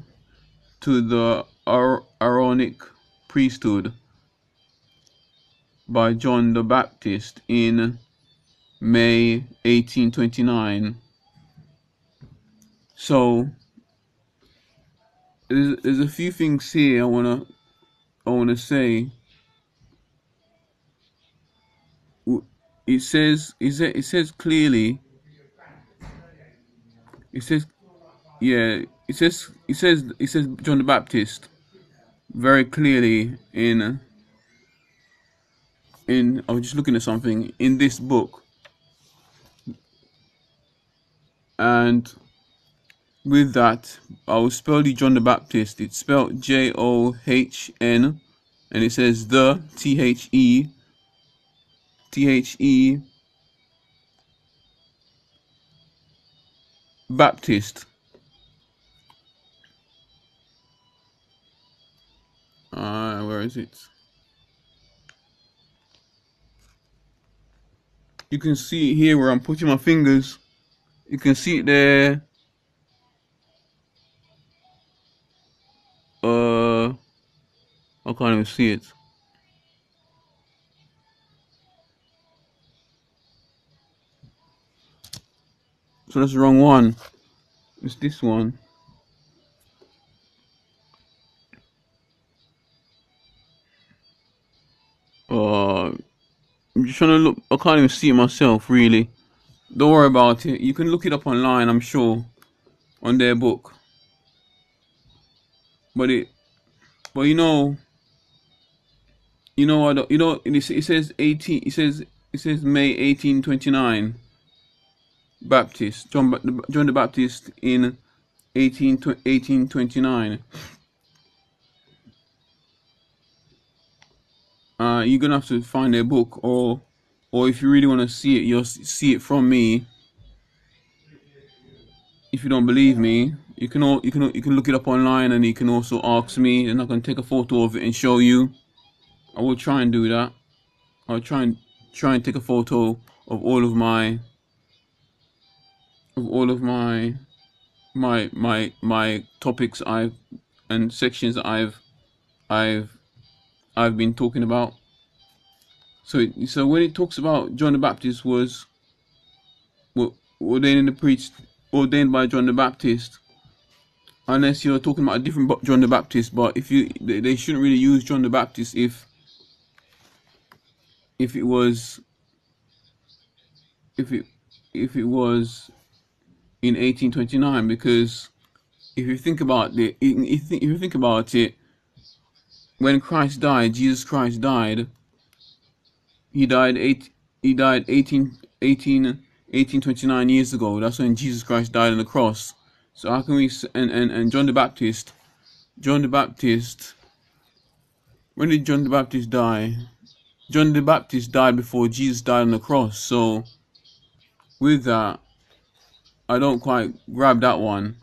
Speaker 1: to the Aaronic priesthood by John the Baptist in May 1829. So there's, there's a few things here I wanna I wanna say it says it says clearly it says yeah it says it says it says John the Baptist very clearly in in I was just looking at something in this book and with that I will spell the John the Baptist it's spelled J O H N and it says the T H E T H E Baptist. Uh, where is it? You can see it here where I'm putting my fingers. You can see it there. Uh, I can't even see it. So that's the wrong one. It's this one. I'm just trying to look. I can't even see it myself, really. Don't worry about it. You can look it up online, I'm sure, on their book. But it, but you know, you know, I don't, you know, it says 18. It says it says May 1829. Baptist, John, John the Baptist in 18, 1829. Uh, you're gonna have to find a book, or or if you really want to see it, you'll see it from me. If you don't believe me, you can all you can you can look it up online, and you can also ask me, and I can take a photo of it and show you. I will try and do that. I'll try and try and take a photo of all of my of all of my my my my topics I've and sections I've I've I've been talking about. So so when it talks about John the Baptist was ordained the priest ordained by John the Baptist, unless you're talking about a different John the Baptist, but if you they shouldn't really use John the Baptist if if it was if it if it was in 1829 because if you think about it, if you think about it, when Christ died, Jesus Christ died. He died eight. He died 18, 18, 1829 years ago. That's when Jesus Christ died on the cross. So how can we and and and John the Baptist, John the Baptist. When did John the Baptist die? John the Baptist died before Jesus died on the cross. So with that, I don't quite grab that one.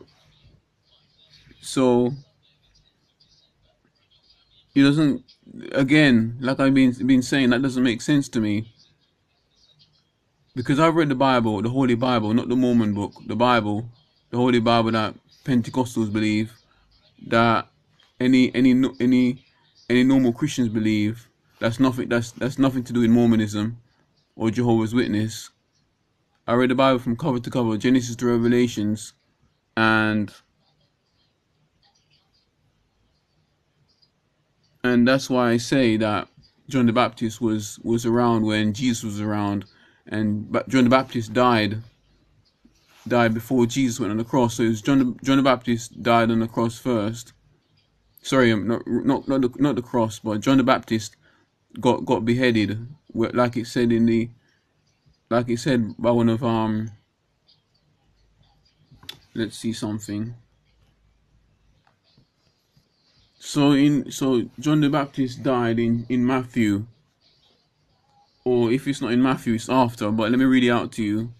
Speaker 1: So it doesn't again, like I've been been saying, that doesn't make sense to me. Because I've read the Bible, the Holy Bible, not the Mormon book, the Bible, the Holy Bible that Pentecostals believe, that any any any any normal Christians believe. That's nothing. That's that's nothing to do with Mormonism or Jehovah's Witness. I read the Bible from cover to cover, Genesis to Revelations, and and that's why I say that John the Baptist was was around when Jesus was around, and but John the Baptist died died before Jesus went on the cross. So it was John the, John the Baptist died on the cross first. Sorry, um, not not not the, not the cross, but John the Baptist got got beheaded, like it said in the, like it said by one of um. Let's see something. So in so John the Baptist died in in Matthew. Or if it's not in Matthew, it's after. But let me read it out to you.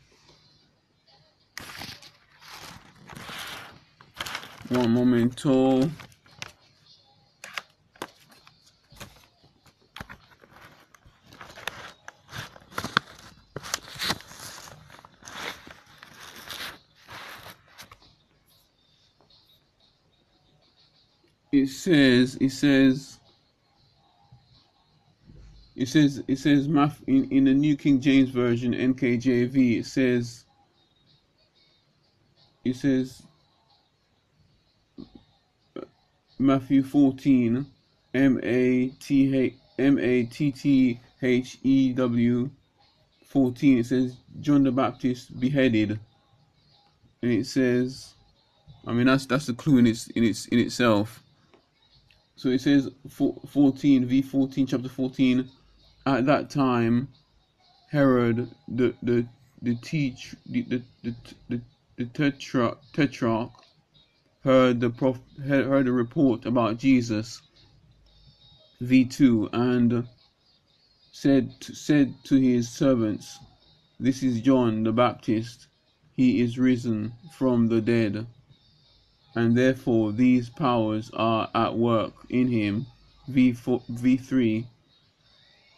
Speaker 1: One momento. Oh. It says, it says, it says, it says, in, in the New King James Version, NKJV, it says, it says, Matthew 14, M A T H M A T T H E W 14. It says John the Baptist beheaded, and it says, I mean that's that's the clue in its in its in itself. So it says 14 v 14 chapter 14. At that time, Herod the the the teach the the the, the, the tetrarch, tetrarch heard the prof, heard a report about Jesus v2 and said said to his servants this is John the Baptist he is risen from the dead and therefore these powers are at work in him v4, v3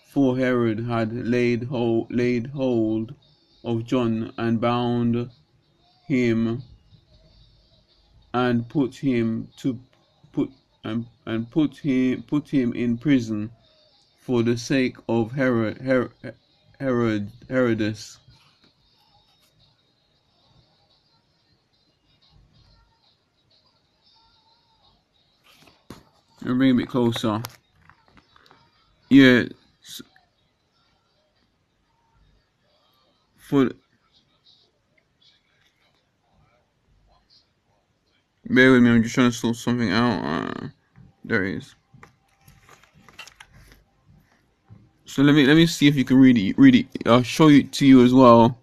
Speaker 1: for Herod had laid hold, laid hold of John and bound him and put him to put and, and put him put him in prison for the sake of Herod, Herod, Herod Herodes. Me bring a bit closer. Yeah. For Bear with me, I'm just trying to sort something out. Uh, there it is. So let me let me see if you can read it. Read it. I'll show it to you as well.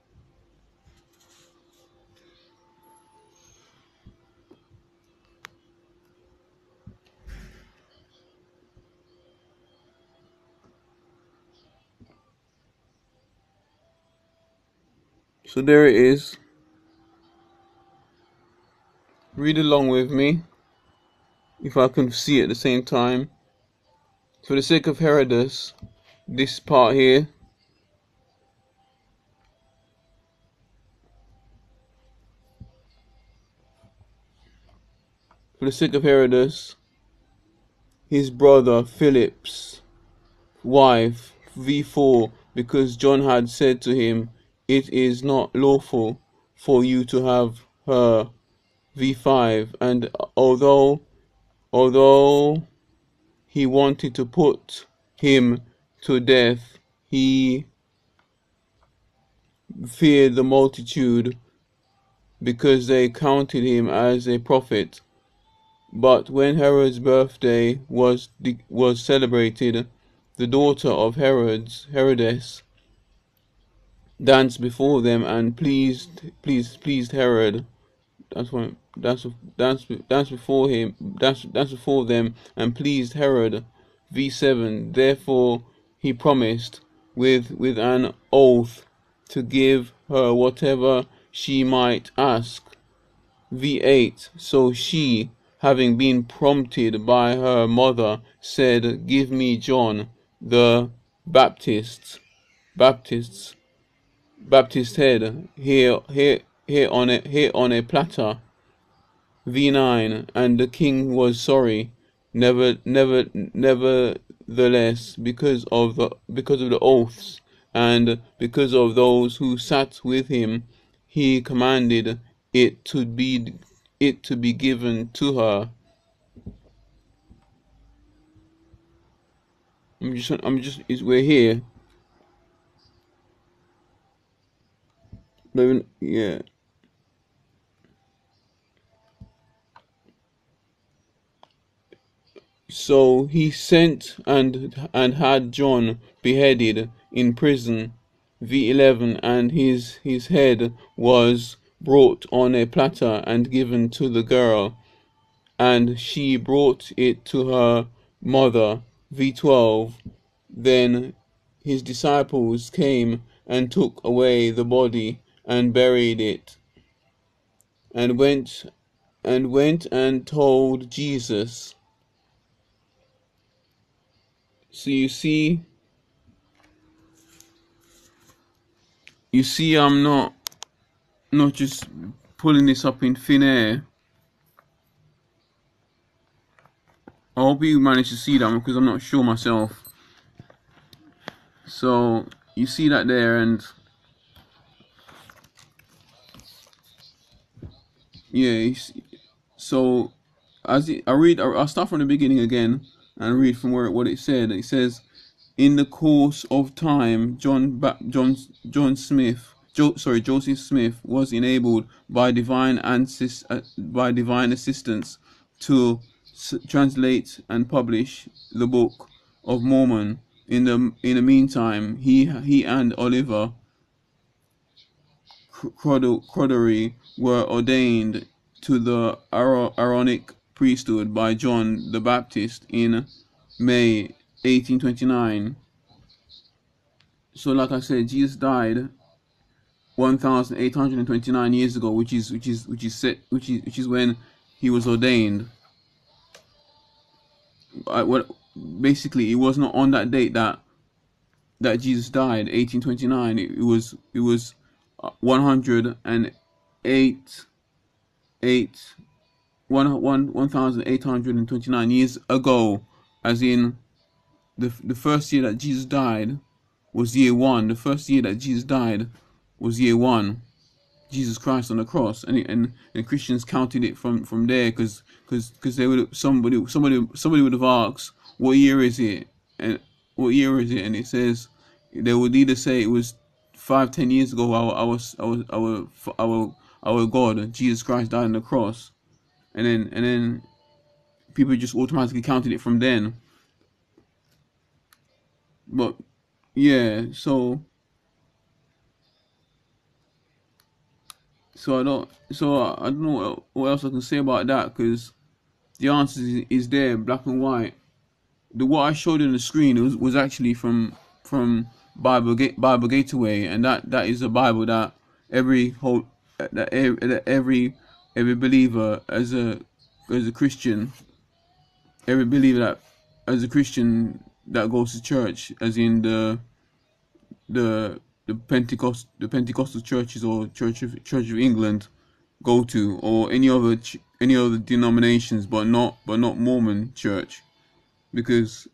Speaker 1: So there it is. Read along with me, if I can see at the same time. For the sake of Herodes, this part here. For the sake of Herodes, his brother Philip's wife, V4, because John had said to him, It is not lawful for you to have her v5 and although although he wanted to put him to death he feared the multitude because they counted him as a prophet. But when Herod's birthday was was celebrated the daughter of Herod's Herodes danced before them and pleased pleased pleased Herod. That's when that's that's that's before him that's that's before them and pleased Herod. V7 therefore he promised with with an oath to give her whatever she might ask. V8 so she having been prompted by her mother said give me John the Baptist. Baptist's Baptist head here here here on a here on a platter. V9 and the king was sorry never never nevertheless because of the because of the oaths and because of those who sat with him he commanded it to be it to be given to her I'm just I'm just we're here But yeah. So he sent and and had John beheaded in prison. V11 and his his head was brought on a platter and given to the girl and she brought it to her mother. V12 then his disciples came and took away the body and buried it and went and went and told Jesus. So you see you see I'm not not just pulling this up in thin air. I hope you managed to see that because I'm not sure myself. So you see that there and yeah so as it, I read I'll start from the beginning again and read from where what it said it says in the course of time, John ba- John John Smith, jo- sorry Joseph Smith was enabled by divine assist- uh, by divine assistance to s- translate and publish the Book of Mormon. In the in the meantime, he he and Oliver Cowdery were ordained to the Aaronic priesthood by John the Baptist in May 1829. So, like I said, Jesus died 1,829 years ago, which is which is which is set which is which is when he was ordained. I, what basically it was not on that date that that Jesus died, 1829. It, it was it was 108 eight one one one thousand eight hundred and twenty nine years ago, as in the the first year that Jesus died was year one. The first year that Jesus died was year one. Jesus Christ on the cross, and and, and Christians counted it from from there because because because they would somebody somebody somebody would have asked what year is it and what year is it, and it says they would either say it was five ten years ago our our our our our, our God Jesus Christ died on the cross, and then and then people just automatically counted it from then. But yeah, so so I don't so I don't know what else I can say about that because the answer is, is there, black and white. The what I showed on the screen was was actually from from Bible Bible Gateway, and that that is a Bible that every whole that every every believer as a as a Christian, every believer that as a Christian that goes to church, as in the the the Pentecost the Pentecostal churches or Church of Church of England go to, or any other any other denominations, but not but not Mormon Church, because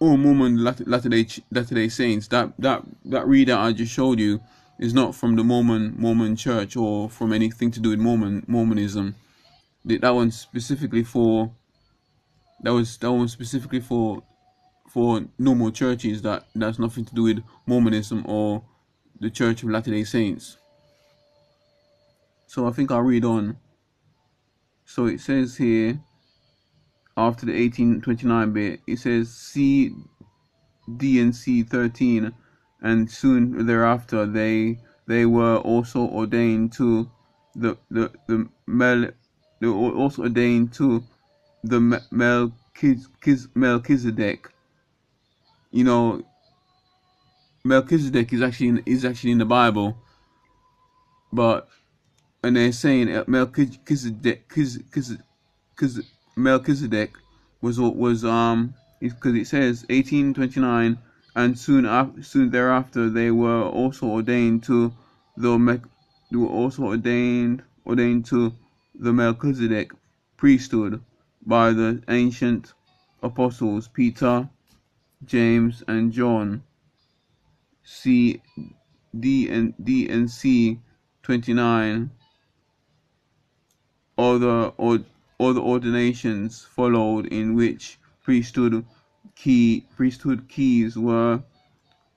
Speaker 1: all Mormon Latter Day Latter Day Saints that that that readout I just showed you is not from the Mormon Mormon Church or from anything to do with Mormon Mormonism. That one specifically for that was that one specifically for for normal churches that that's nothing to do with Mormonism or the Church of Latter Day Saints. So I think I'll read on. So it says here, after the 1829 bit, it says C, D, and C 13, and soon thereafter they they were also ordained to the the the Mel, they were also ordained to the Melchizedek. You know, Melchizedek is actually in, is actually in the Bible, but and they're saying uh, Melchizedek, because Melchizedek was was um because it says 1829 and soon after soon thereafter they were also ordained to the they were also ordained ordained to the Melchizedek priesthood by the ancient apostles Peter James and John. C D and D and C 29 other or other ordinations followed in which priesthood key priesthood keys were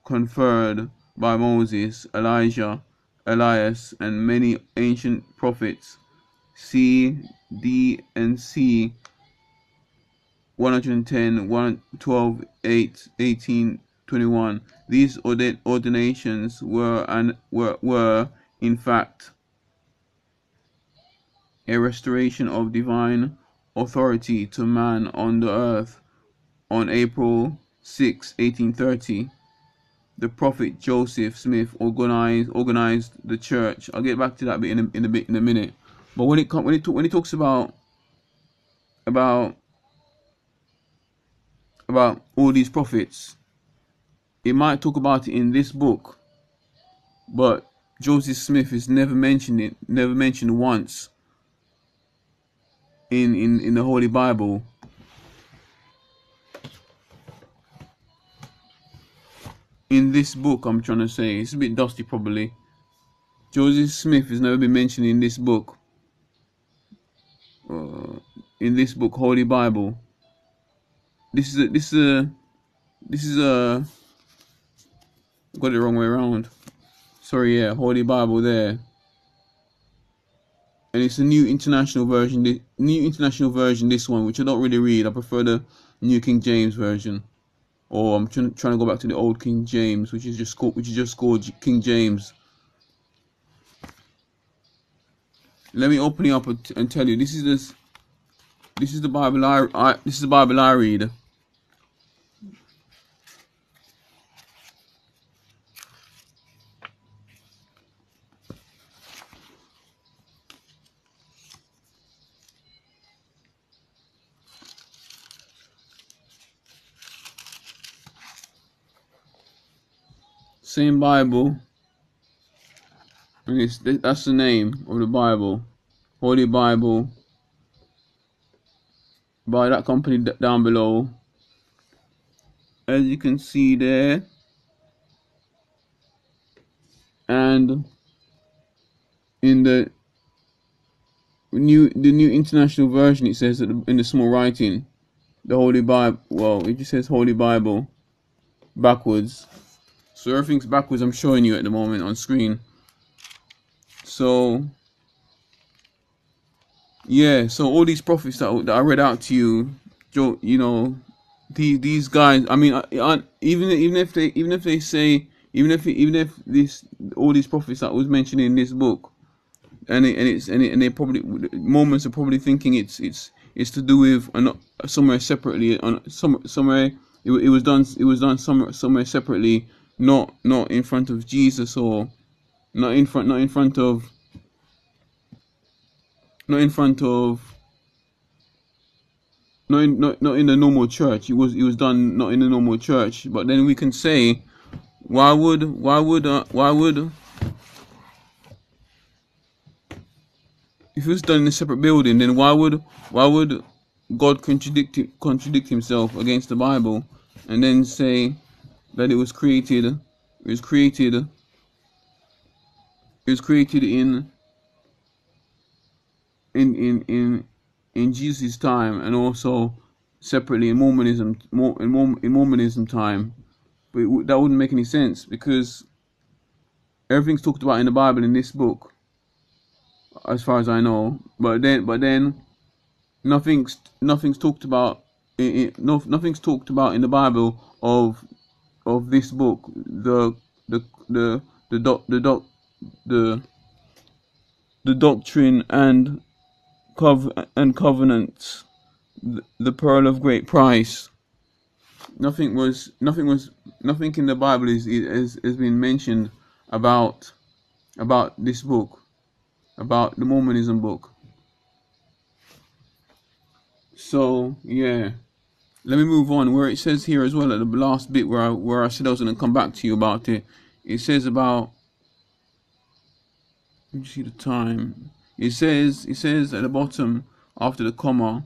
Speaker 1: conferred by Moses, Elijah, Elias, and many ancient prophets. C, D, and C 110, 112, 8, 18, 21. These ordinations were and were, were in fact a restoration of divine authority to man on the earth on April 6, 1830. The prophet Joseph Smith organized organized the church. I'll get back to that bit in a, in a bit in a minute. But when it when it when it talks about about about all these prophets, it might talk about it in this book, but Joseph Smith is never mentioned it, never mentioned once in in in the Holy Bible. In this book, I'm trying to say, it's a bit dusty probably. Joseph Smith has never been mentioned in this book. Uh, in this book, Holy Bible. This is a, this is a, this is a, got it wrong way around. Sorry, yeah, Holy Bible there. And it's a new international version, the new international version, this one, which I don't really read. I prefer the New King James version. Or I'm trying, trying to go back to the old King James, which is just called, which is just called King James. Let me open it up and tell you. This is this. This is the Bible I, I this is the Bible I read. Same Bible. That's the name of the Bible. Holy Bible. By that company down below. As you can see there. And in the new the new international version it says in the small writing the holy bible well it just says holy bible backwards so everything's backwards I'm showing you at the moment on screen. So yeah, so all these prophets that, that I read out to you, Joe, you know, these these guys. I mean, even even if they even if they say even if even if this all these prophets that was mentioned in this book, and it, and it's and it, and they probably Mormons are probably thinking it's it's it's to do with uh, somewhere separately on some somewhere it, it was done it was done somewhere somewhere separately not not in front of Jesus or not in front not in front of not in front of not in not, not in the normal church. It was it was done not in the normal church. But then we can say why would why would uh, why would if it was done in a separate building then why would why would God contradict contradict himself against the Bible and then say that it was created it was created it was created in in in in in Jesus time and also separately in Mormonism in, Mormonism time. But it, that wouldn't make any sense because everything's talked about in the Bible in this book as far as I know. But then but then nothing's nothing's talked about it, it, no, nothing's talked about in the Bible of of this book, the the the the doc, the doc, the the doctrine and cov and covenants, the, the pearl of great price. Nothing was nothing was nothing in the Bible is is has been mentioned about about this book, about the Mormonism book. So yeah let me move on. Where it says here as well at the last bit where I, where I said I was going to come back to you about it it says about let me see the time. It says it says at the bottom after the comma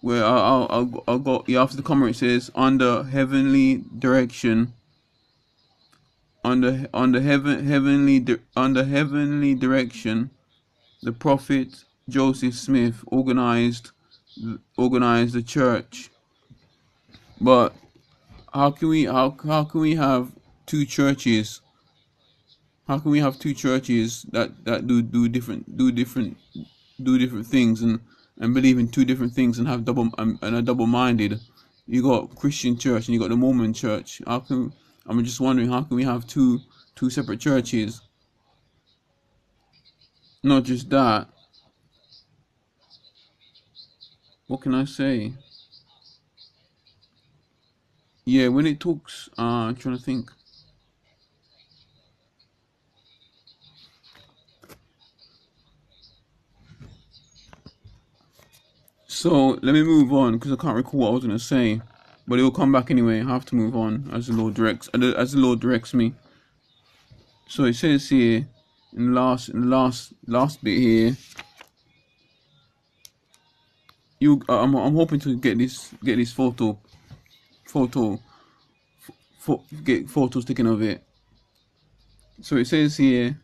Speaker 1: where I'll, I'll, I'll go yeah, after the comma it says under heavenly direction under under heaven heavenly under heavenly direction the prophet Joseph Smith organized organized the church. But how can we how how can we have two churches? How can we have two churches that that do do different do different do different things and and believe in two different things and have double um, and are double minded? You got Christian church and you got the Mormon church. How can I'm just wondering how can we have two two separate churches? Not just that. What can I say? Yeah, when it talks, uh, I'm trying to think. So let me move on because I can't recall what I was gonna say, but it will come back anyway. I have to move on as the Lord directs, as the Lord directs me. So it says here in the last, in the last, last bit here. You, I'm, I'm hoping to get this, get this photo, photo, fo get photos taken of it. So it says here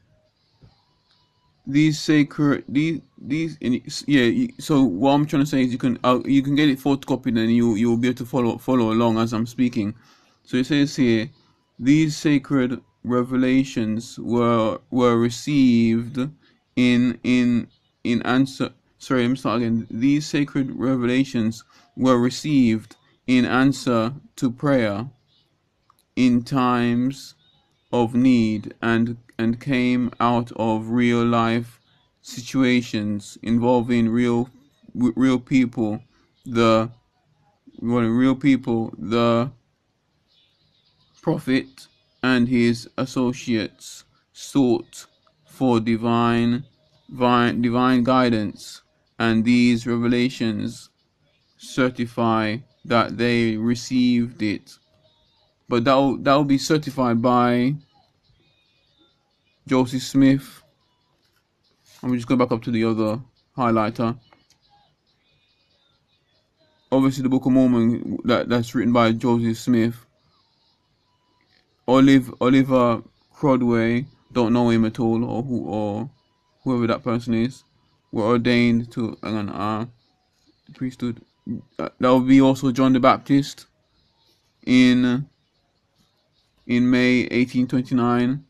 Speaker 1: these sacred these these and yeah so what i'm trying to say is you can uh, you can get it photocopied and you you'll be able to follow follow along as i'm speaking so it says here these sacred revelations were were received in in in answer sorry i'm again these sacred revelations were received in answer to prayer in times of need and and came out of real life situations involving real real people the well, real people the prophet and his associates sought for divine divine, divine guidance and these revelations certify that they received it but that will that will be certified by Joseph Smith. I'm just going back up to the other highlighter. Obviously, the Book of Mormon that that's written by Joseph Smith. Olive Oliver Crodway don't know him at all, or who or whoever that person is, were ordained to an uh, priesthood. Uh, that would be also John the Baptist in in May 1829,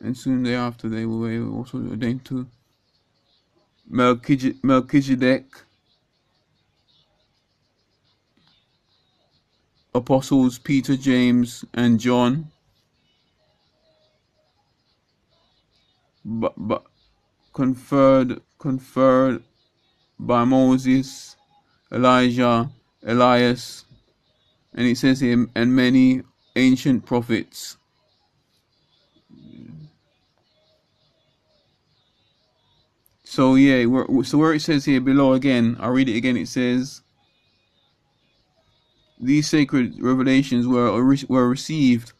Speaker 1: and soon thereafter they were also ordained to Melchizedek, apostles Peter, James, and John. But, but conferred conferred by Moses, Elijah, Elias, and it says here, and many ancient prophets. So yeah, so where it says here below again, I'll read it again. It says, "These sacred revelations were were received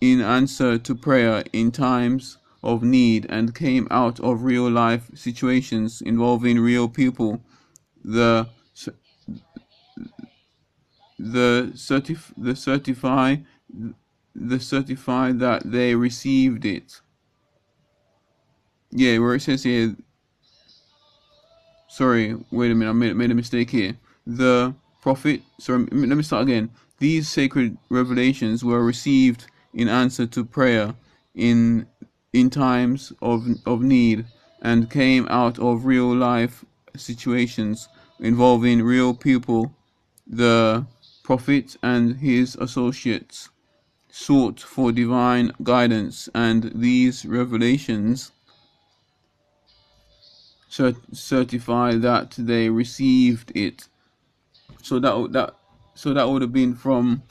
Speaker 1: in answer to prayer in times of need and came out of real life situations involving real people. The the certif the certify the certify that they received it. Yeah, where it says here. Sorry, wait a minute. I made made a mistake here. The prophet. Sorry, let me start again. These sacred revelations were received in answer to prayer in in times of of need and came out of real life situations involving real people. The prophet and his associates sought for divine guidance, and these revelations cert- certify that they received it. So that that so that would have been from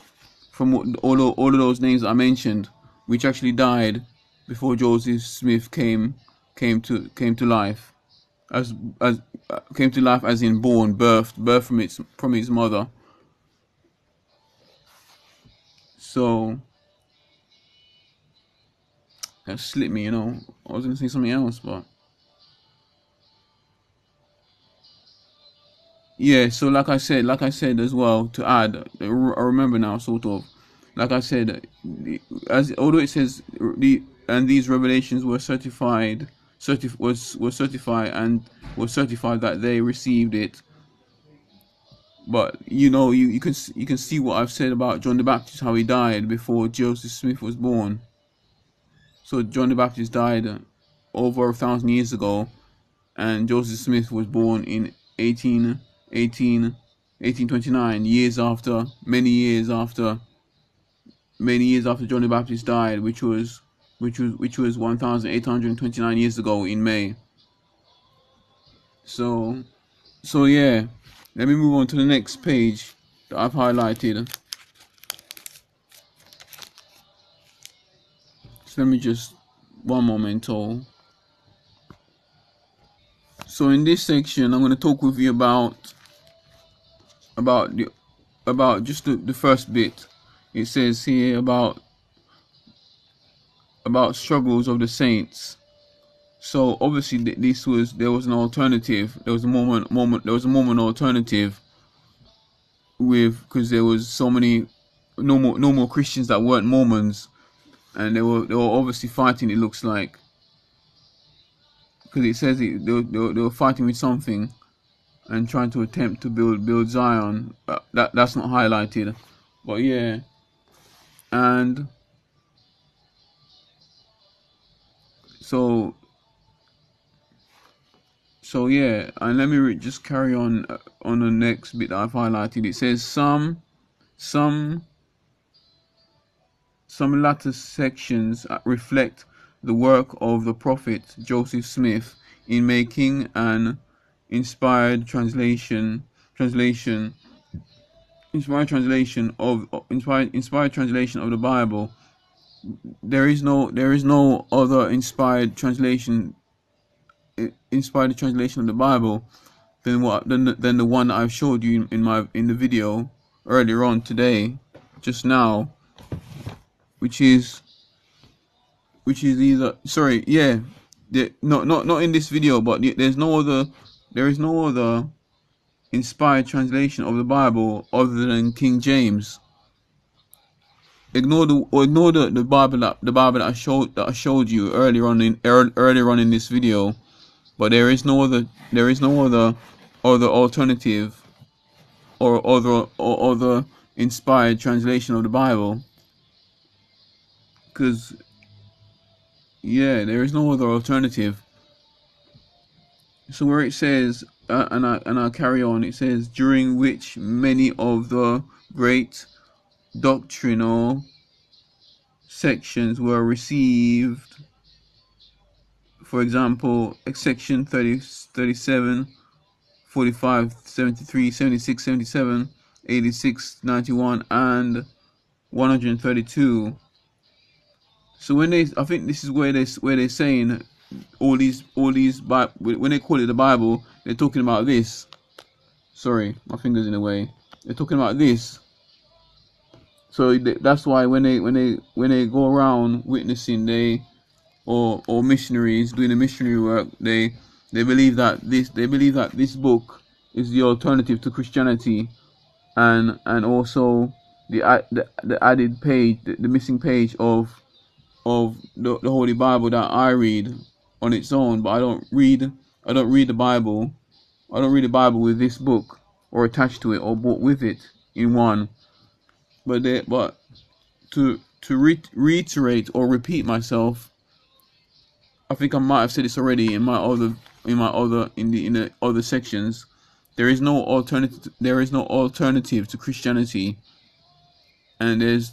Speaker 1: from all all of those names I mentioned, which actually died before Joseph Smith came came to came to life, as as uh, came to life as in born, birthed, birthed from its from his mother. So that slipped me, you know. I was gonna say something else, but yeah. So like I said, like I said as well to add, I remember now, sort of. Like I said, as although it says the and these revelations were certified, certif was was certified and was certified that they received it. but you know you, you can you can see what I've said about John the Baptist how he died before Joseph Smith was born so John the Baptist died over a thousand years ago and Joseph Smith was born in 18, 18, 1829 years after many years after many years after John the Baptist died which was which was which was 1829 years ago in May so so yeah let me move on to the next page that I've highlighted. So let me just one moment all. So in this section I'm going to talk with you about about the about just the, the first bit. It says here about about struggles of the saints so obviously this was there was an alternative. There was a moment moment there was a moment alternative with because there was so many normal normal Christians that weren't Mormons, and they were they were obviously fighting. It looks like because it says it, they, were, they, were, they were fighting with something and trying to attempt to build build Zion. that that's not highlighted, but yeah, and so so yeah and let me just carry on uh, on the next bit that I've highlighted. It says some some some latter sections uh, reflect the work of the prophet Joseph Smith in making an inspired translation translation inspired translation of inspired inspired translation of the Bible there is no there is no other inspired translation inspired translation of the Bible than what than the, than the one I've showed you in my in the video earlier on today, just now, which is which is either sorry yeah, the, not not not in this video, but there's no other there is no other inspired translation of the Bible other than King James. Ignore the or ignore the, the Bible that the Bible that I showed that I showed you earlier on in earlier on in this video but there is no other there is no other other alternative or other or other inspired translation of the Bible. Because yeah there is no other alternative. So where it says uh, and I and I'll carry on it says during which many of the great doctrinal sections were received for example, section 30, 37, 45, 73, 76, 77, 86, 91, and 132. So when they, I think this is where they where they're saying all these all these when they call it the Bible, they're talking about this. Sorry, my fingers in the way. They're talking about this. So that's why when they when they when they go around witnessing, they or or missionaries doing the missionary work, they they believe that this they believe that this book is the alternative to Christianity, and and also the the, the added page, the, the missing page of of the, the Holy Bible that I read on its own, but I don't read I don't read the Bible. I don't read the Bible with this book or attached to it or bought with it in one. But they, but to to re- reiterate or repeat myself, I think I might have said this already in my other in my other in the in the other sections. There is no alternative. There is no alternative to Christianity, and there's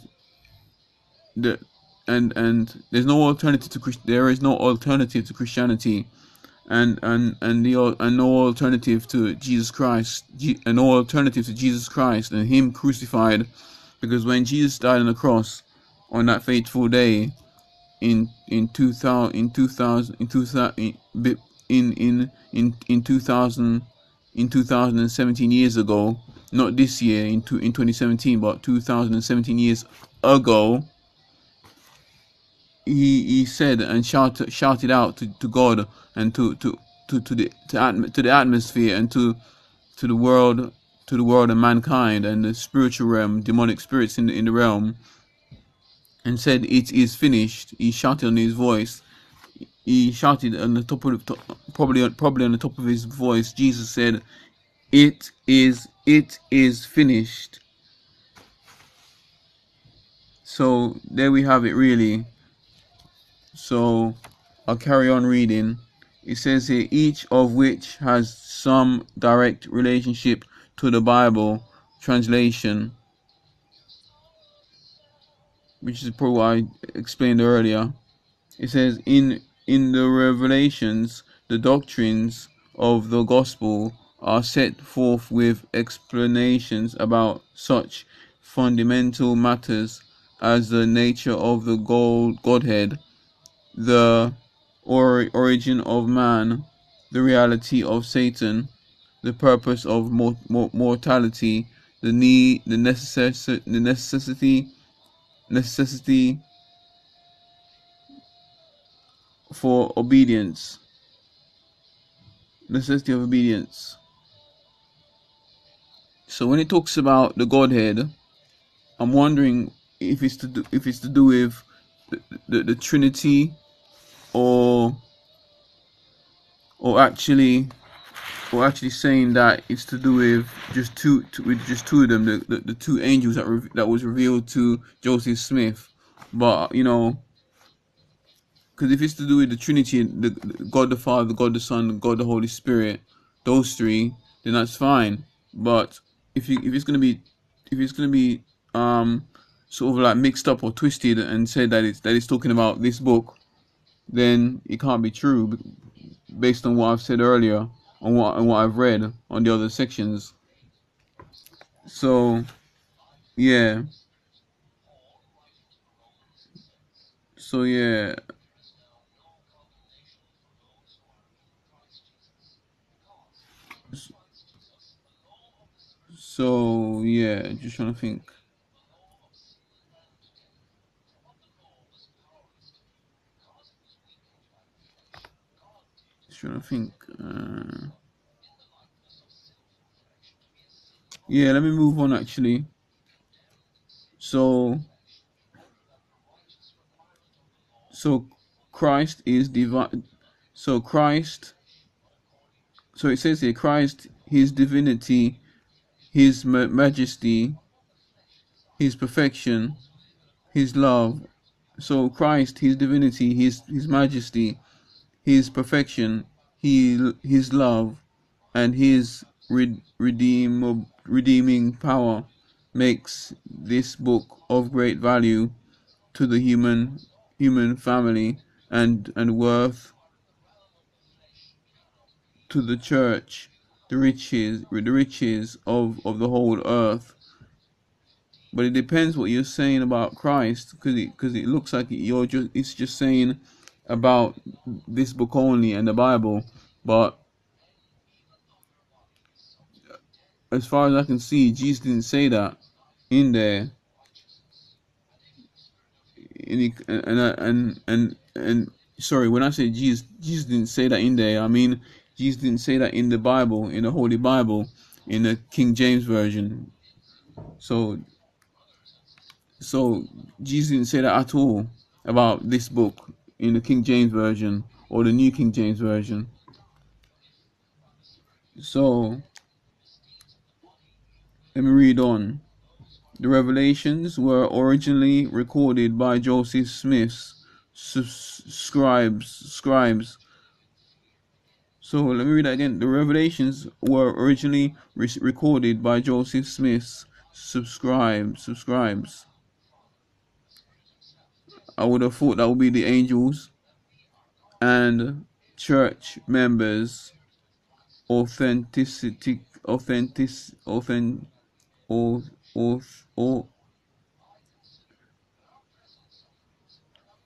Speaker 1: the and and there's no alternative to Christ. There is no alternative to Christianity, and and and the and no alternative to Jesus Christ, and no alternative to Jesus Christ and Him crucified, because when Jesus died on the cross on that fateful day, in in 2000 in 2000 in 2000 in in in in 2000 in 2017 years ago not this year in two, in 2017 but 2017 years ago he he said and shouted shouted out to, to God and to to to to the to, to the atmosphere and to to the world to the world and mankind and the spiritual realm demonic spirits in the, in the realm and said, It is finished. He shouted on his voice. He shouted on the top of the probably probably on the top of his voice. Jesus said, it is it is finished so there we have it really so i'll carry on reading it says here each of which has some direct relationship to the bible translation which is probably what i explained earlier. It says in in the revelations the doctrines of the gospel are set forth with explanations about such fundamental matters as the nature of the God, Godhead, the or, origin of man, the reality of Satan, the purpose of mor mor mortality, the need, the necessity, the necessity, necessity for obedience, necessity of obedience. So when it talks about the Godhead, I'm wondering if it's to do if it's to do with the, the, the Trinity or or actually or actually saying that it's to do with just two, two with just two of them the, the, the two angels that re- that was revealed to Joseph Smith. But you know because if it's to do with the Trinity the, the God the Father God the Son God the Holy Spirit those three then that's fine. But if you if it's gonna be if it's gonna be um sort of like mixed up or twisted and said that it's that it's talking about this book, then it can't be true based on what I've said earlier on what on what I've read on the other sections. So yeah. So yeah. So yeah, just trying to think. Trying to think. Uh, yeah, let me move on actually. So, so Christ is divine. So Christ. So it says here, Christ, His divinity, His majesty, His perfection, His love. So Christ, His divinity, His His majesty, His perfection, he, his love and his redeem, redeeming power makes this book of great value to the human human family and and worth to the church the riches the riches of of the whole earth. But it depends what you're saying about Christ because it because it looks like you're just it's just saying about this book only and the Bible, but as far as I can see, Jesus didn't say that in there. And and and and and sorry, when I say Jesus, Jesus didn't say that in there. I mean, Jesus didn't say that in the Bible, in the Holy Bible, in the King James version. So, so Jesus didn't say that at all about this book in the King James Version or the New King James Version. So, let me read on. The revelations were originally recorded by Joseph Smith's scribes. Scribes. So let me read that again. The revelations were originally re recorded by Joseph Smith's subscribes. Subscribes. I would have thought that would be the angels and church members authenticity authentic authentic or or or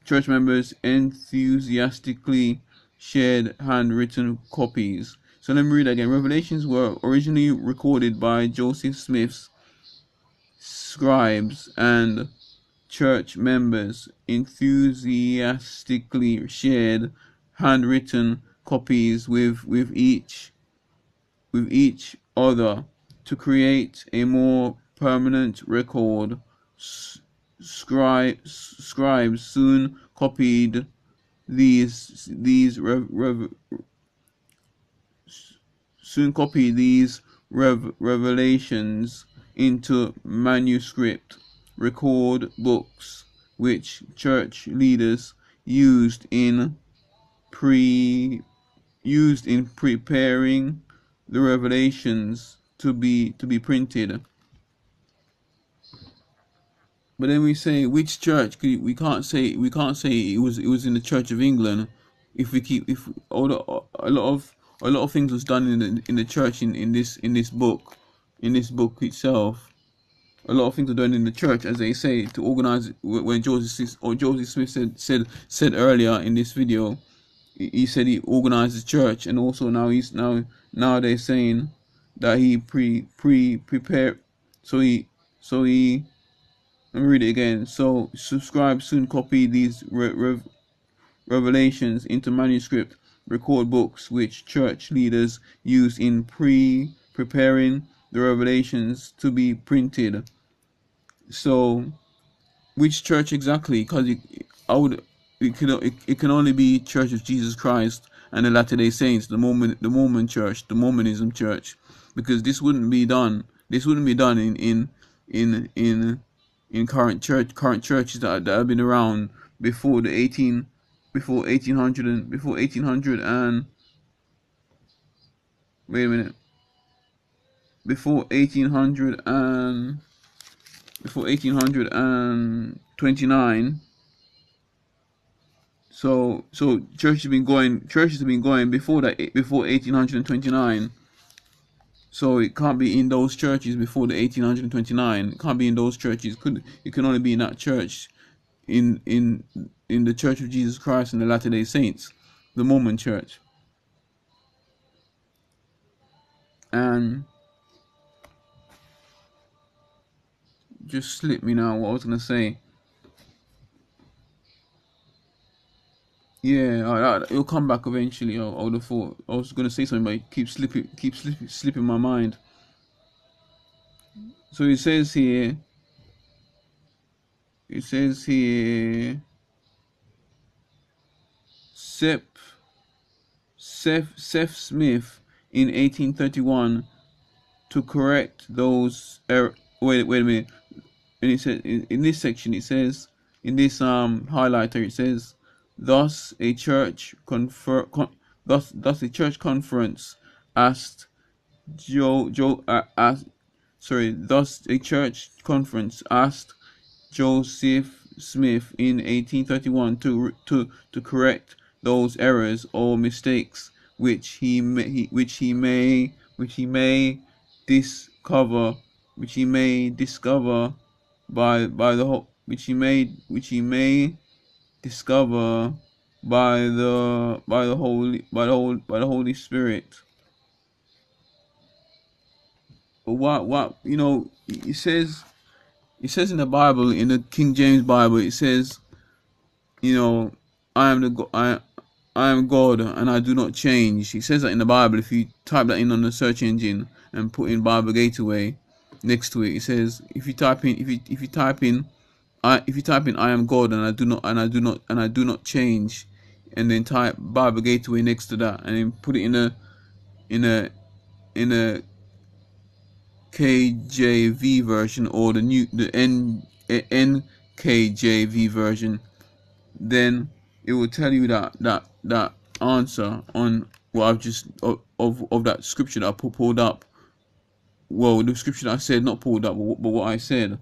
Speaker 1: church members enthusiastically shared handwritten copies. So let me read again. Revelations were originally recorded by Joseph Smith's scribes and church members enthusiastically shared handwritten copies with, with each with each other to create a more permanent record. Scribes, soon copied these these rev, rev, soon copied these rev- revelations into manuscript record books which church leaders used in pre used in preparing the revelations to be to be printed. But then we say which church? We can't say we can't say it was it was in the church of england. If we keep if all the, a lot of a lot of things was done in the in the church in, in this in this book in this book itself a lot of things are done in the church as they say to organize when joseph or joseph smith said said said earlier in this video he said he organized the church and also now he's now now they're saying that he pre pre prepared so he so he let me read it again. So subscribe soon copy these re, revelations into manuscript record books which church leaders use in pre preparing the revelations to be printed so which church exactly because i would it can it, it can only be Church of Jesus Christ and the Latter Day Saints, the Mormon the Mormon Church, the Mormonism Church, because this wouldn't be done. This wouldn't be done in in in in in current church current churches that, that have been around before the 18 before 1800 and before 1800 and wait a minute before 1800 and before 1829 so so church has been going church has been going before that before 1829. So it can't be in those churches before the 1829. It can't be in those churches. Could it can only be in that church, in in in the Church of Jesus Christ and the Latter Day Saints, the Mormon Church. And just slip me now what I was gonna say. Yeah, I, I, it'll come back eventually. I, I would have thought I was gonna say something, but it keeps slipping, keeps slipping, slipping my mind. So it says here. It says here. Seth, Seth, Seth Smith in 1831 to correct those er- wait wait a minute and it says in, this section it says in this um highlighter it says Thus, a church confer, con, thus, thus a church conference asked Joe, Joe, uh, asked, sorry, thus a church conference asked Joseph Smith in 1831 to to to correct those errors or mistakes which he may which he may which he may discover which he may discover by by the which he may which he may discover by the by the holy by the holy by the Holy Spirit. But what what you know it says it says in the Bible in the King James Bible it says you know I am the I I am God and I do not change. He says that in the Bible. If you type that in on the search engine and put in Bible Gateway next to it, it says if you type in if you if you type in I if you type in I am God and I do not and I do not and I do not change and then type Bible Gateway next to that and then put it in a in a in a KJV version or the new the N eh, NKJV version then it will tell you that that that answer on what I've just of of, of that scripture that I pulled up well the scripture I said not pulled up but, but what I said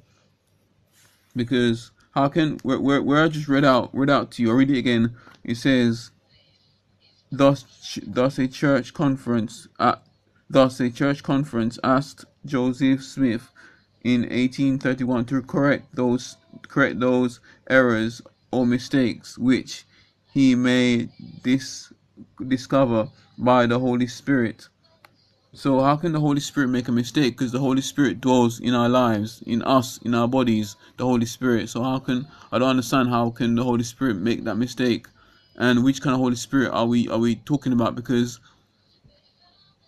Speaker 1: because how can where, where, where I just read out read out to you, i read it again. It says, "Thus, thus a church conference, uh, thus a church conference asked Joseph Smith in 1831 to correct those correct those errors or mistakes which he may dis- discover by the Holy Spirit." So how can the Holy Spirit make a mistake? Because the Holy Spirit dwells in our lives, in us, in our bodies, the Holy Spirit. So how can I don't understand how can the Holy Spirit make that mistake? And which kind of Holy Spirit are we are we talking about? Because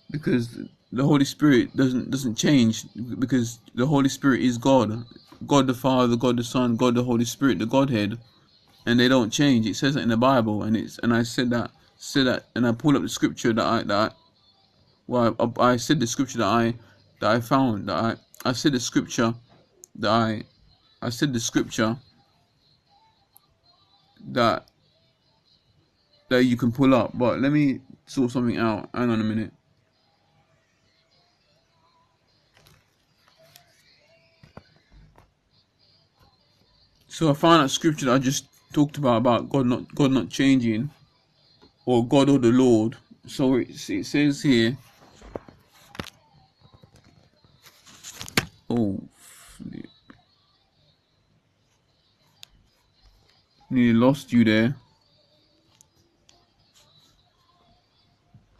Speaker 1: because the Holy Spirit doesn't doesn't change because the Holy Spirit is God. God the Father, God the Son, God the Holy Spirit, the Godhead. And they don't change. It says that in the Bible and it's and I said that said that and I pulled up the scripture that I that well, I, I said the scripture that I that I found that I I said the scripture that I I said the scripture that that you can pull up, but let me sort something out. Hang on a minute. So I found that scripture that I just talked about about God not God not changing, or God or the Lord. So it, it says here. Oh, flip. Nearly lost you there.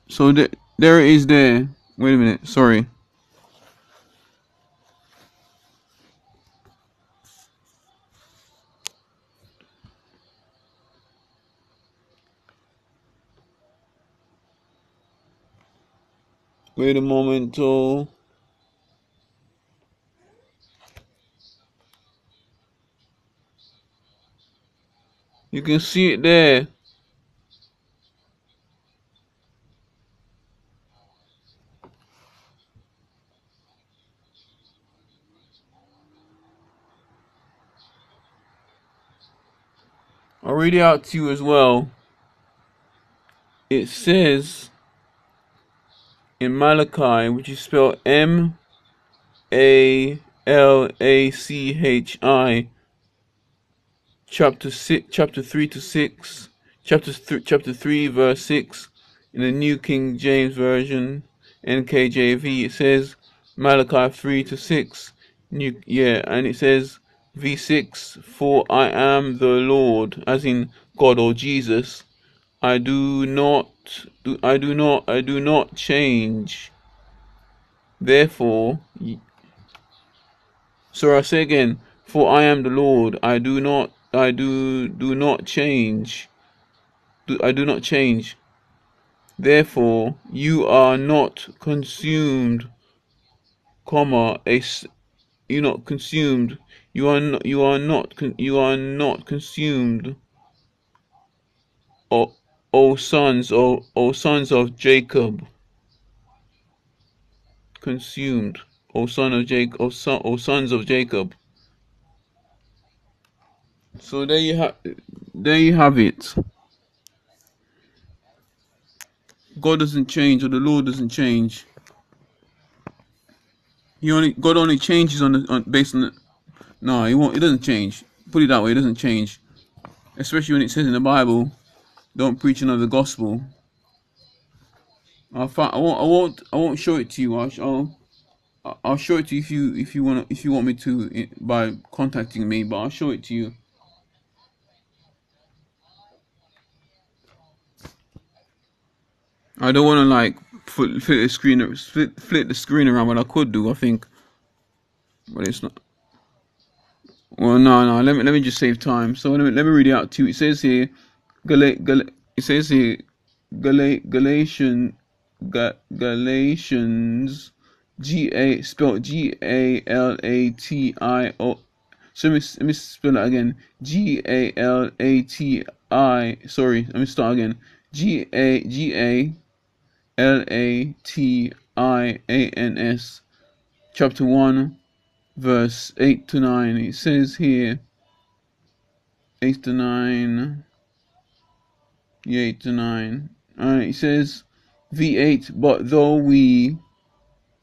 Speaker 1: So th- there it is there. Wait a minute. Sorry. Wait a moment. Oh. You can see it there. I'll read it out to you as well. It says in Malachi, which is spelled M A L A C H I, chapter six, chapter three to six, chapter chapter three, verse six, in the New King James Version, NKJV. It says Malachi three to six. New, yeah, and it says V6, for I am the Lord, as in God or Jesus. I do not, do, I do not, I do not change. Therefore, so I say again, for I am the Lord, I do not, I do, do not change. Do, I do not change. Therefore, you are not consumed, comma, a, you're not consumed you are not, you are not you are not consumed. O, o sons, o, o sons of Jacob. Consumed. O son of Jacob, o, son, o sons of Jacob. So there you have, there you have it. God doesn't change, or the Lord doesn't change. He only God only changes on the on based on the, no, it won't. It doesn't change. Put it that way. It doesn't change, especially when it says in the Bible, "Don't preach another gospel." I won't. I won't. I won't show it to you. I'll. I'll, I'll show it to you if you if you want if you want me to eh, by contacting me. But I'll show it to you. I don't want to like flip, flip the screen flip, flip the screen around. What I could do, I think, but it's not. Well, no, no. Let me let me just save time. So let me let me read it out to you. It says here, Gal- Gal- it says here, Gal- Galatian, Ga- Galatians, G A spelled G A L A T I O. So let me let me spell that again. G A L A T I. Sorry, let me start again. G A G A L A T I A N S. Chapter one verse 8 to 9. It says here, 8 to 9. Yeah, 8 to 9. Alright, it says, V8, but though we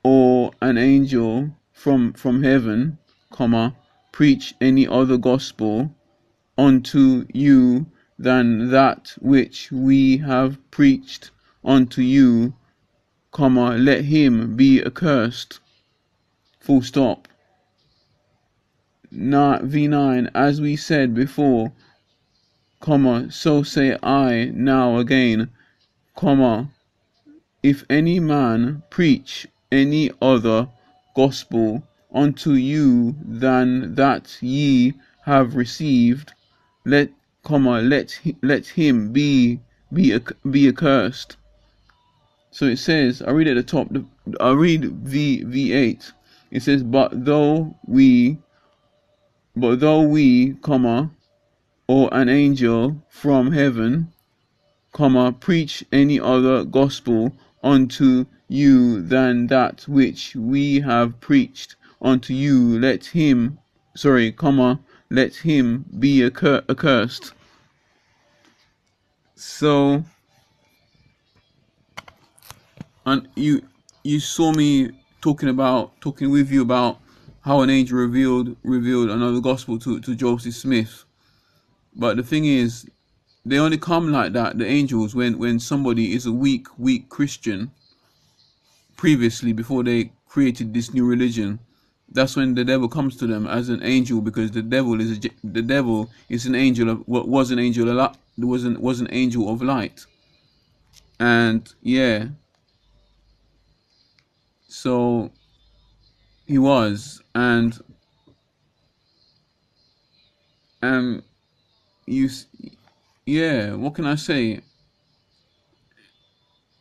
Speaker 1: or an angel from from heaven, comma, preach any other gospel unto you than that which we have preached unto you, comma, let him be accursed. Full stop not V9, as we said before, comma, so say I now again, comma, if any man preach any other gospel unto you than that ye have received, let, comma, let, let him be, be, be accursed. So it says, I read at the top, I read V, V8. It says, but though we but though we, comma, or an angel from heaven, comma, preach any other gospel unto you than that which we have preached unto you. Let him, sorry, comma, let him be accur- accursed. So, and you you saw me talking about talking with you about how an angel revealed revealed another gospel to to Joseph Smith. But the thing is, they only come like that, the angels, when when somebody is a weak weak Christian. Previously, before they created this new religion, that's when the devil comes to them as an angel because the devil is a, the devil is an angel of what was an angel a lot was an was an angel of light and yeah so he was and um you yeah what can i say?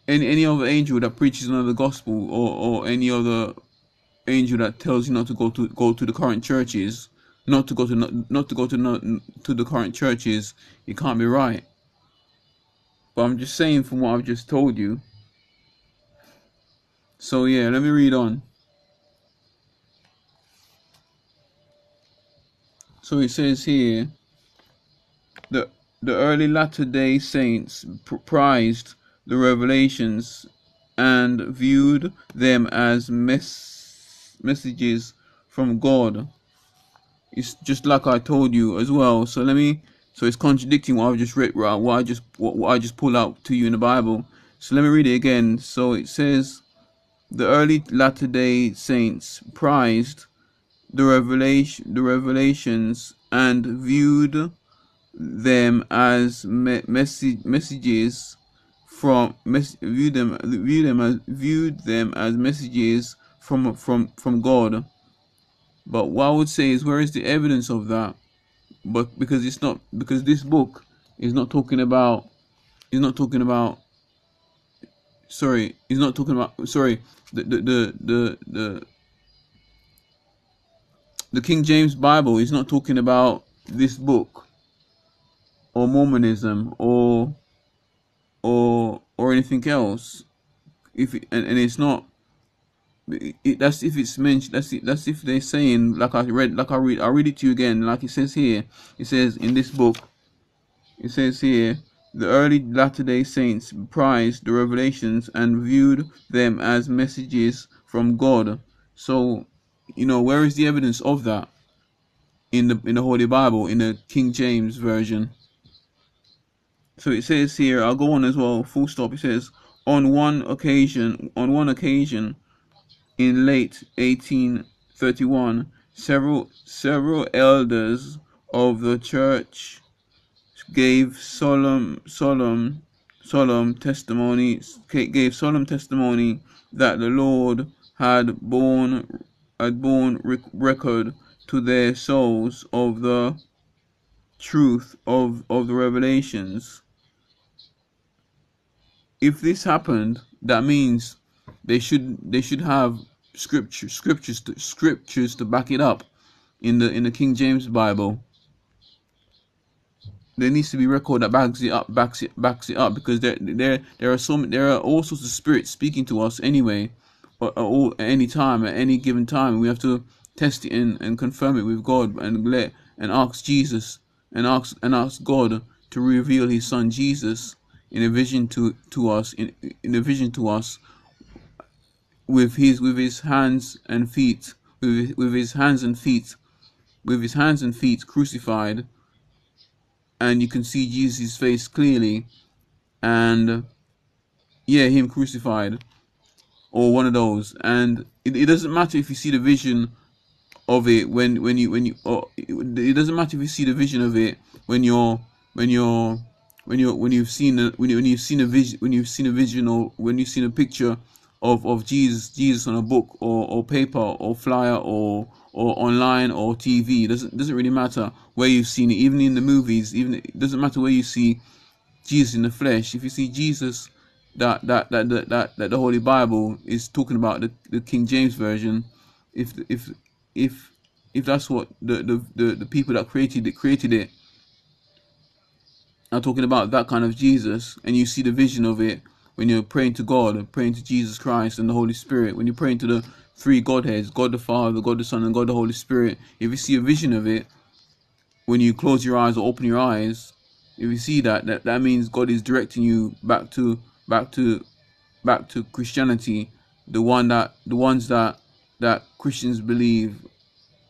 Speaker 1: Any any other angel that preaches another gospel or or any other angel that tells you not to go to go to the current churches not to go to not, not to go to not, to the current churches it can't be right. But i'm just saying from what i've just told you so yeah let me read on so it says here the the early latter day saints prized the revelations and viewed them as mes- messages from God. It's just like I told you as well. So let me. So it's contradicting what I've just read. Right, what I just what, what I just pulled out to you in the Bible. So let me read it again. So it says, the early Latter Day Saints prized the revelation, the revelations, and viewed them as me- message, messages from mes- view them view them as viewed them as messages from from from God. But what I would say is where is the evidence of that? But because it's not because this book is not talking about is not talking about sorry, he's not talking about sorry, the the the the the, the King James Bible is not talking about this book or Mormonism or or or anything else. If it, and, and it's not it, that's if it's mentioned that's it, that's if they're saying like i read like i read i read it to you again like it says here it says in this book it says here the early latter day saints prized the revelations and viewed them as messages from god so you know where is the evidence of that in the in the holy bible in the king james version so it says here, I'll go on as well, full stop. It says, on one occasion, on one occasion, in late 1831, several several elders of the church gave solemn solemn solemn testimony gave solemn testimony that the Lord had borne had borne record to their souls of the truth of of the revelations if this happened, that means they should they should have scripture scriptures to, scriptures to back it up in the in the King James Bible. There needs to be record that backs it up, backs it backs it up because there there there are some there are all sorts of spirits speaking to us anyway, or, or at any time at any given time. We have to test it and, and confirm it with God and let and ask Jesus and ask and ask God to reveal His Son Jesus in a vision to to us in, in a vision to us with his with his hands and feet with, with his hands and feet with his hands and feet crucified and you can see Jesus' face clearly and yeah him crucified or one of those. And it, it doesn't matter if you see the vision of it when when you when you or it, doesn't matter if you see the vision of it when you're when you're when you when you've seen a, when you when you've seen a vision when you've seen a vision or when you've seen a picture of of Jesus Jesus on a book or or paper or flyer or or online or TV it doesn't doesn't really matter where you've seen it. Even in the movies even it doesn't matter where you see Jesus in the flesh. If you see Jesus that that that that that, that the Holy Bible is talking about the, the King James version if if if if that's what the the the, the people that created it created it are talking about that kind of Jesus and you see the vision of it when you're praying to God, and praying to Jesus Christ and the Holy Spirit, when you're praying to the three Godheads, God the Father, God the Son, and God the Holy Spirit, if you see a vision of it, when you close your eyes or open your eyes, if you see that, that that means God is directing you back to back to back to Christianity, the one that the ones that that Christians believe,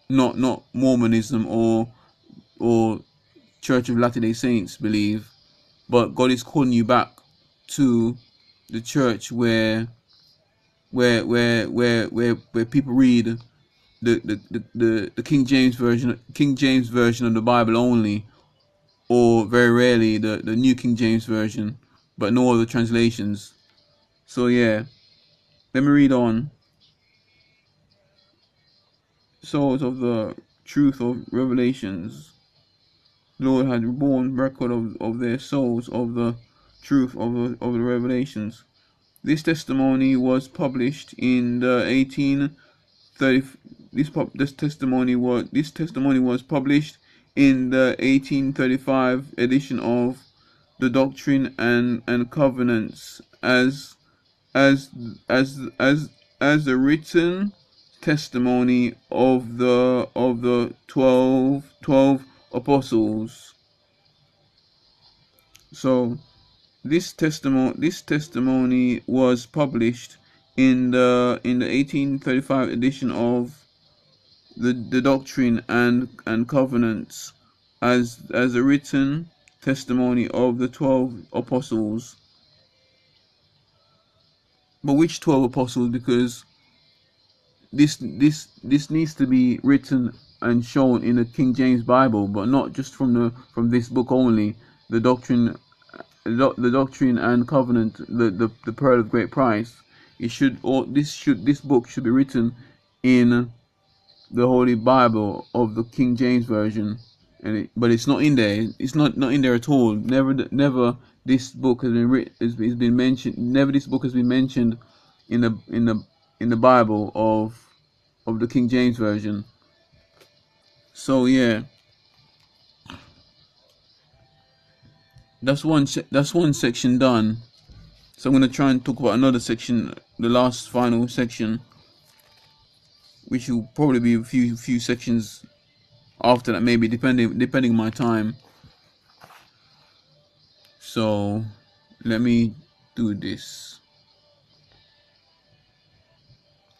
Speaker 1: not not Mormonism or or Church of Latter Day Saints believe, but God is calling you back to the church where where where where where where people read the the, the, the, the King James version King James version of the Bible only or very rarely the, the New King James version but no other translations. So yeah. Let me read on. Souls of the truth of revelations. Lord had borne record of, of their souls of the truth of the, of the revelations. This testimony was published in the 1830. This this testimony was this testimony was published in the 1835 edition of the Doctrine and and Covenants as as as as as the written testimony of the of the 12 12 apostles so this testimony this testimony was published in the in the 1835 edition of the the doctrine and and covenants as as a written testimony of the 12 apostles but which 12 apostles because this this this needs to be written and shown in the King James Bible, but not just from the from this book only. The doctrine, the doctrine and covenant, the the, the pearl of great price. It should or this should this book should be written in the Holy Bible of the King James version, and it, but it's not in there. It's not not in there at all. Never never this book has been written. Has been mentioned. Never this book has been mentioned in the in the in the Bible of of the King James version. So yeah, that's one that's one section done. So I'm gonna try and talk about another section, the last final section, which will probably be a few few sections after that, maybe depending depending on my time. So let me do this.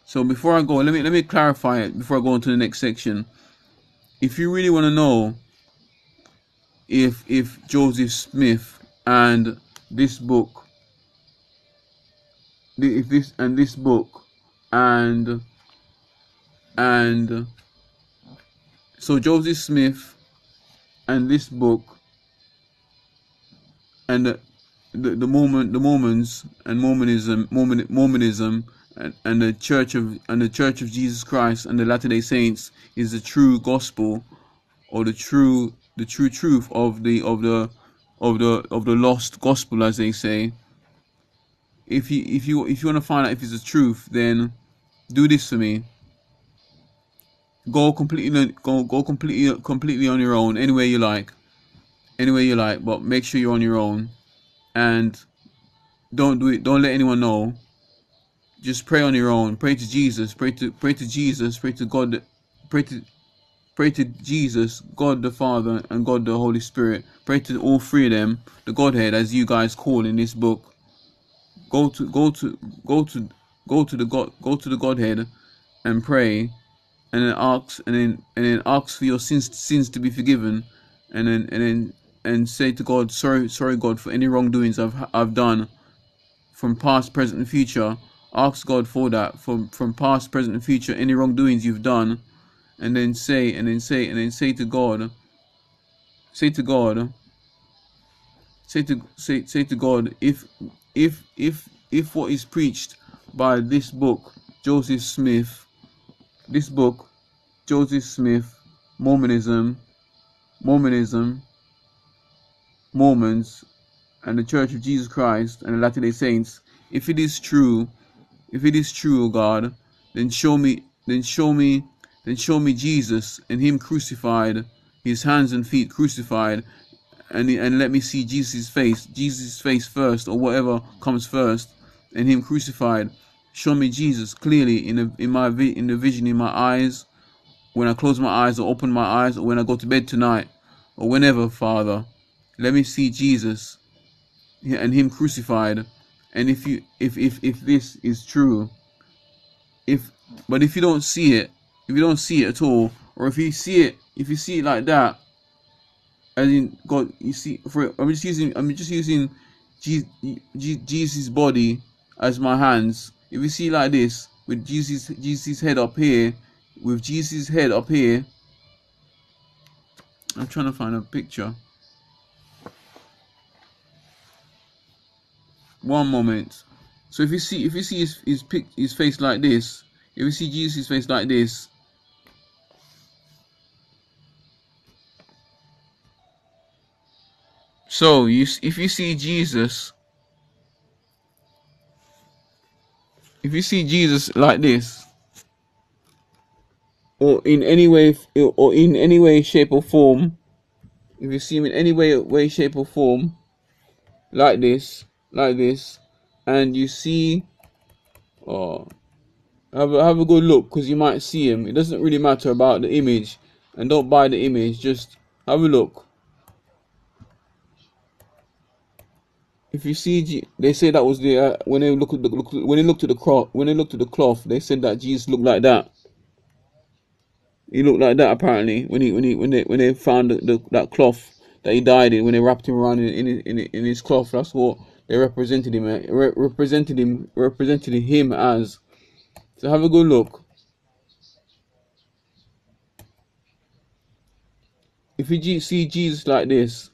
Speaker 1: So before I go, let me let me clarify it before I go into the next section. If you really want to know if if Joseph Smith and this book if this and this book and and so Joseph Smith and this book and the the, the Mormon the Mormons and Mormonism Mormon Mormonism and, and the Church of and the Church of Jesus Christ and the Latter Day Saints is the true gospel or the true the true truth of the of the of the of the lost gospel as they say. If you if you if you want to find out if it's the truth, then do this for me. Go completely go go completely completely on your own, anywhere you like. Anywhere you like, but make sure you're on your own and don't do it don't let anyone know just pray on your own. Pray to Jesus. Pray to pray to Jesus. Pray to God. Pray to pray to Jesus, God the Father, and God the Holy Spirit. Pray to all three of them, the Godhead, as you guys call in this book. Go to go to go to go to the God go to the Godhead and pray and then ask and then and then ask for your sins sins to be forgiven and then and then and say to God, sorry sorry God for any wrongdoings I've I've done from past, present and future ask God for that from from past, present, and future, any wrongdoings you've done, and then say and then say and then say to God, say to God, say to say say to God, if if if if what is preached by this book, Joseph Smith, this book, Joseph Smith, Mormonism, Mormonism, Mormons, and the Church of Jesus Christ and the Latter Day Saints, if it is true if it is true, God, then show me then show me then show me Jesus and him crucified, his hands and feet crucified, and and let me see Jesus' face, Jesus' face first, or whatever comes first, and Him crucified. Show me Jesus clearly in the in my in the vision in my eyes, when I close my eyes or open my eyes, or when I go to bed tonight, or whenever, Father. Let me see Jesus and Him crucified. And if you if if if this is true, if but if you don't see it, if you don't see it at all, or if you see it, if you see it like that, as in God, you see, for I'm just using, I'm just using Jesus' body as my hands. If you see like this, with Jesus, Jesus' head up here, with Jesus' head up here, I'm trying to find a picture. One moment. So if you see, if you see his his pic, his face like this, if you see Jesus' face like this, So you, if you see Jesus, if you see Jesus like this, or in any way, or in any way, shape or form, if you see him in any way, way, shape or form, like this, like this, and you see, oh, have a, have a good look because you might see him. It doesn't really matter about the image, and don't buy the image. Just have a look. If you see, they say that was the uh, when they look at the look, when they looked at the cloth when they looked at the cloth, they said that Jesus looked like that. He looked like that apparently when he when he when they when they found the, the that cloth that he died in when they wrapped him around in in, in, in his cloth. That's what they represented him. Uh, re represented him represented him as. So have a good look. If you see Jesus like this,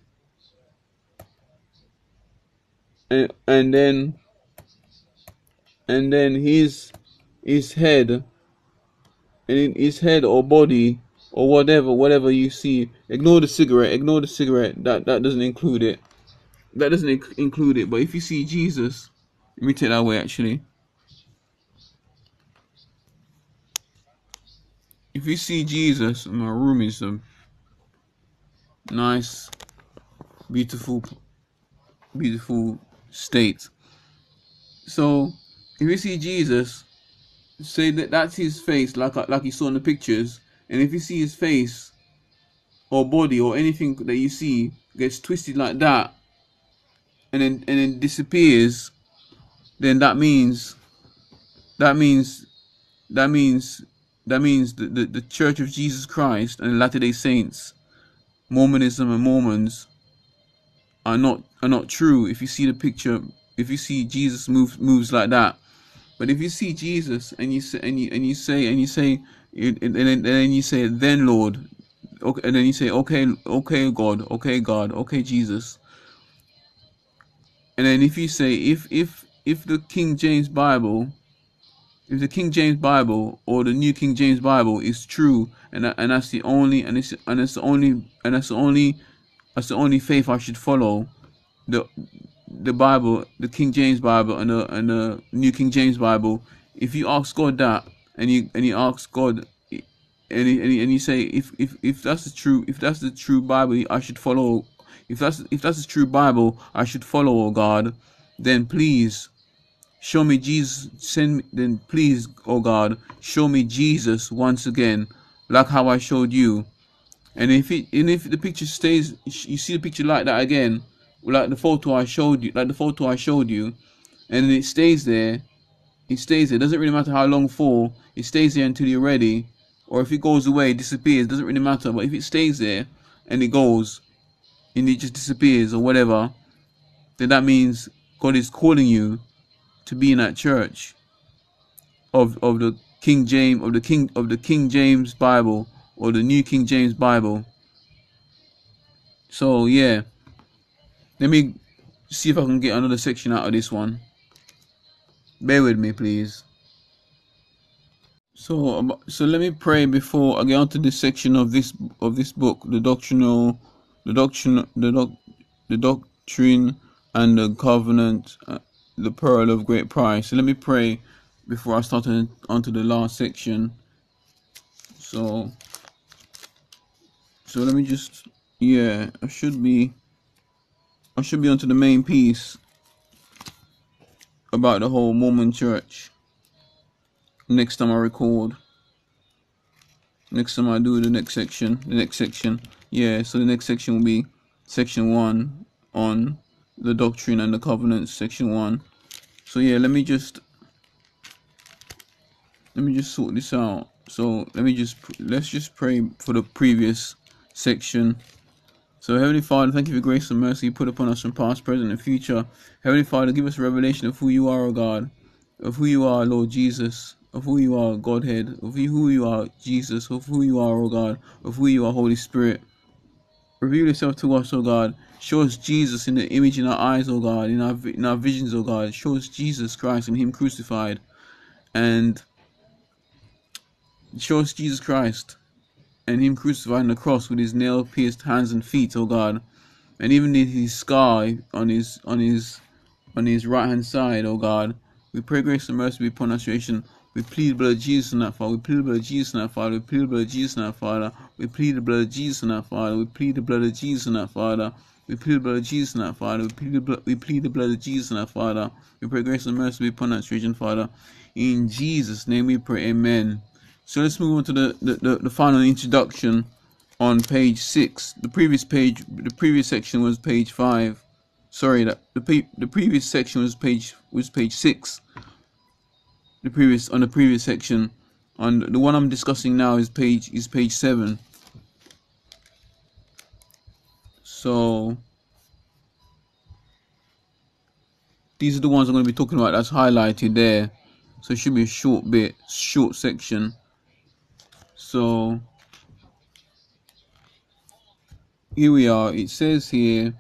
Speaker 1: and, and then and then his his head and his head or body or whatever whatever you see ignore the cigarette ignore the cigarette. That that doesn't include it. That doesn't inc- include it. But if you see jesus let me take that away actually. If you see jesus my room is a nice beautiful beautiful state. So if you see Jesus, say that that's his face, like like you saw in the pictures, and if you see his face or body or anything that you see gets twisted like that, and then and then disappears, then that means that means that means that means the, the, the Church of Jesus Christ and Latter Day Saints, Mormonism and Mormons are not are not true if you see the picture if you see Jesus move moves like that but if you see Jesus and you say and you and you say and you say and then, and then you say then Lord okay and then you say okay okay God okay God okay Jesus and then if you say if if if the King James Bible if the King James Bible or the New King James Bible is true and and that's the only and it's and it's the only and that's the only that's the only faith I should follow. The the Bible, the King James Bible and the and the New King James Bible. If you ask God that and you and you ask God and you, and you say if if if that's the true if that's the true Bible I should follow if that's if that's the true Bible I should follow oh God then please show me Jesus send me then please oh God show me Jesus once again like how I showed you and if it and if the picture stays, you see the picture like that again, like the photo I showed you, like the photo I showed you, and it stays there. It stays there. It doesn't really matter how long for. It stays there until you're ready, or if it goes away, it disappears. It doesn't really matter. But if it stays there and it goes, and it just disappears or whatever, then that means God is calling you to be in that church of of the King James of the King of the King James Bible or the New King James Bible. So yeah, let me see if I can get another section out of this one. Bear with me, please. So, so let me pray before I get onto this section of this of this book, the doctrinal, the doctrine, the doc, the doctrine and the covenant, uh, the pearl of great price. So let me pray before I start on, onto the last section. So so let me just yeah I should be I should be onto the main piece about the whole Mormon church next time I record. Next time I do the next section, the next section. Yeah, so the next section will be section one on the doctrine and the covenants, section one. So yeah, let me just let me just sort this out. So let me just let's just pray for the previous section. So Heavenly Father, thank you for grace and mercy you put upon us from past, present, and future. Heavenly Father, give us a revelation of who you are, O God, of who you are, Lord Jesus, of who you are, Godhead, of who you are, Jesus, of who you are, O God, of who you are, Holy Spirit. Reveal yourself to us, O God. Show us Jesus in the image in our eyes, O God, in our in our visions, O God. Show us Jesus Christ and Him crucified, and show us Jesus Christ and him crucified on the cross with his nail pierced hands and feet, O God, and even his scar on his on his on his right hand side, O God. We pray grace and mercy be upon us, nation. We plead the blood of Jesus in that Father. We plead the blood of Jesus in that Father. We plead the blood of Jesus in that Father. We plead the blood of Jesus in that Father. We plead the blood of Jesus in that Father. We plead the blood of Jesus in that Father. We plead blood, we plead the blood of Jesus in that Father. We pray grace and mercy be upon us, region, Father. In Jesus' name we pray, Amen. So let's move on to the, the, the, the final introduction on page six. The previous page, the previous section was page five. Sorry, that the the previous section was page was page six. The previous on the previous section, on the one I'm discussing now is page is page seven. So these are the ones I'm going to be talking about. That's highlighted there. So it should be a short bit, short section. So here we are. It says here.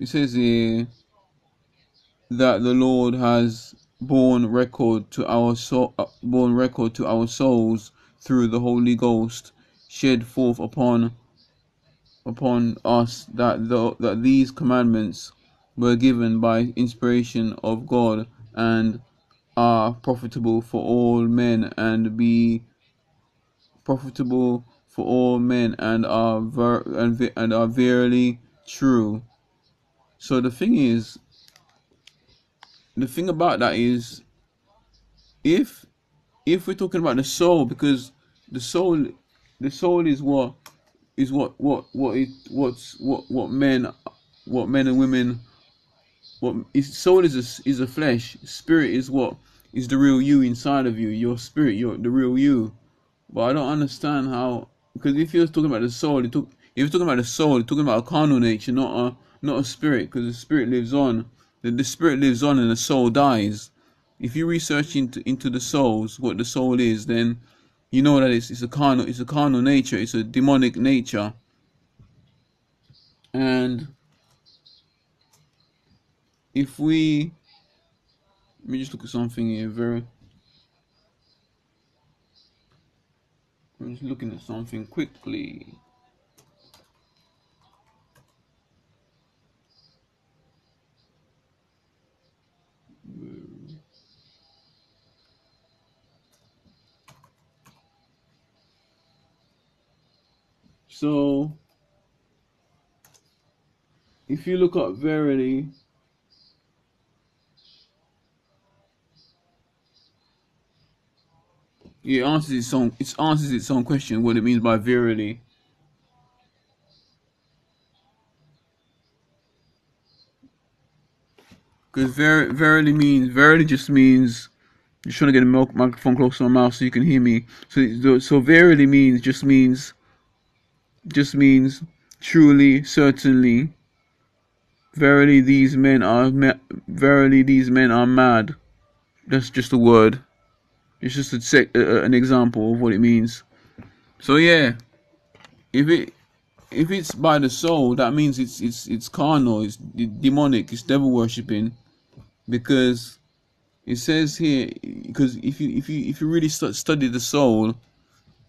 Speaker 1: It says here that the Lord has borne record to our soul, uh, borne record to our souls through the Holy Ghost, shed forth upon upon us that the, that these commandments were given by inspiration of God and are profitable for all men and be profitable for all men and are ver- and, and are verily true. So the thing is, the thing about that is, if if we're talking about the soul, because the soul, the soul is what is what what what it what's what what men what men and women what is soul is a, is a flesh. Spirit is what is the real you inside of you. Your spirit your the real you. But i don't understand how because if you're talking about the soul it took if you're talking about the soul you're talking about a carnal nature not a not a spirit because the spirit lives on. The, the spirit lives on and the soul dies. If you research into into the souls what the soul is then you know that it's, it's a carnal it's a carnal nature. It's a demonic nature. And if we let me just look at something here very I'm just looking at something quickly. So, if you look up verily, it answers its own it answers its own question what it means by verily. Because ver- verily means verily just means you're trying to get a microphone close to my mouth so you can hear me. So so verily means just means just means truly, certainly. Verily, these men are verily these men are mad. That's just a word. It's just a uh, an example of what it means. So yeah, if it if it's by the soul, that means it's it's it's carnal, it's demonic, it's devil worshipping, because it says here. Because if you if you if you really study the soul,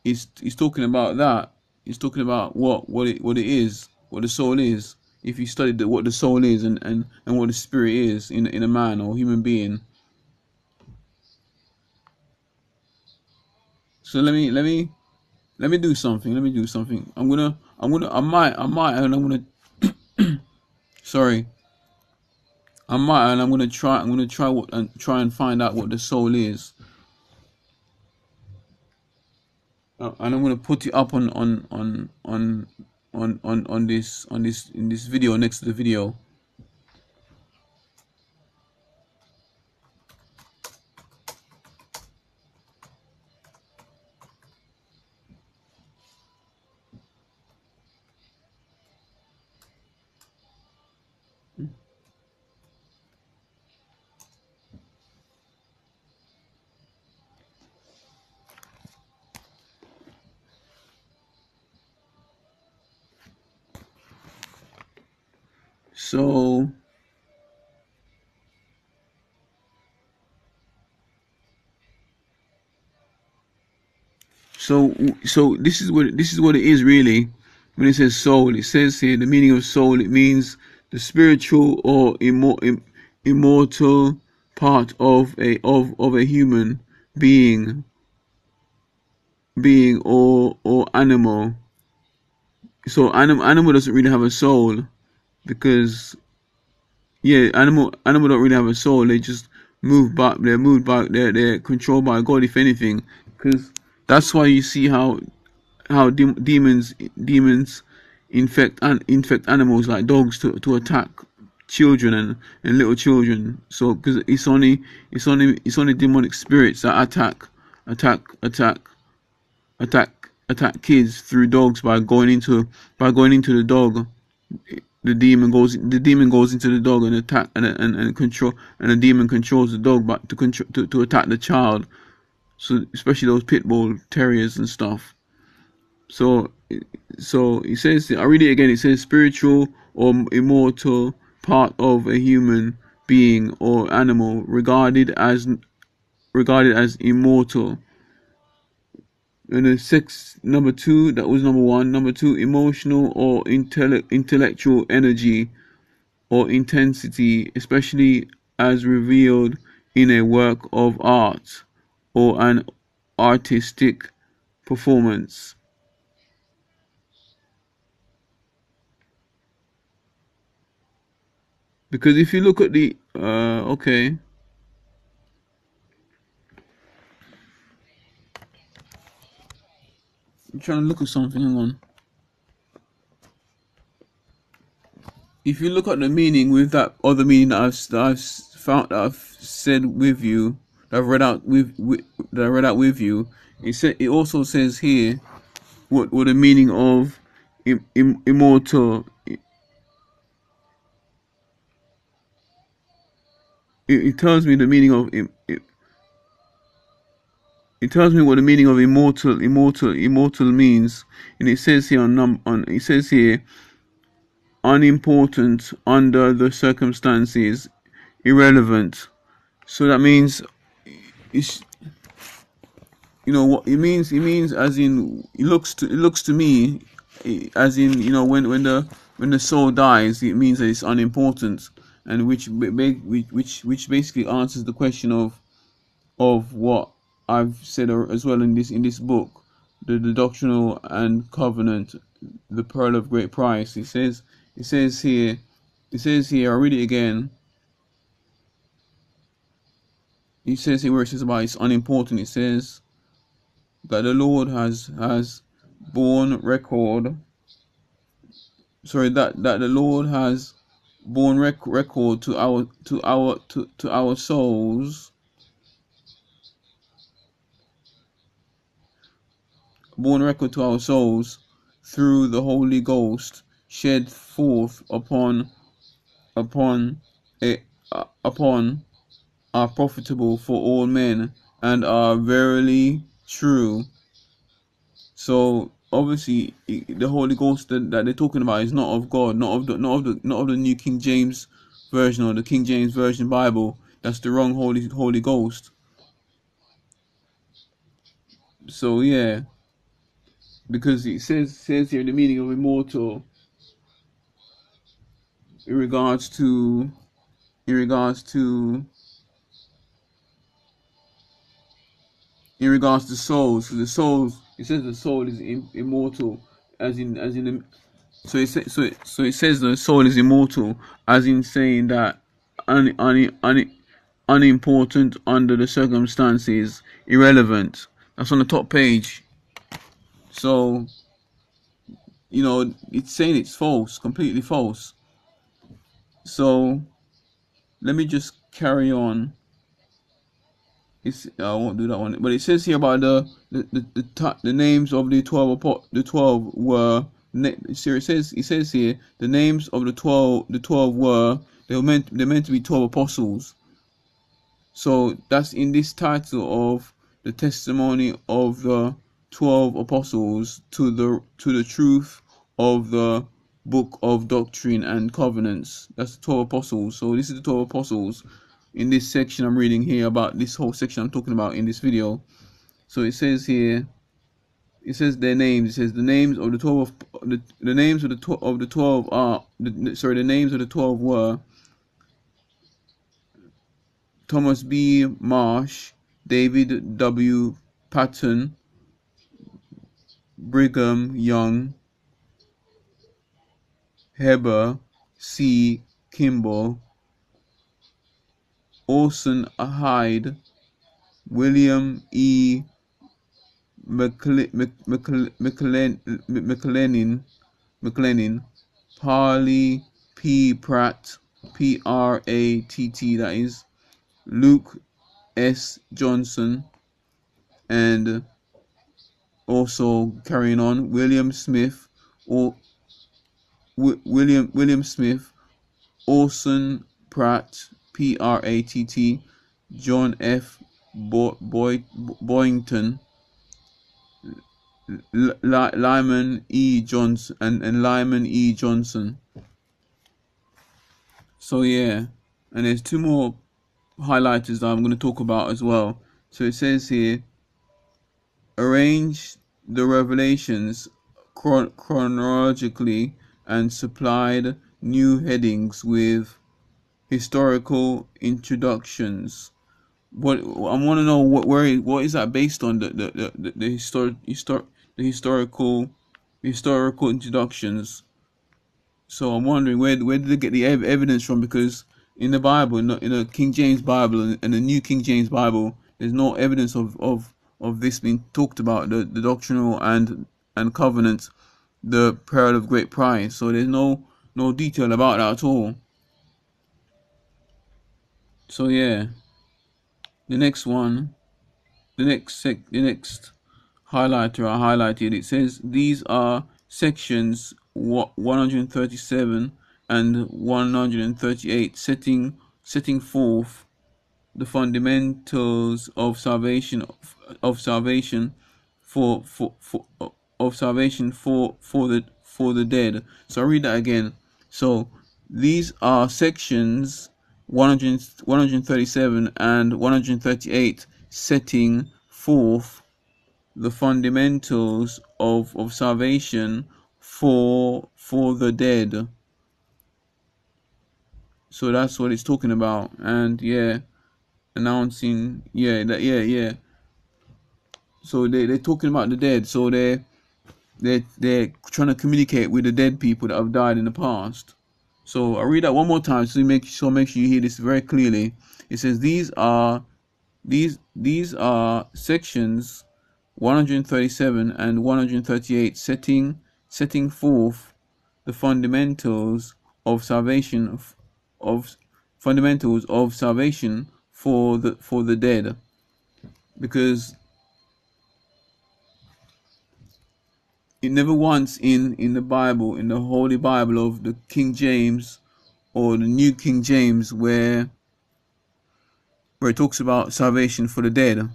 Speaker 1: it's it's talking about that. It's talking about what what it what it is, what the soul is. If you study the, what the soul is and, and, and what the spirit is in in a man or human being, So let me let me let me do something. Let me do something. I'm gonna I'm gonna I might I might and I'm gonna *coughs* Sorry. I might, and I'm gonna try. I'm gonna try what and try and find out what the soul is. Uh, and I'm gonna put it up on on on on on on on this on this in this video next to the video. So so so this is what this is what it is really when it says soul. It says here the meaning of soul. It means the spiritual or immor- immortal part of a of of a human being being or or animal. So animal animal doesn't really have a soul because yeah, animal animal don't really have a soul. They just move back. They're moved back. They're they're controlled by God, if anything. Because that's why you see how how de- demons demons infect and infect animals like dogs to to attack children and, and little children. So because it's only it's only it's only demonic spirits that attack attack attack attack attack kids through dogs by going into by going into the dog the demon goes the demon goes into the dog and attack and and, and control and the demon controls the dog but to control to, to attack the child. So especially those pit bull terriers and stuff. So so he says i read it again it says spiritual or immortal part of a human being or animal regarded as regarded as immortal and then six, number two, that was number one. Number two, emotional or intellect, intellectual energy or intensity, especially as revealed in a work of art or an artistic performance. Because if you look at the, uh, okay. I'm trying to look at something. Hang on. If you look at the meaning with that other meaning that I've, that I've found, that I've said with you, that I've read out with, with that I read out with you, it said it also says here what what the meaning of Im, Im, immortal. It, it, tells me the meaning of Im, it tells me what the meaning of immortal, immortal, immortal means, and it says here on num on it says here unimportant under the circumstances, irrelevant. So that means it's you know what it means. It means as in it looks to it looks to me as in you know when when the when the soul dies, it means that it's unimportant, and which which which basically answers the question of of what I've said as well in this in this book, the, the doctrinal and covenant, the pearl of great price. It says it says here, it says here. I'll read it again. It says here where it says about it's unimportant. It says that the Lord has has borne record. Sorry, that that the Lord has borne rec- record to our to our to, to our souls born record to our souls through the Holy Ghost shed forth upon upon a, uh, upon are profitable for all men and are verily true. So obviously the Holy Ghost that, that they're talking about is not of God, not of the not of the not of the New King James version or the King James Version Bible. That's the wrong Holy Holy Ghost. So yeah because it says says here the meaning of immortal in regards to in regards to in regards to souls so the souls it says the soul is Im- immortal as in as in the, So it so it, so it says the soul is immortal, as in saying that un, un, un, unimportant under the circumstances, irrelevant. That's on the top page. So you know, it's saying it's false, completely false. So let me just carry on. It's I won't do that one, but it says here about the the the, the, the names of the twelve the twelve were. It says it says here the names of the twelve the twelve were they were meant they're meant to be twelve apostles. So that's in this title of the testimony of the twelve apostles to the to the truth of the book of doctrine and covenants. That's the twelve apostles. So this is the twelve apostles in this section I'm reading here about this whole section I'm talking about in this video. So it says here, it says their names. It says the names of the twelve. of, The, the names of the tw- of the twelve are the, sorry. The names of the twelve were Thomas B. Marsh, David W. Patten, Brigham Young, Heber C. Kimball, Orson Hyde, William E. McLennan, McLennan, Parley P. Pratt, P R A T T, that is, Luke S. Johnson, and also carrying on, William Smith, or William William Smith, Orson Pratt, P R A T T, John F. Bo- Boy- Boynton, L- Lyman E. Johnson, and, and Lyman E. Johnson. So yeah, and there's two more highlighters that I'm going to talk about as well. So it says here, arrange the revelations chronologically and supplied new headings with historical introductions. What I want to know what where what is that based on the the the, the historic histor, the historical historical introductions. So I'm wondering where where did they get the ev- evidence from? Because in the Bible, in the, in the King James Bible and, and the New King James Bible, there's no evidence of of of this being talked about the the doctrinal and and covenant, the pearl of great price. So there's no no detail about that at all. So yeah, the next one, the next sec, the next highlighter I highlighted. It says these are sections 137 and 138, setting setting forth the fundamentals of salvation of, of salvation for, for for of salvation for for the for the dead. So I read that again. So these are sections 100, 137 and 138 setting forth the fundamentals of, of salvation for for the dead. So that's what it's talking about. And yeah, announcing yeah, that yeah, yeah. So they they're talking about the dead. So they they they're trying to communicate with the dead people that have died in the past. So I read that one more time so you make so make sure you hear this very clearly. It says these are these these are sections 137 and 138 setting setting forth the fundamentals of salvation of, of fundamentals of salvation for the for the dead because it never once in in the Bible, in the Holy Bible of the King James or the New King James, where where it talks about salvation for the dead.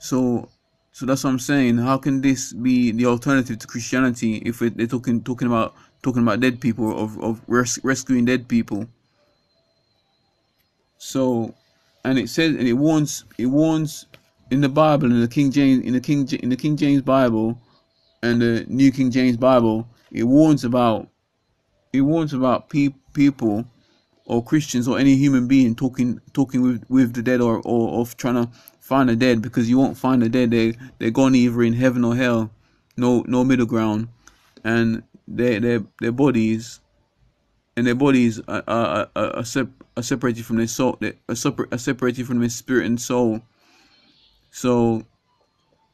Speaker 1: So, so that's what I'm saying. How can this be the alternative to Christianity if they're talking talking about talking about dead people of of res- rescuing dead people? So, and it says and it warns it warns in the Bible in the King James in the King in the King James Bible and the New King James Bible, it warns about it warns about pe- people or Christians or any human being talking talking with, with the dead or, or of trying to find the dead because you won't find the dead. They they're gone either in heaven or hell, no no middle ground. And their their their bodies and their bodies are, are, are, are, are separated from their soul they are, separ- are separated from their spirit and soul. So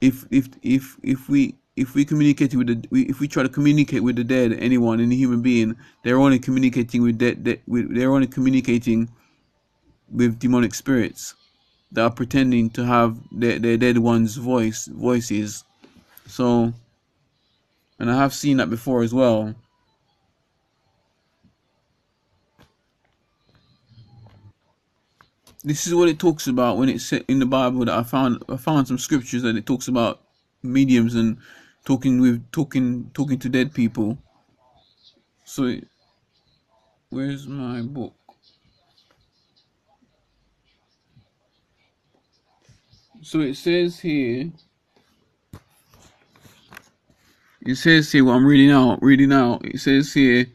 Speaker 1: if if if if we if we communicate with the if we try to communicate with the dead anyone any human being they're only communicating with dead, they're only communicating with demonic spirits that are pretending to have their, their dead ones voice voices. So and i have seen that before as well this is what it talks about when it's in the bible that i found i found some scriptures that it talks about mediums and talking with talking talking to dead people. So where's my book? So it says here it says here what I'm reading out reading out it says here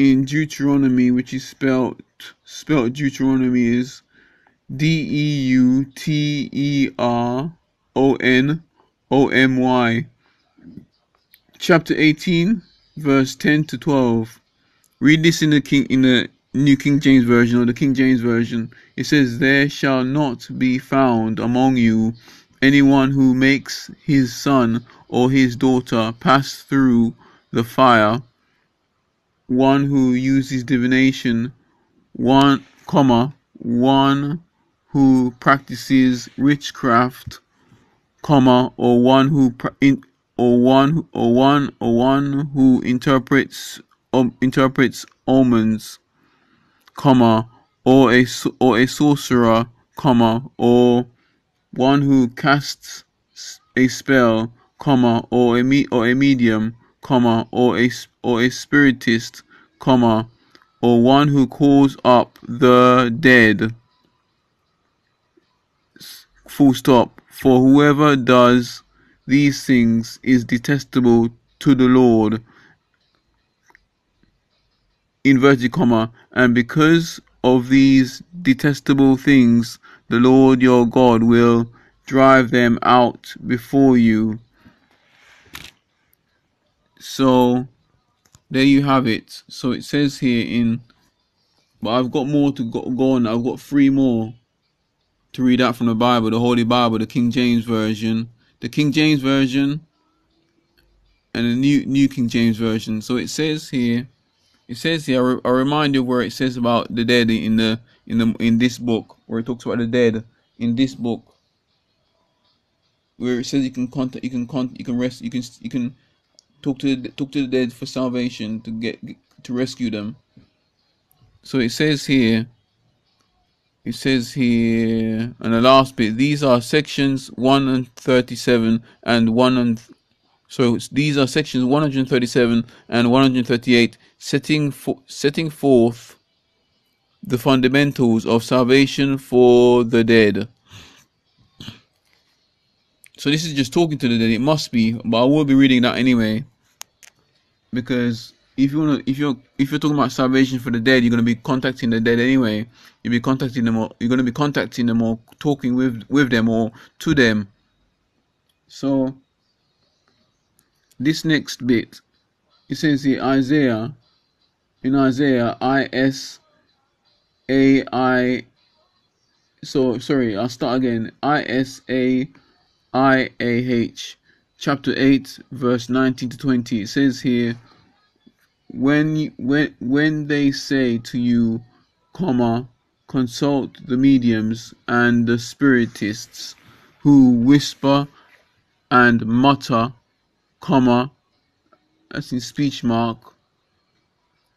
Speaker 1: in Deuteronomy which is spelled spelled Deuteronomy is D E U T E R O N O M Y. Chapter 18, verse 10 to 12. Read this in the King in the New King James Version or the King James Version. It says, There shall not be found among you anyone who makes his son or his daughter pass through the fire, one who uses divination, one comma, one who practices witchcraft, comma, or one who in, or one or one or one who interprets um, interprets omens, comma, or a or a sorcerer, comma, or one who casts a spell, comma, or a me or a medium, comma, or a or a spiritist, comma, or one who calls up the dead. Full stop for whoever does these things is detestable to the Lord. Inverted comma, and because of these detestable things, the Lord your God will drive them out before you. So, there you have it. So it says here in, but I've got more to go, go on. I've got three more to read out from the Bible, the Holy Bible, the King James Version, the King James Version, and the New New King James Version. So it says here, it says here, I remind you where it says about the dead in the in the in this book, where it talks about the dead in this book, where it says you can contact, you can contact, you can rest, you can you can talk to the, to the dead for salvation to get to rescue them. So it says here it says here and the last bit these are sections 137 and 1 and so these are sections 137 and 138 setting for, setting forth the fundamentals of salvation for the dead so this is just talking to the dead it must be but i will be reading that anyway because if you wanna if you're if you're talking about salvation for the dead, you're gonna be contacting the dead anyway. You'll be contacting them or you're gonna be contacting them or talking with with them or to them. So this next bit it says here Isaiah in Isaiah I S A I so sorry, I'll start again. I S A I A H chapter 8 verse 19 to 20 it says here when when when they say to you, comma, consult the mediums and the spiritists who whisper and mutter, comma, that's in speech mark.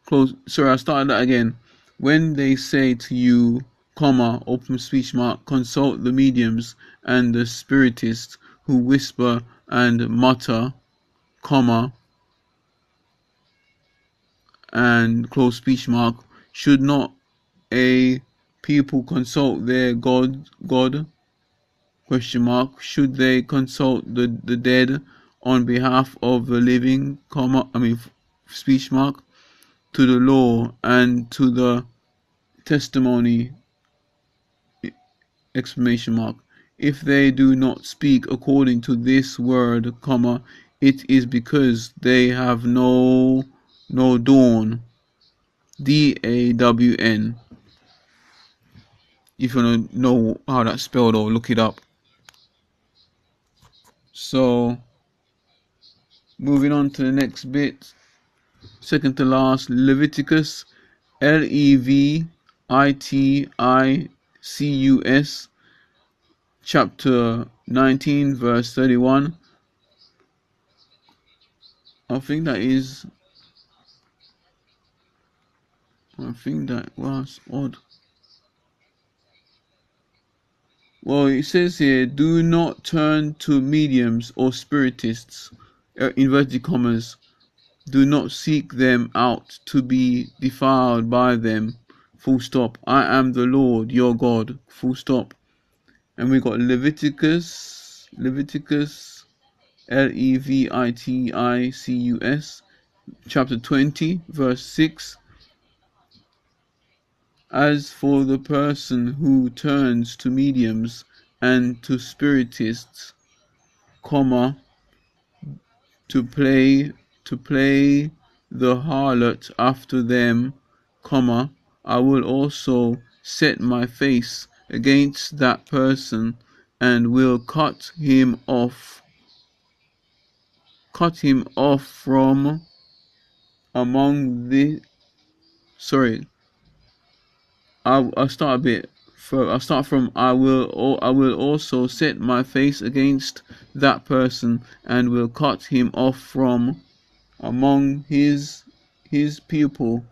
Speaker 1: Close. Sorry, I started that again. When they say to you, comma, open speech mark, consult the mediums and the spiritists who whisper and mutter, comma, and close speech mark should not a people consult their god god question mark should they consult the the dead on behalf of the living comma i mean speech mark to the law and to the testimony exclamation mark if they do not speak according to this word comma it is because they have no no dawn. D A W N. If you want to know how that's spelled or look it up. So moving on to the next bit. Second to last, Leviticus L E V I T I C U S chapter 19 verse 31 I think that is I think that was odd. Well it says here do not turn to mediums or spiritists uh, inverted commas do not seek them out to be defiled by them full stop. I am the Lord your God full stop and we got Leviticus, Leviticus, L E V I T I C U S, chapter 20, verse 6. As for the person who turns to mediums and to spiritists, comma, to play to play the harlot after them, comma, I will also set my face against that person and will cut him off cut him off from among the sorry. I'll, I'll start a bit for I'll start from I will I will also set my face against that person and will cut him off from among his his people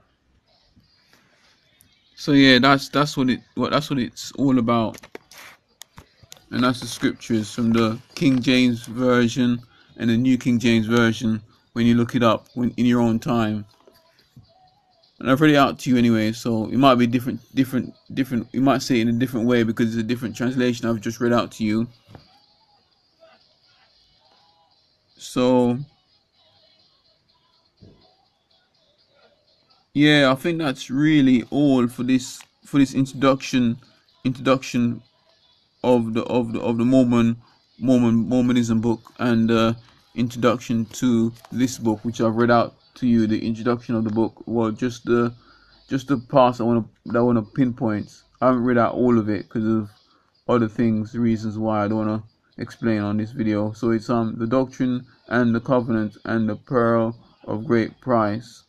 Speaker 1: so yeah, that's that's what it what that's what it's all about. And that's the scriptures from the King James version and the New King James version when you look it up when in your own time. And I've read it out to you anyway, so it might be different different different you might say it in a different way because it's a different translation I've just read out to you. So yeah i think that's really all for this for this introduction introduction of the of the of the mormon mormon mormonism book and uh introduction to this book which i've read out to you. The introduction of the book well just the just the parts i want to that i want to pinpoint. I haven't read out all of it because of other things reasons why i don't want to explain on this video. So it's um the doctrine and the covenant and the pearl of great price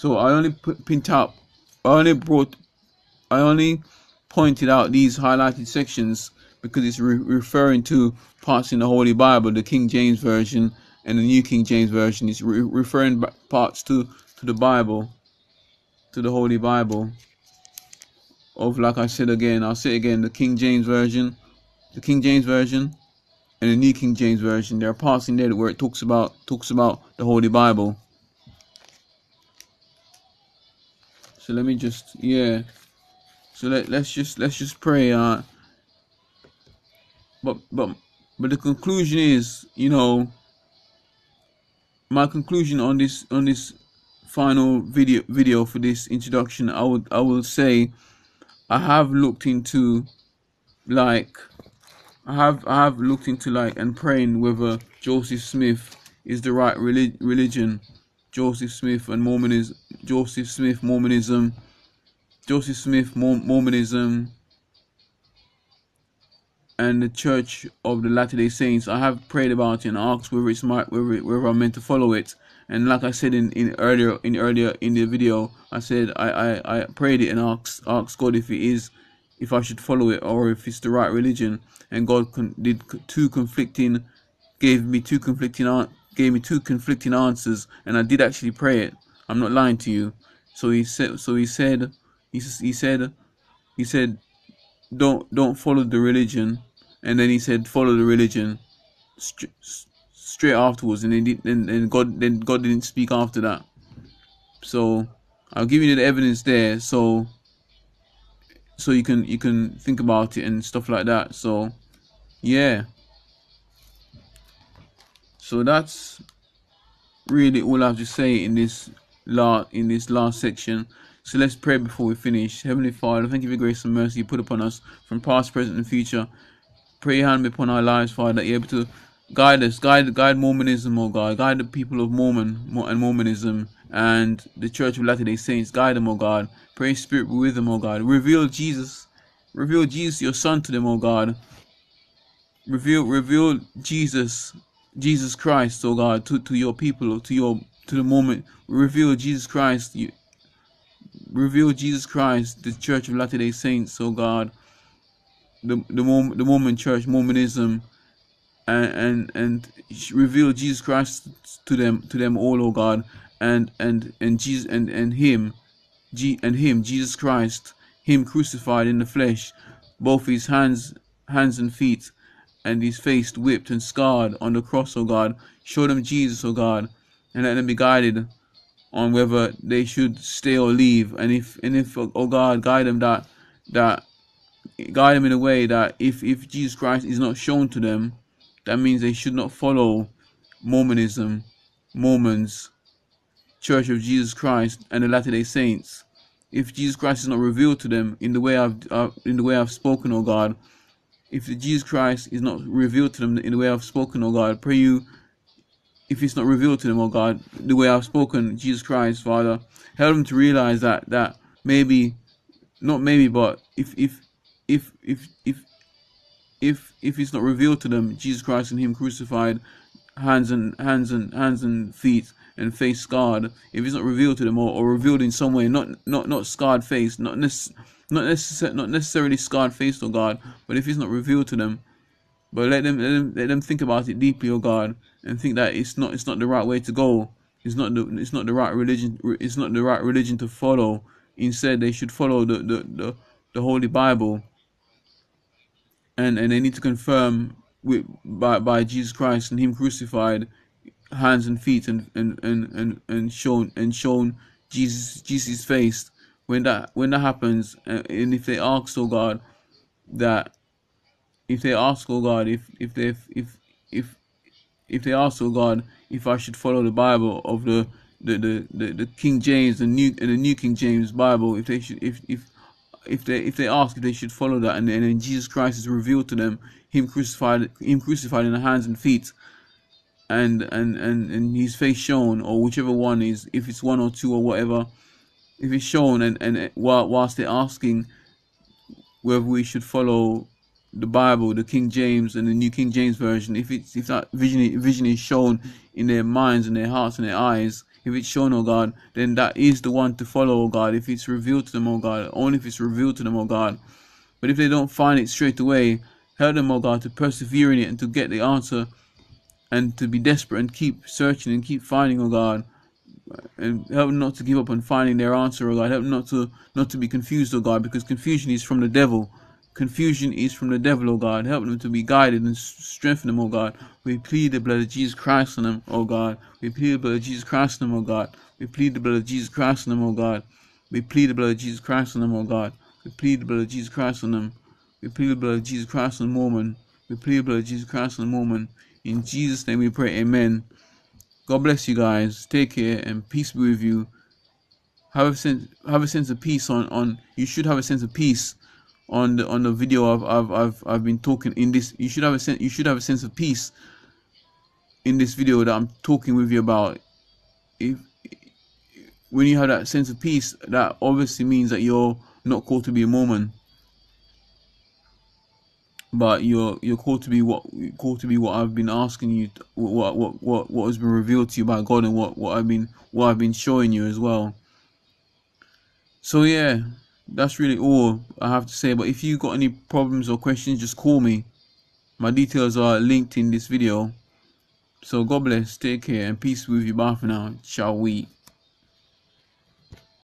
Speaker 1: So I only pint out, I only brought, I only pointed out these highlighted sections because it's re referring to parts in the Holy Bible, the King James Version and the New King James Version. It's re referring parts to, to the Bible, to the Holy Bible. Of, like I said again, I'll say again, the King James Version, the King James Version and the New King James Version. There are parts in there where it talks about talks about the Holy Bible. So let me just yeah. So let let's just let's just pray. Uh, but but but the conclusion is, you know, my conclusion on this on this final video video for this introduction, I would I will say, I have looked into, like, I have I have looked into like and praying whether Joseph Smith is the right relig- religion Joseph Smith and Mormonism, Joseph Smith Mormonism, Joseph Smith Mormonism, and the Church of the Latter Day Saints. I have prayed about it and asked whether it's my whether, whether I'm meant to follow it. And like I said in, in earlier in earlier in the video, I said I, I, I prayed it and asked asked God if it is if I should follow it or if it's the right religion. And God con- did two conflicting gave me two conflicting gave me two conflicting answers, and I did actually pray it. I'm not lying to you. So he said. So he said. He, he said. He said, "Don't don't follow the religion," and then he said, "Follow the religion." St- straight afterwards, and then and, and God then God didn't speak after that. So I'll give you the evidence there. So so you can you can think about it and stuff like that. So yeah. So that's really all I have to say in this last in this last section. So let's pray before we finish. Heavenly Father, thank you for grace and mercy you put upon us from past, present, and future. pray your hand upon our lives, Father, that you're able to guide us, guide guide Mormonism, oh God, guide the people of Mormon and Mormonism and the Church of Latter Day Saints, guide them, oh God. Pray Spirit be with them, oh God. Reveal Jesus, reveal Jesus, your Son, to them, oh God. Reveal, reveal Jesus, Jesus Christ, oh God, to, to your people, to your to the moment. Reveal Jesus Christ, you, reveal Jesus Christ, the Church of Latter Day Saints, oh God. The the Mormon, the Mormon Church, Mormonism, and and and reveal Jesus Christ to them to them all, oh God, and and and Jesus and and Him, G and Him, Jesus Christ, Him crucified in the flesh, both His hands hands and feet, and His face whipped and scarred on the cross, oh God. Show them Jesus, oh God, and let them be guided on whether they should stay or leave, and if and if oh God guide them that that guide them in a way that if if Jesus Christ is not shown to them that means they should not follow Mormonism, Mormons, Church of Jesus Christ, and the Latter Day Saints. If Jesus Christ is not revealed to them in the way I've uh, in the way I've spoken, oh God, if Jesus Christ is not revealed to them in the way I've spoken, oh God, pray you. If it's not revealed to them, oh God, the way I've spoken, Jesus Christ, Father, help them to realize that that maybe, not maybe, but if if if if if if if it's not revealed to them Jesus Christ and Him crucified, hands and hands and hands and feet and face scarred, if it's not revealed to them or, or revealed in some way, not not not scarred face, not nec- not necessarily not necessarily scarred face, oh God, but if it's not revealed to them, but let them, let them let them think about it deeply, oh God, and think that it's not it's not the right way to go. It's not the it's not the right religion. It's not the right religion to follow. Instead, they should follow the the the, the Holy Bible and and they need to confirm with by by Jesus Christ and Him crucified, hands and feet and and and and, and shown and shown Jesus Jesus' face. When that when that happens, uh, and if they ask, oh God, that if they ask, oh God, if if they if if if they ask, oh God, if I should follow the Bible of the the, the, the, the King James and new the New King James Bible, if they should if if if they if they ask if they should follow that, and, and then Jesus Christ is revealed to them, him crucified, him crucified in the hands and feet, and and and and his face shown, or whichever one is, if it's one or two or whatever, if it's shown, and and whilst they're asking whether we should follow the Bible, the King James and the New King James version, if it's if that vision vision is shown in their minds and their hearts and their eyes, if it's shown, oh God, then that is the one to follow, oh God. If it's revealed to them, oh God, only if it's revealed to them, oh God. But if they don't find it straight away, help them, oh God, to persevere in it and to get the answer and to be desperate and keep searching and keep finding, oh God. And help not to give up on finding their answer, oh God. Help not to not to be confused, oh God, because confusion is from the devil. Confusion is from the devil, oh God. Help them to be guided and strengthen them, oh God. We plead the blood of Jesus Christ on them, oh God. We plead the blood of Jesus Christ on them, oh God. We plead the blood of Jesus Christ on them, oh God. We plead the blood of Jesus Christ on them, oh God. We plead the blood of Jesus Christ on them. We plead the blood of Jesus Christ on the Mormon. We plead the blood of Jesus Christ on the Mormon. In Jesus' name we pray, amen. God bless you guys. Take care and peace be with you. Have a sense have a sense of peace on, on you should have a sense of peace on the on the video I've I've I've, I've been talking in this you should have a sense you should have a sense of peace in this video that I'm talking with you about if when you have that sense of peace that obviously means that you're not called to be a Mormon but you're you're called to be what called to be what I've been asking you what what what what has been revealed to you by God and what what I've been what I've been showing you as well so yeah that's really all I have to say. But if you got any problems or questions, just call me. My details are linked in this video. So God bless, take care, and peace with you. Bye for now. Shall we?